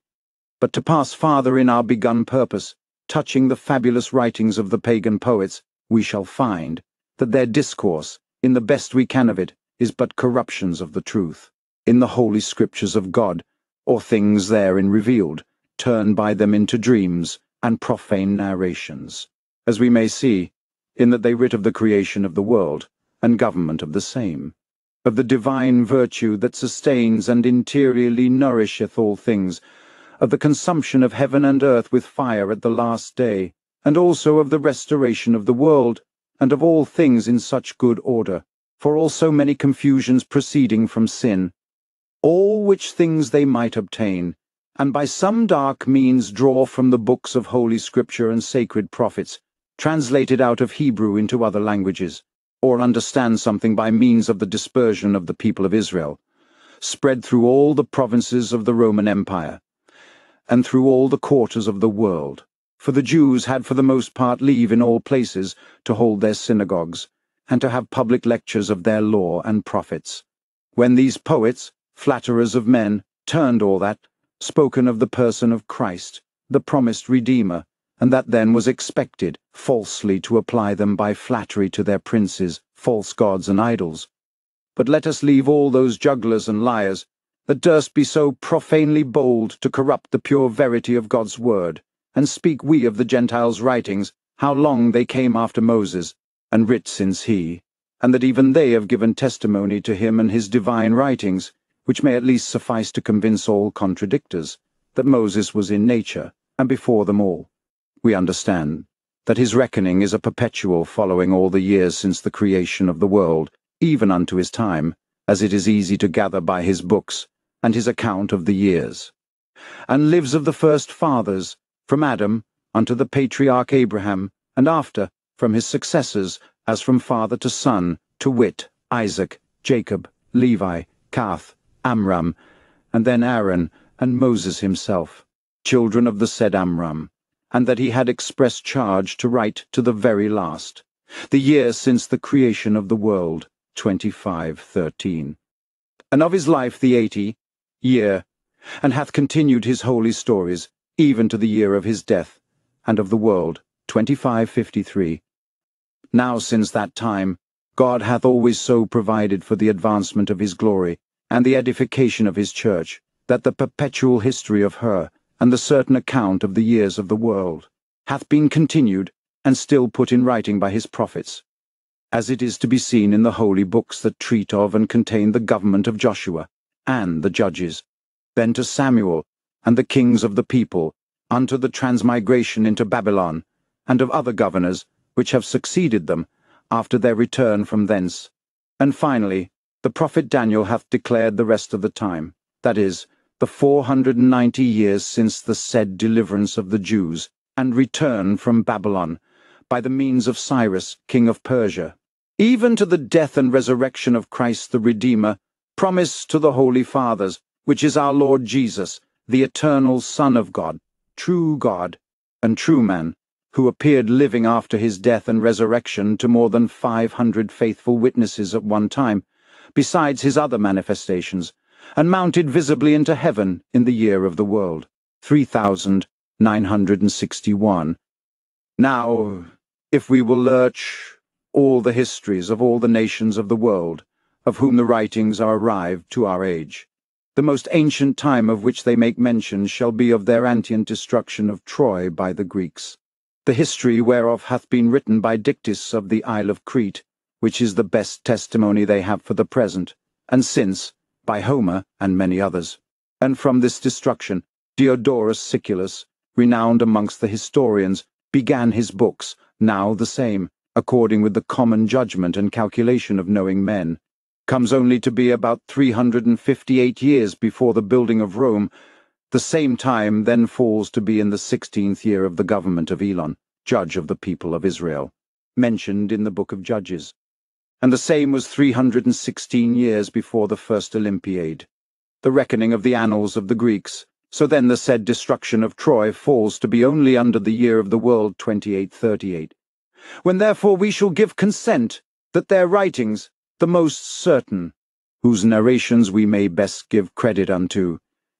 A: But to pass farther in our begun purpose, touching the fabulous writings of the pagan poets, we shall find that their discourse, in the best we can of it, is but corruptions of the truth, in the holy scriptures of God, or things therein revealed, turned by them into dreams and profane narrations, as we may see, in that they writ of the creation of the world, and government of the same, of the divine virtue that sustains and interiorly nourisheth all things, of the consumption of heaven and earth with fire at the last day, and also of the restoration of the world, and of all things in such good order, for also many confusions proceeding from sin, all which things they might obtain, and by some dark means draw from the books of Holy Scripture and sacred prophets, translated out of Hebrew into other languages, or understand something by means of the dispersion of the people of Israel, spread through all the provinces of the Roman Empire, and through all the quarters of the world, for the Jews had for the most part leave in all places to hold their synagogues, and to have public lectures of their law and prophets. When these poets, flatterers of men, turned all that, spoken of the person of Christ, the promised Redeemer, and that then was expected falsely to apply them by flattery to their princes, false gods and idols. But let us leave all those jugglers and liars that durst be so profanely bold to corrupt the pure verity of God's word, and speak we of the Gentiles' writings, how long they came after Moses, and writ since he, and that even they have given testimony to him and his divine writings, which may at least suffice to convince all contradictors, that Moses was in nature, and before them all. We understand that his reckoning is a perpetual following all the years since the creation of the world, even unto his time, as it is easy to gather by his books, and his account of the years, and lives of the first fathers, from Adam unto the patriarch Abraham, and after, from his successors, as from father to son, to wit, Isaac, Jacob, Levi, Cath, Amram, and then Aaron, and Moses himself, children of the said Amram, and that he had express charge to write to the very last, the year since the creation of the world, 2513. And of his life the eighty year, and hath continued his holy stories, even to the year of his death, and of the world, 2553. Now since that time, God hath always so provided for the advancement of his glory, and the edification of his church, that the perpetual history of her, and the certain account of the years of the world, hath been continued, and still put in writing by his prophets, as it is to be seen in the holy books that treat of and contain the government of Joshua, and the judges, then to Samuel, and the kings of the people, unto the transmigration into Babylon, and of other governors, which have succeeded them, after their return from thence. And finally, the prophet Daniel hath declared the rest of the time, that is, the four hundred and ninety years since the said deliverance of the Jews, and return from Babylon, by the means of Cyrus, king of Persia, even to the death and resurrection of Christ the Redeemer, promised to the holy fathers, which is our Lord Jesus, the eternal Son of God, true God, and true man, who appeared living after his death and resurrection to more than five hundred faithful witnesses at one time, besides his other manifestations, and mounted visibly into heaven in the year of the world, 3961. Now, if we will lurch all the histories of all the nations of the world, of whom the writings are arrived to our age, the most ancient time of which they make mention shall be of their antient destruction of Troy by the Greeks the history whereof hath been written by Dictys of the Isle of Crete, which is the best testimony they have for the present, and since, by Homer and many others. And from this destruction, Diodorus Siculus, renowned amongst the historians, began his books, now the same, according with the common judgment and calculation of knowing men, comes only to be about three hundred and fifty-eight years before the building of Rome, the same time then falls to be in the sixteenth year of the government of Elon, judge of the people of Israel. mentioned in the book of Judges. And the same was 316 years before the first Olympiad, the reckoning of the annals of the Greeks. So then the said destruction of Troy falls to be only under the year of the world 2838. When therefore we shall give consent that their writings, the most certain, whose narrations we may best give credit unto,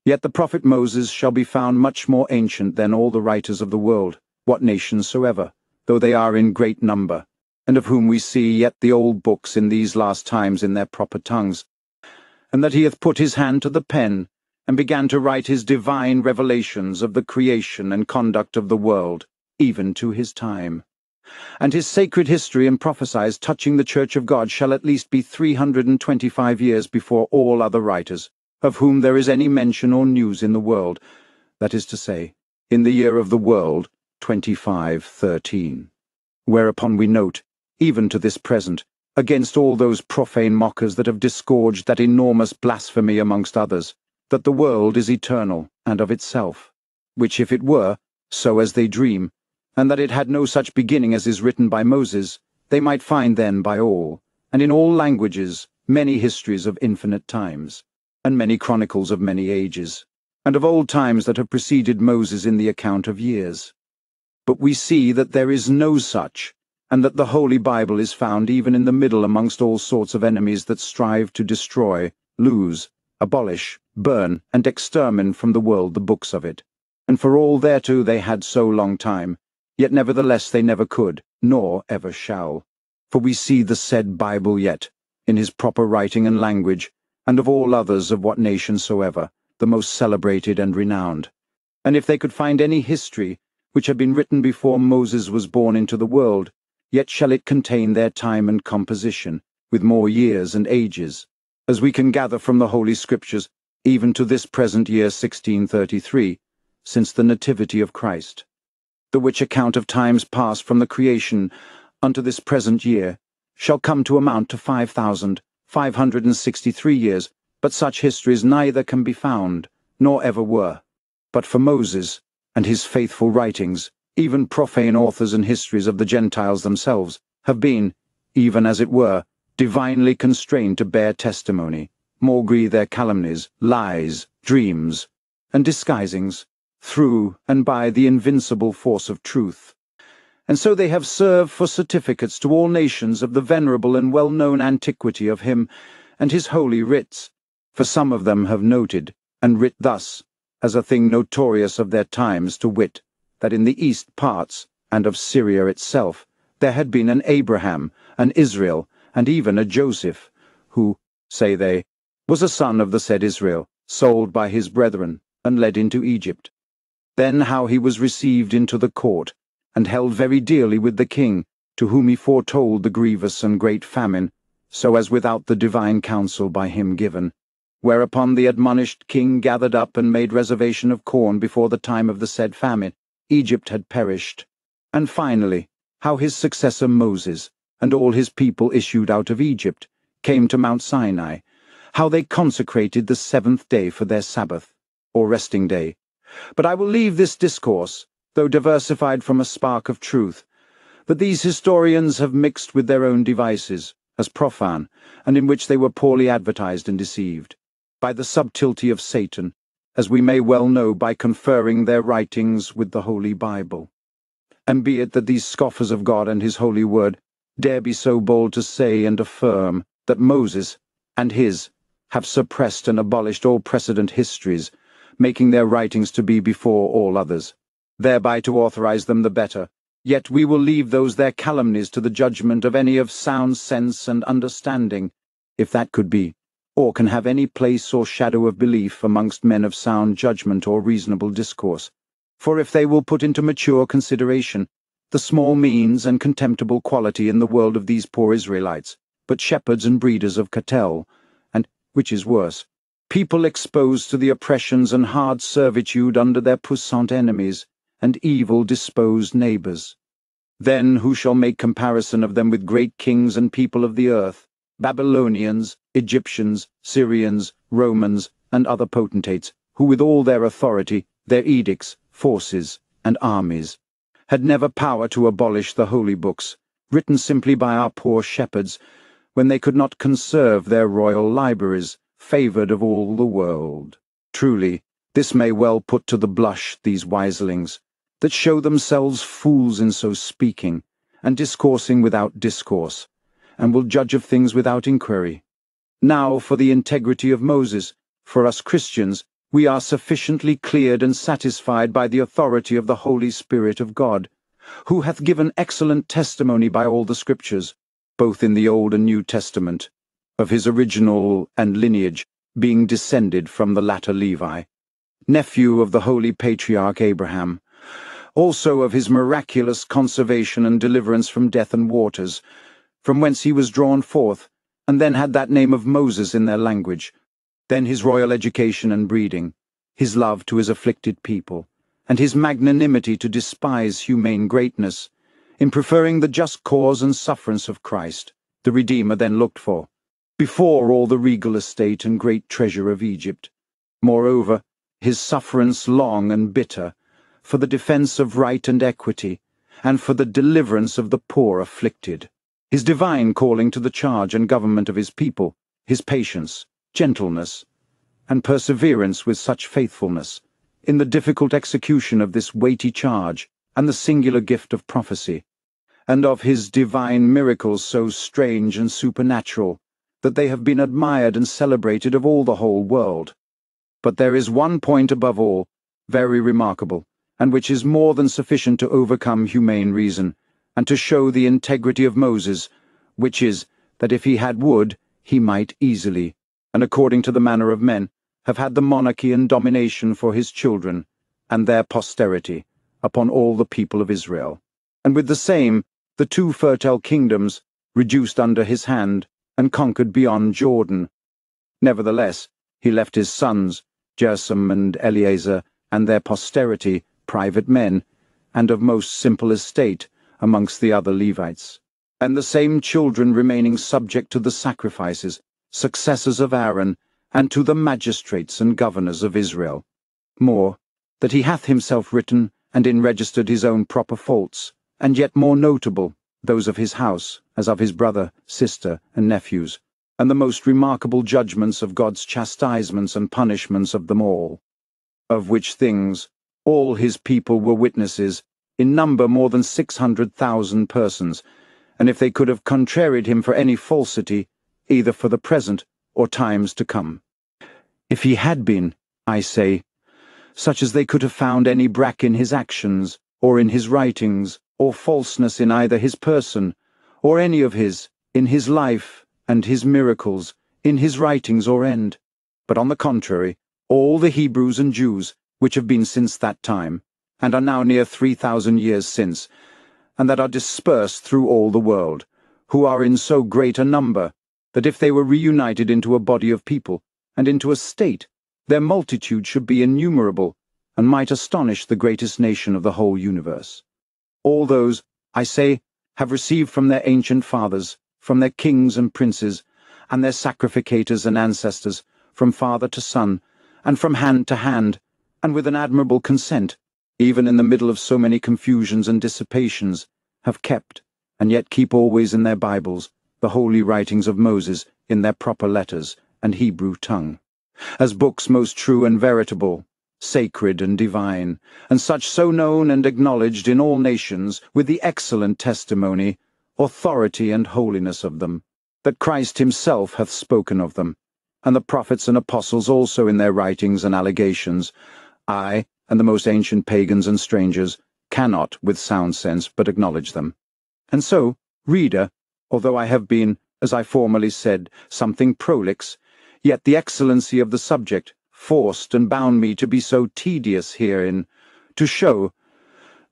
A: yet the prophet Moses shall be found much more ancient than all the writers of the world, what nation soever, though they are in great number, and of whom we see yet the old books in these last times in their proper tongues, and that he hath put his hand to the pen, and began to write his divine revelations of the creation and conduct of the world, even to his time. And his sacred history and prophecies touching the Church of God shall at least be three hundred and twenty-five years before all other writers, of whom there is any mention or news in the world, that is to say, in the year of the world, 2513. Whereupon we note, even to this present, against all those profane mockers that have disgorged that enormous blasphemy amongst others, that the world is eternal and of itself, which if it were, so as they dream, and that it had no such beginning as is written by Moses, they might find then by all, and in all languages, many histories of infinite times, and many chronicles of many ages, and of old times that have preceded Moses in the account of years. But we see that there is no such, and that the Holy Bible is found even in the middle amongst all sorts of enemies that strive to destroy, lose, abolish, burn, and extermine from the world the books of it. And for all thereto they had so long time, yet nevertheless they never could, nor ever shall. For we see the said Bible yet, in his proper writing and language, and of all others of what nation soever, the most celebrated and renowned. And if they could find any history, which had been written before Moses was born into the world, yet shall it contain their time and composition, with more years and ages, as we can gather from the Holy Scriptures, even to this present year 1633, since the Nativity of Christ. The which account of times past from the creation unto this present year shall come to amount to five thousand five hundred and sixty-three years, but such histories neither can be found, nor ever were. But for Moses, and his faithful writings, even profane authors and histories of the Gentiles themselves, have been, even as it were, divinely constrained to bear testimony, maugre their calumnies, lies, dreams, and disguisings, through and by the invincible force of truth. And so they have served for certificates to all nations of the venerable and well-known antiquity of him and his holy writs, for some of them have noted, and writ thus, as a thing notorious of their times, to wit, that in the east parts, and of Syria itself, there had been an Abraham, an Israel, and even a Joseph, who, say they, was a son of the said Israel, sold by his brethren, and led into Egypt. Then how he was received into the court, and held very dearly with the king, to whom he foretold the grievous and great famine, so as without the divine counsel by him given. Whereupon the admonished king gathered up and made reservation of corn before the time of the said famine. Egypt had perished. And finally, how his successor Moses, and all his people issued out of Egypt, came to Mount Sinai, how they consecrated the seventh day for their Sabbath, or resting day. But I will leave this discourse, though diversified from a spark of truth, that these historians have mixed with their own devices, as profane, and in which they were poorly advertised and deceived, by the subtlety of Satan, as we may well know by conferring their writings with the Holy Bible. And be it that these scoffers of God and his holy word dare be so bold to say and affirm that Moses and his have suppressed and abolished all precedent histories, making their writings to be before all others, thereby to authorize them the better, yet we will leave those their calumnies to the judgment of any of sound sense and understanding, if that could be, or can have any place or shadow of belief amongst men of sound judgment or reasonable discourse. For if they will put into mature consideration the small means and contemptible quality in the world of these poor Israelites, but shepherds and breeders of cattle, and, which is worse, people exposed to the oppressions and hard servitude under their puissant enemies, and evil-disposed neighbours. Then who shall make comparison of them with great kings and people of the earth, Babylonians, Egyptians, Syrians, Romans, and other potentates, who with all their authority, their edicts, forces, and armies, had never power to abolish the holy books, written simply by our poor shepherds, when they could not conserve their royal libraries, favoured of all the world. Truly, this may well put to the blush these wiselings, that show themselves fools in so speaking, and discoursing without discourse, and will judge of things without inquiry. Now for the integrity of Moses, for us Christians, we are sufficiently cleared and satisfied by the authority of the Holy Spirit of God, who hath given excellent testimony by all the Scriptures, both in the Old and New Testament, of his original and lineage, being descended from the latter Levi, nephew of the holy patriarch Abraham, also of his miraculous conservation and deliverance from death and waters, from whence he was drawn forth, and then had that name of Moses in their language, then his royal education and breeding, his love to his afflicted people, and his magnanimity to despise humane greatness, in preferring the just cause and sufferance of Christ, the Redeemer then looked for, before all the regal estate and great treasure of Egypt. Moreover, his sufferance long and bitter, for the defence of right and equity, and for the deliverance of the poor afflicted. His divine calling to the charge and government of his people, his patience, gentleness, and perseverance with such faithfulness, in the difficult execution of this weighty charge, and the singular gift of prophecy, and of his divine miracles so strange and supernatural, that they have been admired and celebrated of all the whole world. But there is one point above all, very remarkable, and which is more than sufficient to overcome humane reason, and to show the integrity of Moses, which is, that if he had would, he might easily, and according to the manner of men, have had the monarchy and domination for his children, and their posterity, upon all the people of Israel. And with the same, the two fertile kingdoms, reduced under his hand, and conquered beyond Jordan. Nevertheless, he left his sons, Gersom and Eleazar, and their posterity, private men, and of most simple estate, amongst the other Levites. And the same children remaining subject to the sacrifices, successors of Aaron, and to the magistrates and governors of Israel. More, that he hath himself written and enregistered his own proper faults, and yet more notable, those of his house, as of his brother, sister, and nephews, and the most remarkable judgments of God's chastisements and punishments of them all. Of which things all his people were witnesses, in number more than six hundred thousand persons, and if they could have contraried him for any falsity, either for the present or times to come. If he had been, I say, such as they could have found any brack in his actions, or in his writings, or falseness in either his person, or any of his, in his life, and his miracles, in his writings or end, but on the contrary, all the Hebrews and Jews, which have been since that time, and are now near three thousand years since, and that are dispersed through all the world, who are in so great a number, that if they were reunited into a body of people, and into a state, their multitude should be innumerable, and might astonish the greatest nation of the whole universe. All those, I say, have received from their ancient fathers, from their kings and princes, and their sacrificators and ancestors, from father to son, and from hand to hand, and with an admirable consent, even in the middle of so many confusions and dissipations, have kept, and yet keep always in their Bibles, the holy writings of Moses in their proper letters and Hebrew tongue, as books most true and veritable, sacred and divine, and such so known and acknowledged in all nations with the excellent testimony, authority and holiness of them, that Christ himself hath spoken of them, and the prophets and apostles also in their writings and allegations, I, and the most ancient pagans and strangers, cannot, with sound sense, but acknowledge them. And so, reader, although I have been, as I formerly said, something prolix, yet the excellency of the subject forced and bound me to be so tedious herein, to show,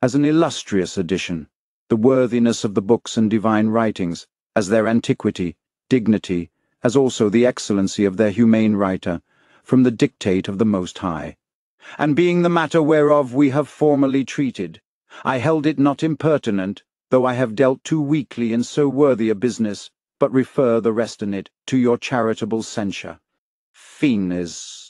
A: as an illustrious addition, the worthiness of the books and divine writings, as their antiquity, dignity, as also the excellency of their humane writer, from the dictate of the Most High. And being the matter whereof we have formerly treated, I held it not impertinent, though I have dealt too weakly in so worthy a business, but refer the rest in it to your charitable censure. Finis.